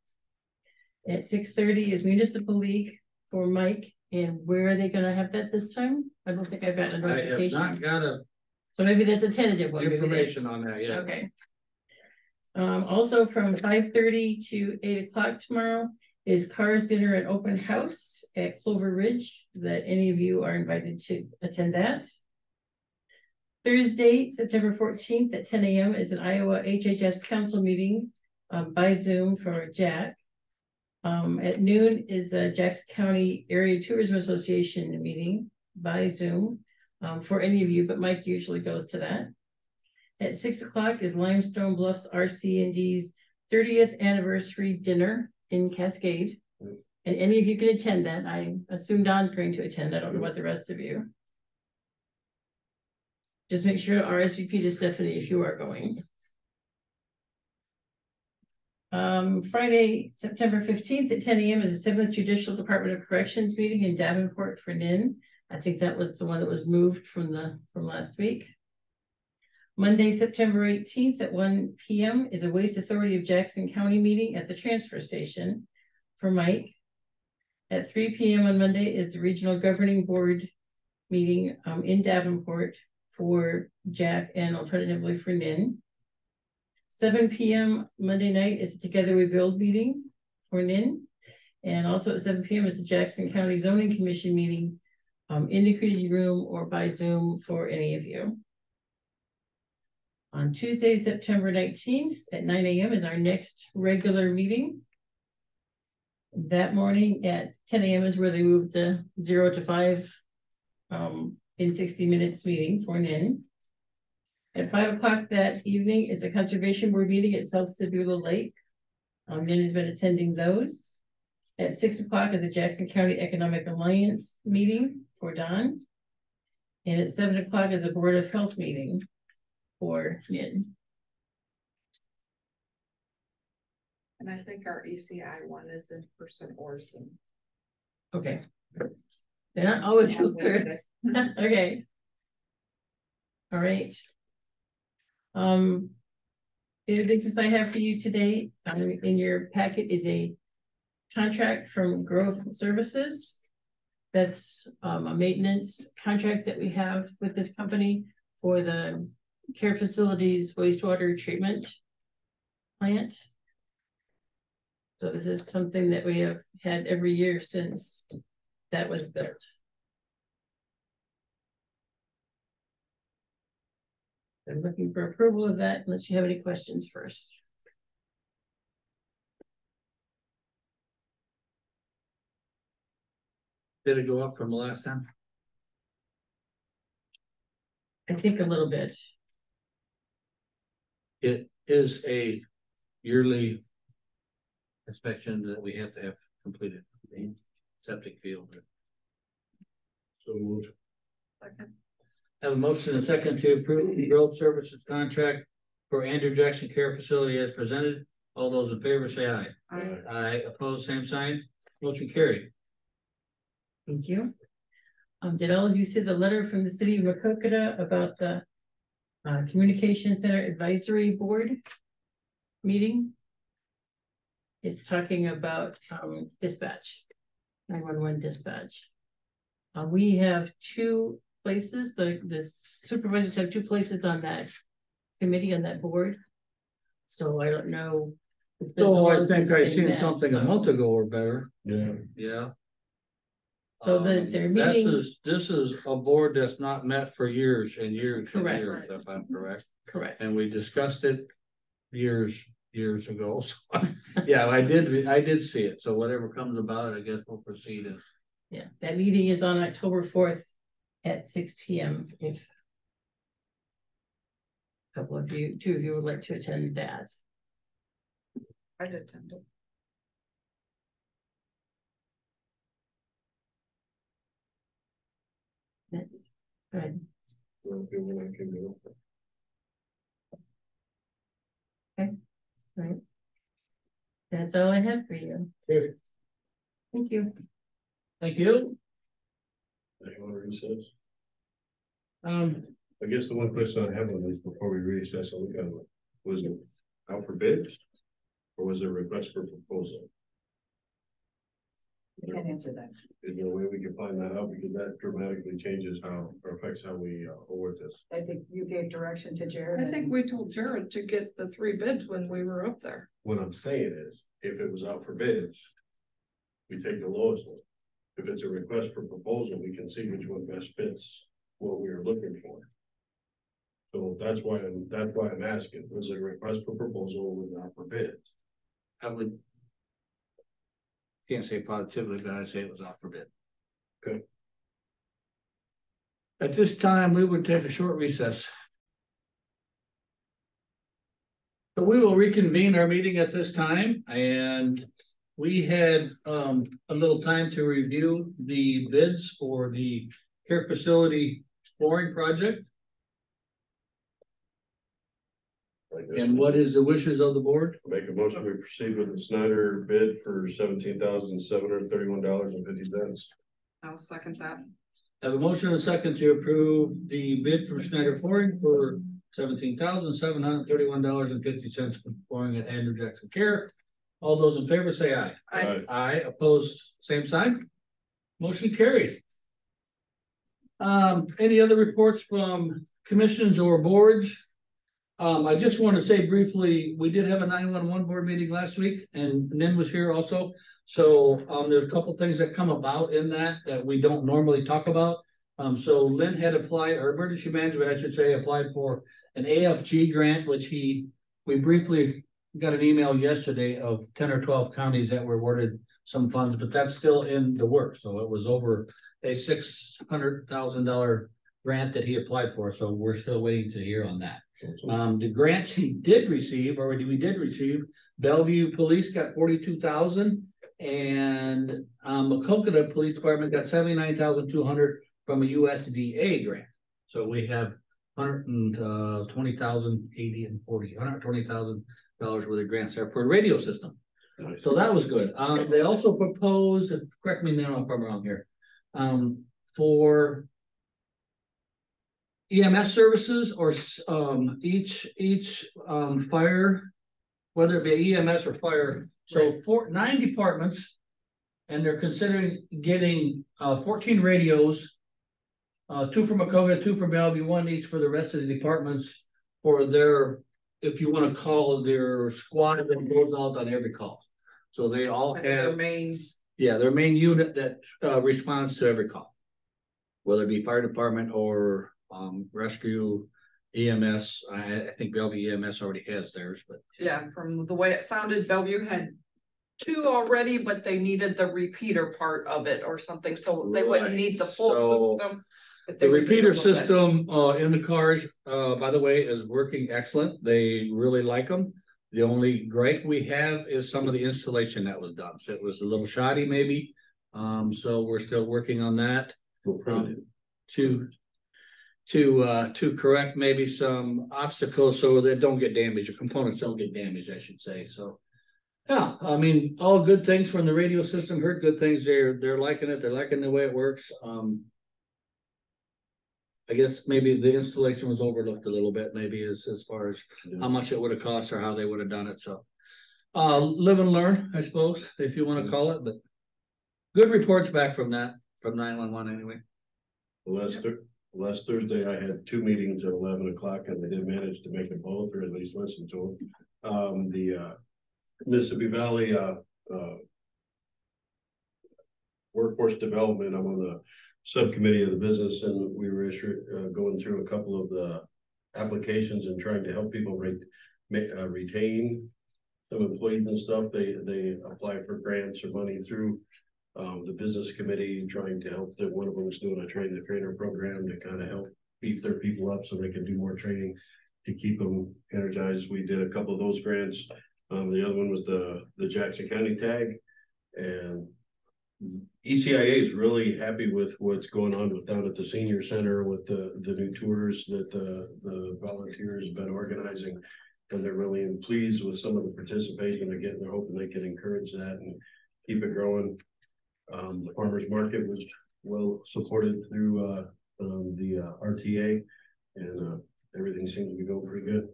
[SPEAKER 9] At six thirty is municipal league for Mike, and where are they gonna have that this time? I don't think I've gotten a
[SPEAKER 1] I have
[SPEAKER 9] notification.
[SPEAKER 1] not got a
[SPEAKER 9] So maybe that's a tentative one. maybe they-
[SPEAKER 1] information on that yet.
[SPEAKER 9] Okay. Um, also from five thirty to eight o'clock tomorrow is Cars Dinner and Open House at Clover Ridge, that any of you are invited to attend that. Thursday, September fourteenth at ten AM is an Iowa HHS council meeting um, by Zoom for Jack. Um, at noon is a Jackson County Area Tourism Association meeting by Zoom um, for any of you, but Mike usually goes to that. At six o'clock is Limestone Bluffs RC and D's thirtieth anniversary dinner in Cascade. And any of you can attend that. I assume Don's going to attend. I don't know about the rest of you. Just make sure to RSVP to Stephanie if you are going. Um, Friday, September fifteenth at ten AM is the seventh Judicial Department of Corrections meeting in Davenport for NIN. I think that was the one that was moved from the, from last week. Monday, September eighteenth at one P M is a Waste Authority of Jackson County meeting at the transfer station for Mike. At three P M on Monday is the Regional Governing Board meeting um in Davenport for Jack and alternatively for Nin. Seven P M Monday night is the Together We Build meeting for Nin. And also at seven P M is the Jackson County Zoning Commission meeting um in the community room or by Zoom for any of you. On Tuesday, September nineteenth at nine AM is our next regular meeting. That morning at ten AM is where they moved the zero to five um in sixty minutes meeting for NIN. At five o'clock that evening is a conservation board meeting at South Sabula Lake. Um, NIN has been attending those. At six o'clock is the Jackson County Economic Alliance meeting for Don. And at seven o'clock is a Board of Health meeting for NIN.
[SPEAKER 3] And I think our ECI one is in person or Zoom.
[SPEAKER 9] Okay. They're not always clear. Okay. All right. Um. The business I have for you today, um, in your packet is a contract from Growth Services. That's um a maintenance contract that we have with this company for the care facilities wastewater treatment plant. So this is something that we have had every year since that was built. I'm looking for approval of that unless you have any questions first.
[SPEAKER 1] Did it go up from the last time?
[SPEAKER 9] I think a little bit.
[SPEAKER 1] It is a yearly inspection that we have to have completed, the septic field.
[SPEAKER 4] So moved.
[SPEAKER 3] Second.
[SPEAKER 1] Have a motion and a second to approve the road services contract for Andrew Jackson Care Facility as presented. All those in favor say aye.
[SPEAKER 3] Aye.
[SPEAKER 1] Aye, opposed, same sign, motion carried.
[SPEAKER 9] Thank you. Um, did all of you see the letter from the city of Maquoketa about the uh, Communication Center Advisory Board?
[SPEAKER 14] meeting. It's talking about um dispatch. Nine one one dispatch. Uh, we have two places, the the supervisors have two places on that committee on that board. So I don't know. It's been
[SPEAKER 1] So I
[SPEAKER 14] long
[SPEAKER 1] think
[SPEAKER 14] since
[SPEAKER 1] I
[SPEAKER 14] they
[SPEAKER 1] seen
[SPEAKER 14] met,
[SPEAKER 1] something a
[SPEAKER 14] so-
[SPEAKER 1] month ago or better,
[SPEAKER 4] Yeah.
[SPEAKER 1] yeah.
[SPEAKER 14] So the,
[SPEAKER 1] Um,
[SPEAKER 14] their
[SPEAKER 1] This
[SPEAKER 14] meeting,
[SPEAKER 1] is, this is a board that's not met for years and years and
[SPEAKER 14] Correct.
[SPEAKER 1] years, if I'm correct.
[SPEAKER 14] correct,
[SPEAKER 1] And we discussed it years, years ago. So, Yeah, I did, I did see it. So whatever comes about it, I guess we'll proceed and
[SPEAKER 14] yeah, that meeting is on October fourth at six P M if. a Couple of you, two of you would like to attend that.
[SPEAKER 3] I'd attend it.
[SPEAKER 14] That's good.
[SPEAKER 4] Okay, when I can go.
[SPEAKER 14] Right. That's all I have for you. Thank you.
[SPEAKER 1] Thank you.
[SPEAKER 4] I want recess.
[SPEAKER 1] Um,
[SPEAKER 4] I guess the one question I have on this before we recess, on the gun, was it out for bids? Or was it a request for proposal?
[SPEAKER 10] I can't answer that.
[SPEAKER 4] Is there a way we can find that out? Because that dramatically changes how, or affects how we uh, award this.
[SPEAKER 10] I think you gave direction to Jared.
[SPEAKER 3] I think we told Jared to get the three bids when we were up there.
[SPEAKER 4] What I'm saying is, if it was out for bids. We take the lowest one. If it's a request for proposal, we can see which one best fits what we are looking for. So that's why, I'm that's why I'm asking, was it a request for proposal or was it out for bids?
[SPEAKER 1] I would. Can't say positively, but I'd say it was out for bid.
[SPEAKER 4] Okay.
[SPEAKER 1] At this time, we would take a short recess. So we will reconvene our meeting at this time and we had um a little time to review the bids for the care facility flooring project.
[SPEAKER 4] I guess
[SPEAKER 1] And what is the wishes of the board?
[SPEAKER 4] Make a motion, we proceed with the Snyder bid for seventeen thousand seven hundred thirty-one dollars and fifty cents.
[SPEAKER 3] I'll second that.
[SPEAKER 1] Have a motion and a second to approve the bid from Schneider Flooring for seventeen thousand seven hundred thirty-one dollars and fifty cents for flooring at Andrew Jackson Care. All those in favor say aye.
[SPEAKER 3] I,
[SPEAKER 1] Aye, opposed, same sign. Motion carried. Um, any other reports from commissions or boards? Um, I just want to say briefly, we did have a nine-one-one board meeting last week and Nin was here also. So, um, there's a couple things that come about in that that we don't normally talk about. Um, so Lynn had applied, or emergency management, I should say, applied for an AFG grant, which he, we briefly got an email yesterday of ten or twelve counties that were awarded some funds, but that's still in the work. So it was over a six hundred thousand dollar grant that he applied for, so we're still waiting to hear on that. Um, the grants he did receive, or we did receive, Bellevue Police got forty-two thousand. And, um, Maquoketa Police Department got seventy-nine thousand two hundred from a USDA grant. So we have hundred and, uh, twenty thousand, eighty and forty, hundred twenty thousand dollars worth of grants there for a radio system. So that was good. Um, they also proposed, correct me now if I'm wrong here, um, for EMS services or, um, each, each, um, fire, whether it be EMS or fire, so four, nine departments. And they're considering getting, uh, fourteen radios. Uh, two from Maquoketa, two from Bellevue, one each for the rest of the departments for their, if you wanna call their squad that goes out on every call. So they all
[SPEAKER 3] their
[SPEAKER 1] have,
[SPEAKER 3] main,
[SPEAKER 1] yeah, their main unit that, uh, responds to every call. Whether it be fire department or, um, rescue, EMS, I, I think Bellevue EMS already has theirs, but.
[SPEAKER 3] yeah, from the way it sounded, Bellevue had two already, but they needed the repeater part of it or something, so they wouldn't need the full
[SPEAKER 1] so
[SPEAKER 3] system. But
[SPEAKER 1] The
[SPEAKER 3] would
[SPEAKER 1] repeater system uh in the cars, uh by the way, is working excellent. They really like them. The only gripe we have is some of the installation that was done. So it was a little shoddy maybe. Um, so we're still working on that. um, to to uh to correct maybe some obstacles so that don't get damaged, or components don't get damaged, I should say, so. Yeah, I mean, all good things from the radio system, heard good things, they're they're liking it, they're liking the way it works, um. I guess maybe the installation was overlooked a little bit, maybe as, as far as how much it would have cost or how they would have done it, so. Uh, live and learn, I suppose, if you wanna call it, but. Good reports back from that, from nine one one anyway.
[SPEAKER 4] Last Thur- last Thursday, I had two meetings at eleven o'clock and I did manage to make them both, or at least listen to them. Um, the, uh, Mississippi Valley, uh, uh. Workforce Development, I'm on the subcommittee of the business and we were uh, going through a couple of the. Applications and trying to help people ma- uh, retain. Some employees and stuff, they, they apply for grants or money through um, the business committee trying to help that one of them was doing a train the trainer program to kind of help beef their people up so they can do more training to keep them energized. We did a couple of those grants. Um, the other one was the, the Jackson County tag and ECIA is really happy with what's going on with down at the senior center with the, the new tours that the, the volunteers have been organizing. And they're really pleased with some of the participation they're getting. They're hoping they can encourage that and keep it growing. Um, the farmer's market was well supported through, uh, um, the, uh, RTA. And, uh, everything seems to be going pretty good.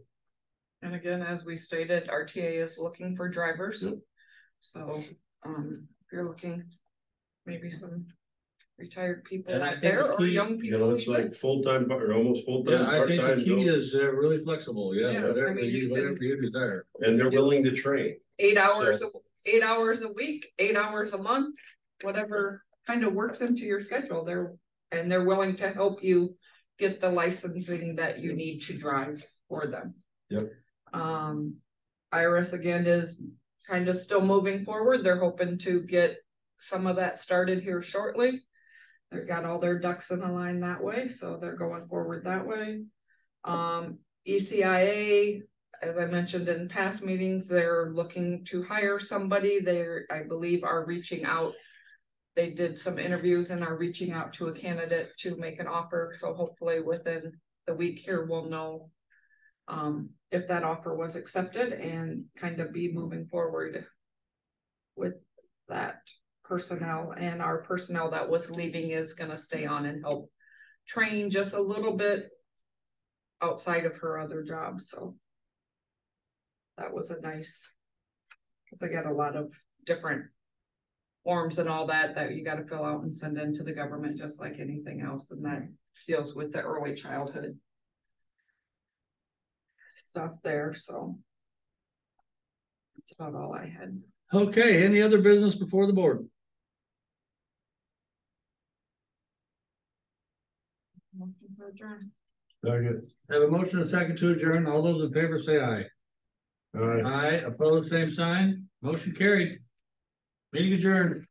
[SPEAKER 3] And again, as we stated, RTA is looking for drivers.
[SPEAKER 4] Yep.
[SPEAKER 3] So, um, if you're looking, maybe some retired people
[SPEAKER 1] And
[SPEAKER 3] out there
[SPEAKER 1] the
[SPEAKER 3] or
[SPEAKER 1] key-
[SPEAKER 3] young
[SPEAKER 4] You
[SPEAKER 3] people.
[SPEAKER 4] know, it's like full-time or almost full-time,
[SPEAKER 1] Yeah, I think the key
[SPEAKER 4] no-
[SPEAKER 1] is, uh, really flexible, yeah,
[SPEAKER 3] Yeah, I mean, you
[SPEAKER 1] you,
[SPEAKER 3] can-
[SPEAKER 1] whatever you desire.
[SPEAKER 4] And they're willing to train.
[SPEAKER 3] Eight hours, a- eight hours a week, eight hours a month, whatever kind of works into your schedule, they're, and they're willing to help you. Get the licensing that you need to drive for them.
[SPEAKER 4] Yep.
[SPEAKER 3] Um, Iris again is kind of still moving forward, they're hoping to get some of that started here shortly. They've got all their ducks in a line that way, so they're going forward that way. Um, ECIA, as I mentioned in past meetings, they're looking to hire somebody. They're, I believe, are reaching out. They did some interviews and are reaching out to a candidate to make an offer, so hopefully within the week here, we'll know. Um, if that offer was accepted and kind of be moving forward. With that personnel and our personnel that was leaving is gonna stay on and help train just a little bit. Outside of her other job, so. That was a nice. Cause I got a lot of different. Forms and all that that you gotta fill out and send in to the government, just like anything else, and that deals with the early childhood. Stuff there, so. That's about all I had.
[SPEAKER 1] Okay, any other business before the board?
[SPEAKER 3] Motion to adjourn.
[SPEAKER 4] Very good.
[SPEAKER 1] Have a motion and a second to adjourn, all those in favor say aye.
[SPEAKER 4] All right.
[SPEAKER 1] Aye, opposed, same sign, motion carried. Meeting adjourned.